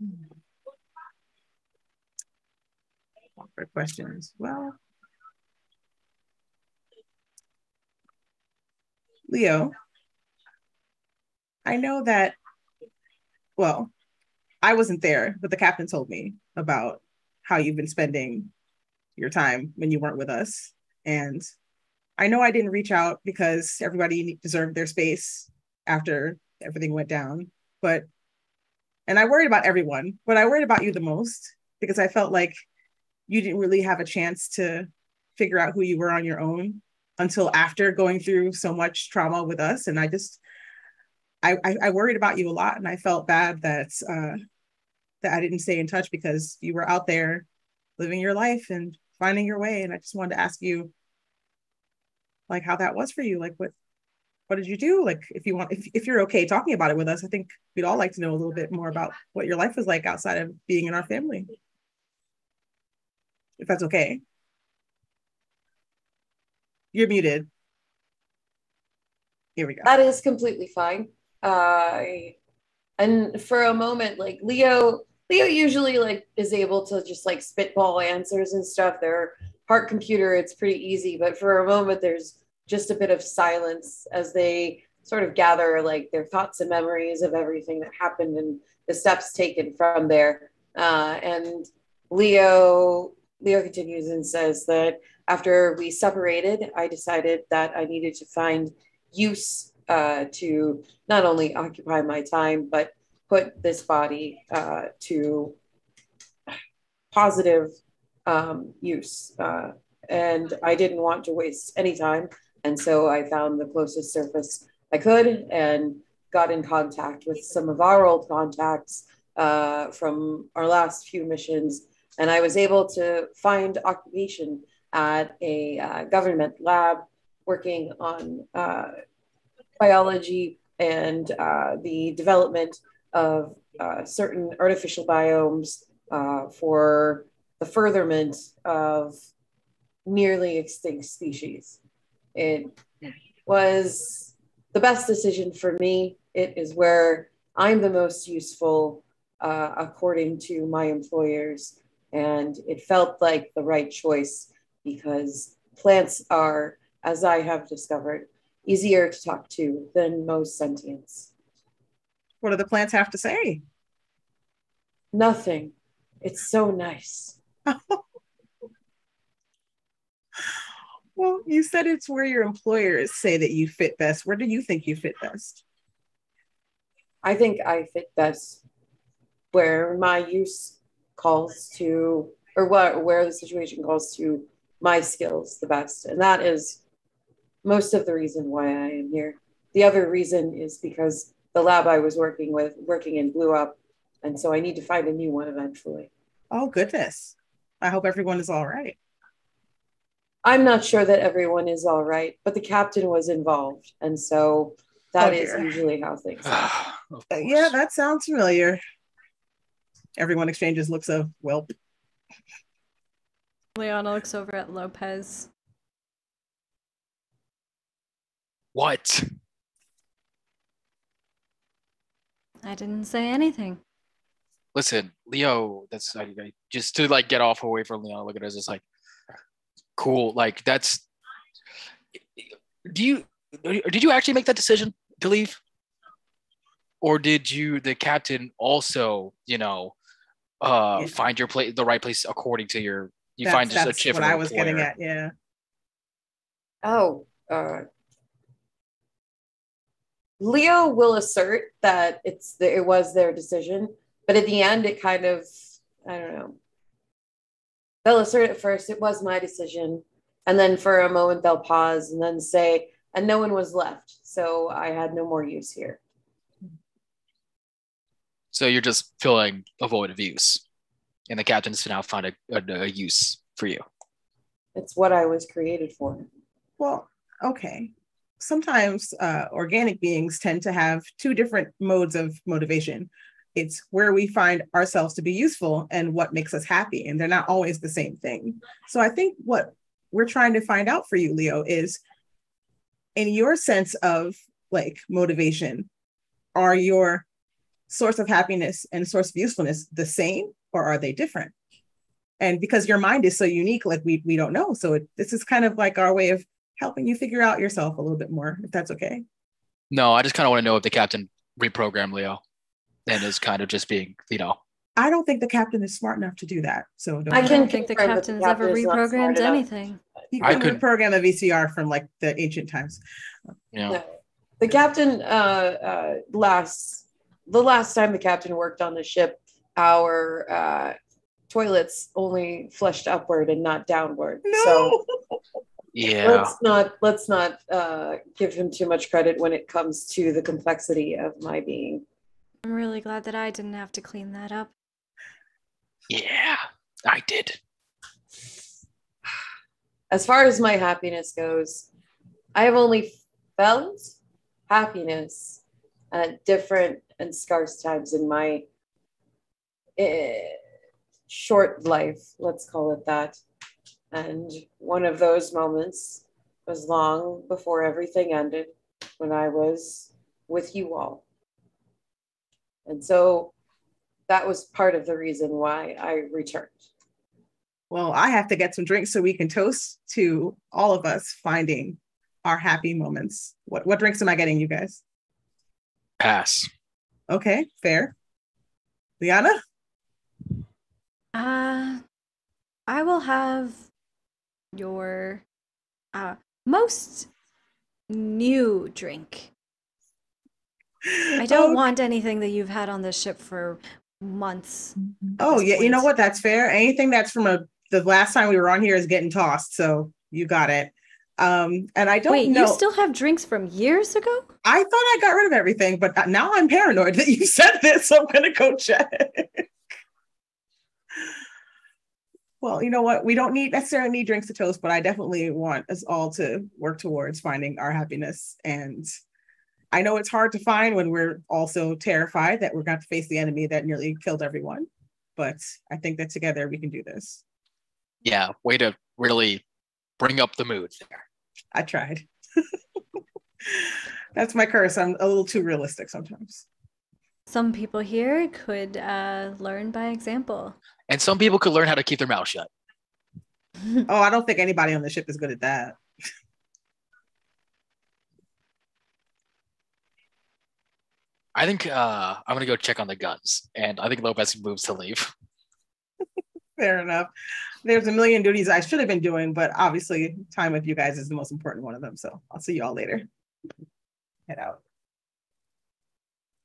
Hmm. Awkward questions. Well, Leo, I know that, well, I wasn't there, but the captain told me about how you've been spending your time when you weren't with us. And I know I didn't reach out because everybody deserved their space after everything went down, but and I worried about everyone, but I worried about you the most because I felt like you didn't really have a chance to figure out who you were on your own until after going through so much trauma with us. And I just I I, I worried about you a lot and I felt bad that uh that I didn't stay in touch because you were out there living your life and finding your way. And I just wanted to ask you like how that was for you. Like what what did you do? Like if you want if, if you're okay talking about it with us, I think we'd all like to know a little bit more about what your life was like outside of being in our family. If that's okay. You're muted. Here we go. That is completely fine. Uh, and for a moment, like Leo, Leo usually like is able to just like spitball answers and stuff. Their heart computer, it's pretty easy. But for a moment, there's just a bit of silence as they sort of gather like their thoughts and memories of everything that happened and the steps taken from there. Uh, and Leo, Leo continues and says that after we separated, I decided that I needed to find use uh, to not only occupy my time, but put this body uh, to positive um, use. Uh, and I didn't want to waste any time. And so I found the closest surface I could and got in contact with some of our old contacts uh, from our last few missions. And I was able to find occupation at a uh, government lab working on uh, biology and uh, the development of uh, certain artificial biomes uh, for the furtherment of nearly extinct species. It was the best decision for me. It is where I'm the most useful uh, according to my employers. And it felt like the right choice because plants are, as I have discovered, easier to talk to than most sentients. What do the plants have to say? Nothing. It's so nice. Well, you said it's where your employers say that you fit best. Where do you think you fit best? I think I fit best where my use calls to, or what, where the situation calls to my skills the best. And that is most of the reason why I am here. The other reason is because the lab I was working with, working in blew up. And so I need to find a new one eventually. Oh, goodness. I hope everyone is all right. I'm not sure that everyone is all right, but the captain was involved, and so that Oh, is usually how things. are. Of Uh, yeah, that sounds familiar. Everyone exchanges looks of well. Lyana looks over at Lopez. What? I didn't say anything. Listen, Leo. That's I, I, just to like get off away from Lyana. Look at us. It's like cool. Like that's. Do you did you actually make that decision to leave, or did you the captain also you know uh Yeah. find your place the right place according to your you That's- find just a chip what I an was getting at. Yeah. Oh, uh, Leo will assert that it's the, it was their decision, but at the end, it kind of I don't know. They'll assert at first it was my decision, and then for a moment they'll pause and then say, and no one was left, so I had no more use here. So you're just filling a void of use, and the captain's to now find a, a, a use for you. It's what I was created for. Well, okay. Sometimes uh, organic beings tend to have two different modes of motivation. It's where we find ourselves to be useful and what makes us happy, and they're not always the same thing. So I think what we're trying to find out for you, Leo, is in your sense of like motivation, are your source of happiness and source of usefulness the same or are they different? And because your mind is so unique, like we we don't know. So it, this is kind of like our way of helping you figure out yourself a little bit more, if that's okay. No, I just kind of want to know if the captain reprogrammed Leo, and is kind of just being you know I don't think the captain is smart enough to do that. So don't I I can don't think the confirm that captain the has ever captain is reprogrammed enough. anything. He I could could- program a VCR from like the ancient times. you know. No. The captain uh, uh, last the last time the captain worked on the ship, our uh, toilets only flushed upward and not downward. So Yeah. let's not let's not uh, give him too much credit when it comes to the complexity of my being. I'm really glad that I didn't have to clean that up. Yeah, I did. As far as my happiness goes, I have only felt happiness at different and scarce times in my eh, short life, let's call it that. And one of those moments was long before everything ended when I was with you all. And so that was part of the reason why I returned. Well, I have to get some drinks so we can toast to all of us finding our happy moments. What what drinks am I getting, you guys? Pass. Okay, fair. Lyana? Uh, I will have your uh, most new drink. I don't Oh, want anything that you've had on this ship for months. Oh yeah, you know what? That's fair. Anything that's from a the last time we were on here is getting tossed, so you got it. Um, and I don't Wait, know. you still have drinks from years ago? I thought I got rid of everything, but now I'm paranoid that you said this, so I'm gonna go check. well, you know what? We don't need necessarily need drinks to toast, but I definitely want us all to work towards finding our happiness. And I know it's hard to find when we're also terrified that we're going to face the enemy that nearly killed everyone. But I think that together we can do this. Yeah, way to really bring up the mood there. I tried. That's my curse. I'm a little too realistic sometimes. Some people here could uh, learn by example. And some people could learn how to keep their mouth shut. Oh, I don't think anybody on the ship is good at that. I think uh, I'm gonna go check on the guns, and I think Lopez moves to leave. Fair enough. There's a million duties I should have been doing, but obviously, time with you guys is the most important one of them. So I'll see you all later. Head out.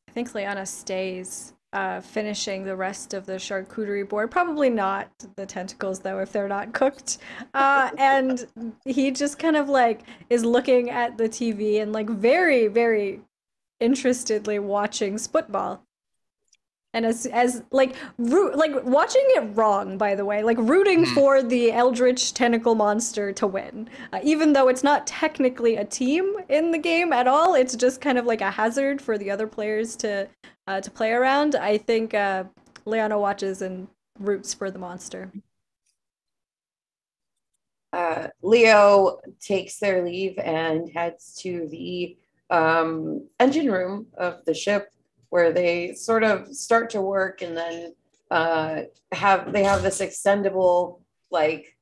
I think Lyana stays, uh, finishing the rest of the charcuterie board. Probably not the tentacles, though, if they're not cooked. Uh, and he just kind of like is looking at the TV and like very, very interestedly watching football. And as as like root like watching it wrong, by the way, like rooting Mhm. for the Eldritch tentacle monster to win, uh, even though it's not technically a team in the game at all. It's just kind of like a hazard for the other players to uh, to play around. I think uh, Lyana watches and roots for the monster. uh, Leo takes their leave and heads to the um, engine room of the ship where they sort of start to work and then uh, have they have this extendable like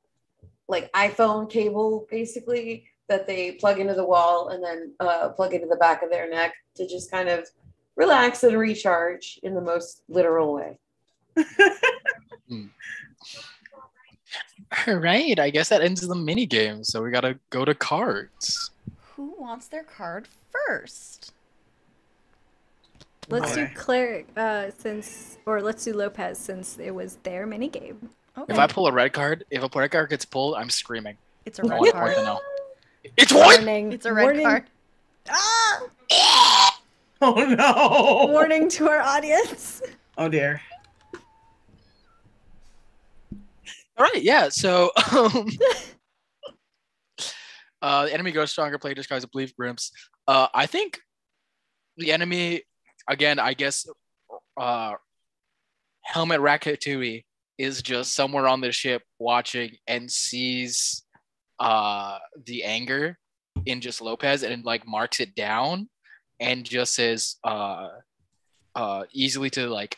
like iPhone cable basically that they plug into the wall and then uh, plug into the back of their neck to just kind of relax and recharge in the most literal way. All right, I guess that ends the mini game. So we gotta go to cards. Who wants their card first? Let's do Boy. Cleric uh, since, or let's do Lopez since it was their minigame. Okay. If I pull a red card, if a red card gets pulled, I'm screaming. it's a I red want everyone card. to know. It's what? Warning! It's a red warning, card. Ah! Oh no! Warning to our audience. Oh dear. All right, yeah. So, um, uh, the enemy grows stronger. Player describes a belief grimps. Uh, I think the enemy, again, I guess, uh, Helmet Ratatouille is just somewhere on the ship watching and sees uh the anger in just Lopez and like marks it down and just says uh uh easily to like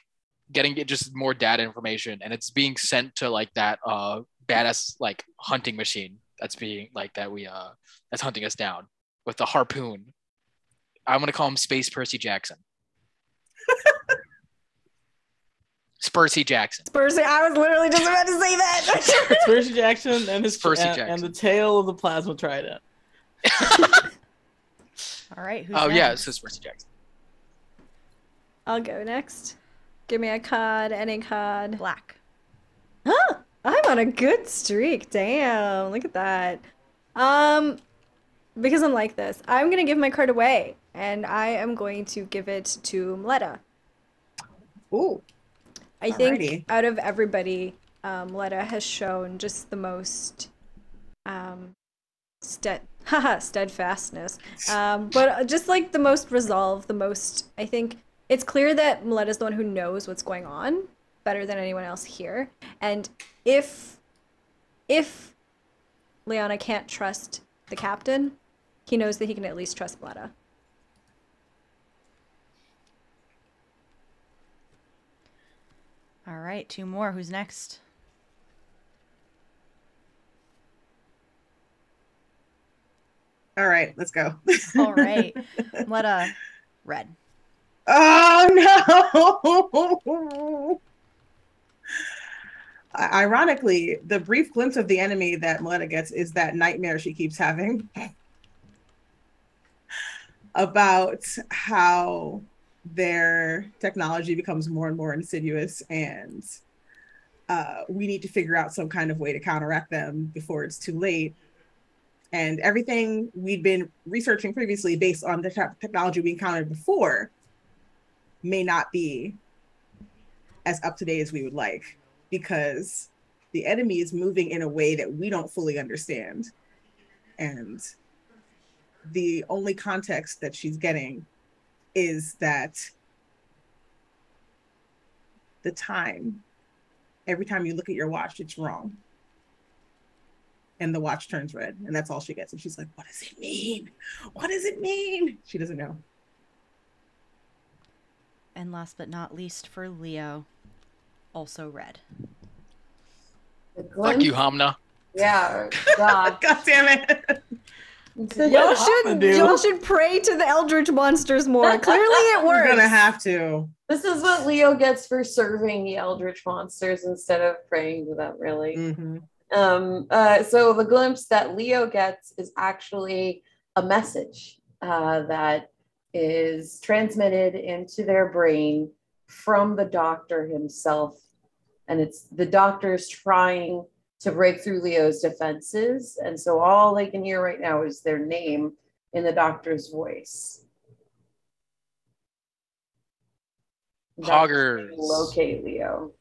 getting it just more data information. And it's being sent to like that uh badass like hunting machine that's being like that we uh that's hunting us down with the harpoon. I'm gonna call him space percy jackson spursy jackson Spursy, I was literally just about to say that. It's Percy Jackson and his Percy and, Jackson. and the tail of the plasma trident. All right. Who's oh yeah next? so it's percy jackson I'll go next. Give me a card, any card. black. Huh, I'm on a good streak. Damn, look at that. Um, because I'm like this, I'm gonna give my card away, and I am going to give it to Mleta. Ooh. I think Alrighty. out of everybody, um, Mleta has shown just the most um, stead, haha, steadfastness. Um, but just like the most resolve, the most. I think it's clear that Mleta's the one who knows what's going on better than anyone else here. And if if Lyana can't trust the captain, he knows that he can at least trust Mleta. All right. Two more. Who's next? All right, let's go. All right. Let uh red. Oh no! Ironically, the brief glimpse of the enemy that Mleta gets is that nightmare she keeps having about how their technology becomes more and more insidious, and uh, we need to figure out some kind of way to counteract them before it's too late. And everything we'd been researching previously, based on the te- technology we encountered before, may not be as up to date as we would like because the enemy is moving in a way that we don't fully understand. And the only context that she's getting is that the time, every time you look at your watch, it's wrong. And the watch turns red, and that's all she gets. And she's like, What does it mean? What does it mean? She doesn't know. And last but not least for Leo, also red. The fuck you Hamnah Yeah. God. God damn it. Y'all should I'ma y'all should pray to the Eldritch monsters more. Clearly, it works. We're gonna have to. This is what Leo gets for serving the Eldritch monsters instead of praying to them, really. Mhm. Um, uh, so the glimpse that Leo gets is actually a message uh, that is transmitted into their brain from the doctor himself. And it's the doctor's trying to break through Leo's defenses. And so all they can hear right now is their name in the doctor's voice. That's Poggers. Locate Leo.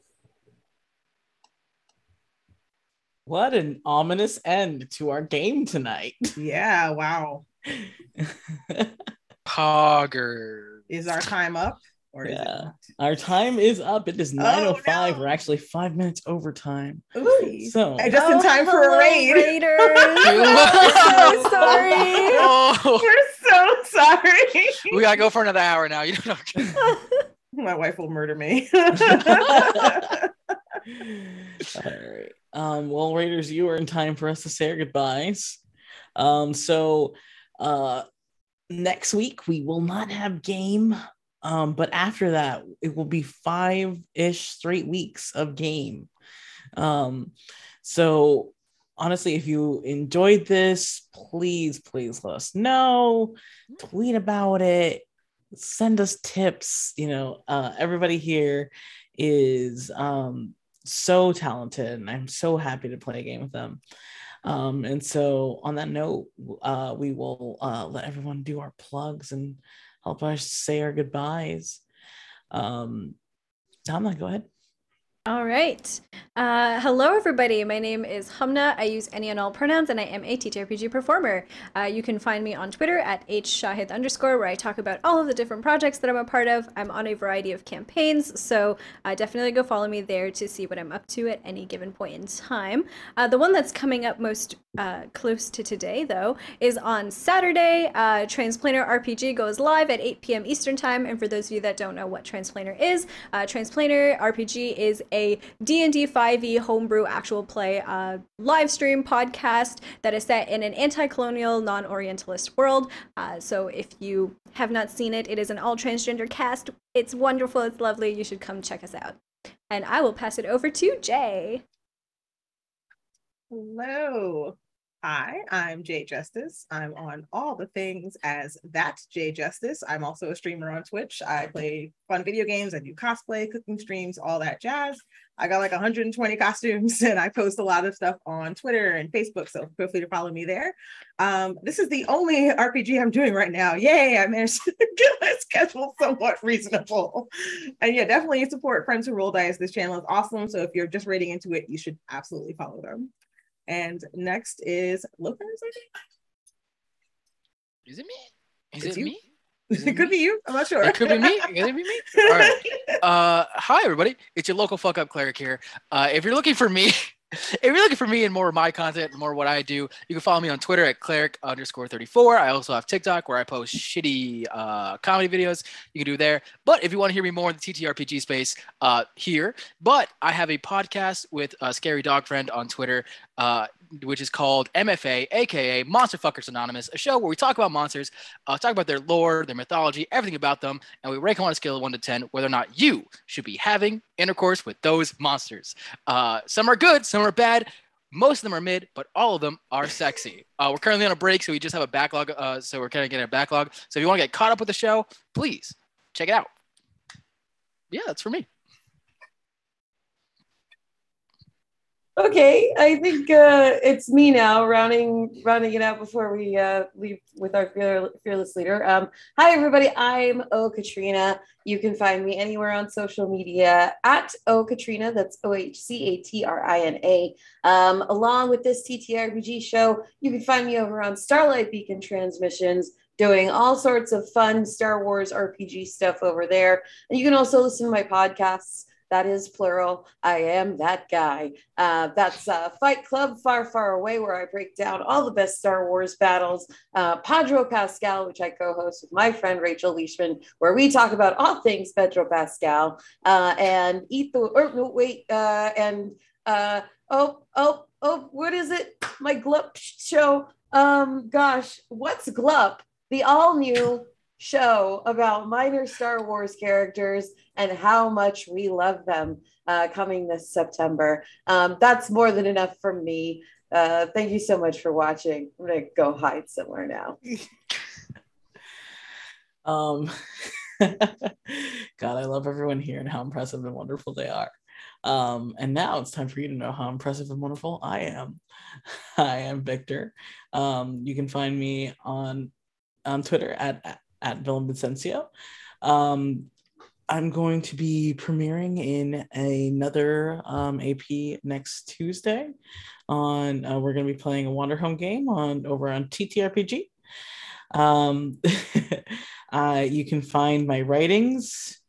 What an ominous end to our game tonight. Yeah, wow. Pogger. Is our time up? Or is Yeah. Our time is up. It is 9.05. no. We're actually five minutes over time. it? So And just in Oh, time for a raid. Raiders. I'm so sorry. Oh, We're so sorry. we gotta go for another hour now. You know. My wife will murder me. All right. Um, well, Raiders, you are in time for us to say our goodbyes. Um, so uh next week we will not have game. Um, but after that, it will be five-ish straight weeks of game. Um, so honestly, if you enjoyed this, please, please let us know. Tweet about it, send us tips. You know, uh, everybody here is um so talented and I'm so happy to play a game with them. Um, and so on that note, uh, we will uh, let everyone do our plugs and help us say our goodbyes. Um, Hamnah, go ahead. All right. Uh, hello, everybody. My name is Hamnah. I use any and all pronouns, and I am a TTRPG performer. Uh, you can find me on Twitter at hshahid underscore, where I talk about all of the different projects that I'm a part of. I'm on a variety of campaigns, so uh, definitely go follow me there to see what I'm up to at any given point in time. Uh, the one that's coming up most uh, close to today, though, is on Saturday. Uh, Transplanar RPG goes live at 8 p.m. Eastern Time, and for those of you that don't know what Transplanar is, Transplanar RPG is a D&D 5e homebrew actual play uh, live stream podcast that is set in an anti-colonial, non-orientalist world. Uh, so if you have not seen it, it is an all-transgender cast. It's wonderful. It's lovely. You should come check us out. And I will pass it over to Jay. Hello. Hi, I'm Jay Justice. I'm on all the things as that Jay Justice. I'm also a streamer on Twitch. I play fun video games. I do cosplay, cooking streams, all that jazz. I got like 120 costumes and I post a lot of stuff on Twitter and Facebook. So feel free to follow me there. Um, this is the only RPG I'm doing right now. Yay, I managed to get my schedule somewhat reasonable. And yeah, definitely support Friends Who Roll Dice. This channel is awesome. So if you're just raiding into it, you should absolutely follow them. And next is Lopez, Is it me? Is It's it you. me? think. It could be you. I'm not sure. It could be me. It could be me. All right. Uh, hi everybody. It's your local fuck up cleric here. Uh, if you're looking for me, if you're looking for me and more of my content, and more what I do, you can follow me on Twitter at cleric underscore 34. I also have TikTok where I post shitty uh, comedy videos. You can do there. But if you want to hear me more in the TTRPG space, uh, here. But I have a podcast with a scary dog friend on Twitter. Uh, which is called MFA, aka Monster Fuckers Anonymous, a show where we talk about monsters, uh, talk about their lore, their mythology, everything about them, and we rank them on a scale of one to 10 whether or not you should be having intercourse with those monsters. Uh, some are good, some are bad. Most of them are mid, but all of them are sexy. Uh, we're currently on a break, so we just have a backlog. Uh, so we're kind of getting a backlog. So if you want to get caught up with the show, please check it out. Yeah, that's for me. Okay, I think uh, it's me now, rounding rounding it out before we uh, leave with our fearless leader. Um, hi, everybody. I'm O Catrina. You can find me anywhere on social media at O Catrina. That's O H C A T R I N A. Um, along with this TTRPG show, you can find me over on Starlight Beacon Transmissions. Doing all sorts of fun Star Wars RPG stuff over there. And you can also listen to my podcasts that is plural. I am that guy. Uh, that's uh, Fight Club Far, Far Away, where I break down all the best Star Wars battles. Uh, Pedro Pascal, which I co host with my friend Rachel Leishman, where we talk about all things Pedro Pascal. Uh, and Eat the, or no, wait, uh, and uh, oh, oh, oh, what is it? My Glup show. Um, gosh, what's Glup? The all new show about minor Star Wars characters and how much we love them uh, coming this September. Um, that's more than enough from me. Uh, thank you so much for watching. I'm going to go hide somewhere now. Um, God, I love everyone here and how impressive and wonderful they are. Um, and now it's time for you to know how impressive and wonderful I am. I am Victor. Um, you can find me on on Twitter at at, at Villain Vicencio. Um, I'm going to be premiering in another um, AP next Tuesday. On uh, we're going to be playing a Wanderhome game on over on TTRPG. Um, uh, you can find my writings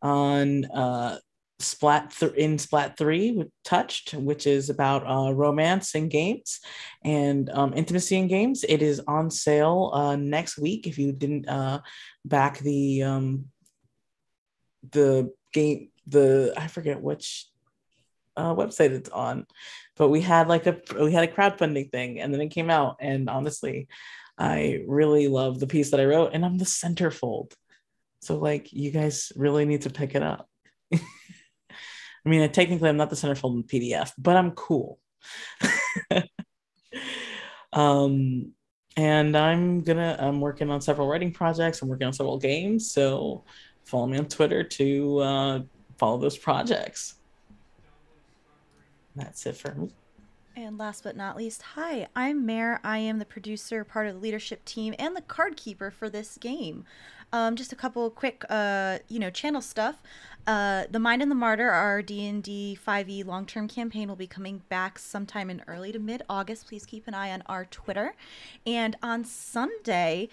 on uh, Splat th- in Splat Three Touched, which is about uh, romance and games and um, intimacy in games. It is on sale uh, next week. If you didn't uh, back the um, the game, the I forget which uh, website it's on, but we had like a we had a crowdfunding thing, and then it came out. And honestly, I really love the piece that I wrote, and I'm the centerfold. So like, you guys really need to pick it up. I mean, technically, I'm not the centerfold in the PDF, but I'm cool. um, and I'm gonna I'm working on several writing projects. I'm working on several games, so follow me on Twitter to uh, follow those projects. That's it for me. And last but not least, hi, I'm Mer. I am the producer, part of the leadership team, and the card keeper for this game. Um, just a couple quick, uh, you know, channel stuff. Uh, the Mind and the Martyr, our D&D 5e long-term campaign, will be coming back sometime in early to mid-August. Please keep an eye on our Twitter. And on Sunday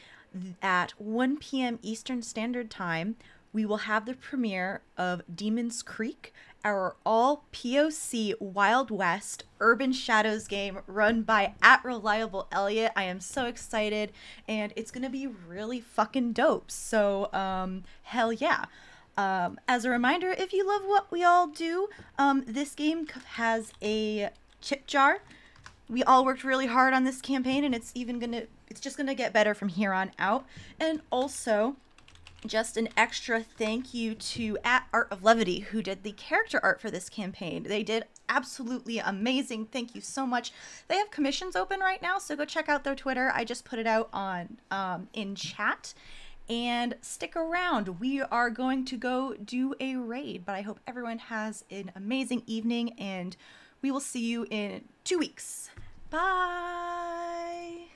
at 1 p.m. Eastern Standard Time, we will have the premiere of Demon's Creek, our all POC Wild West Urban Shadows game run by at Reliable Elliot. I am so excited and it's to be really fucking dope. So, um, hell yeah. Um, as a reminder, if you love what we all do, um, this game has a chip jar. We all worked really hard on this campaign and it's even to, it's just to get better from here on out. And also, just an extra thank you to at Art of Levity who did the character art for this campaign. They did absolutely amazing. Thank you so much. They have commissions open right now, so go check out their Twitter. I just put it out on um, in chat. And stick around. We are going to go do a raid, but I hope everyone has an amazing evening and we will see you in two weeks. Bye.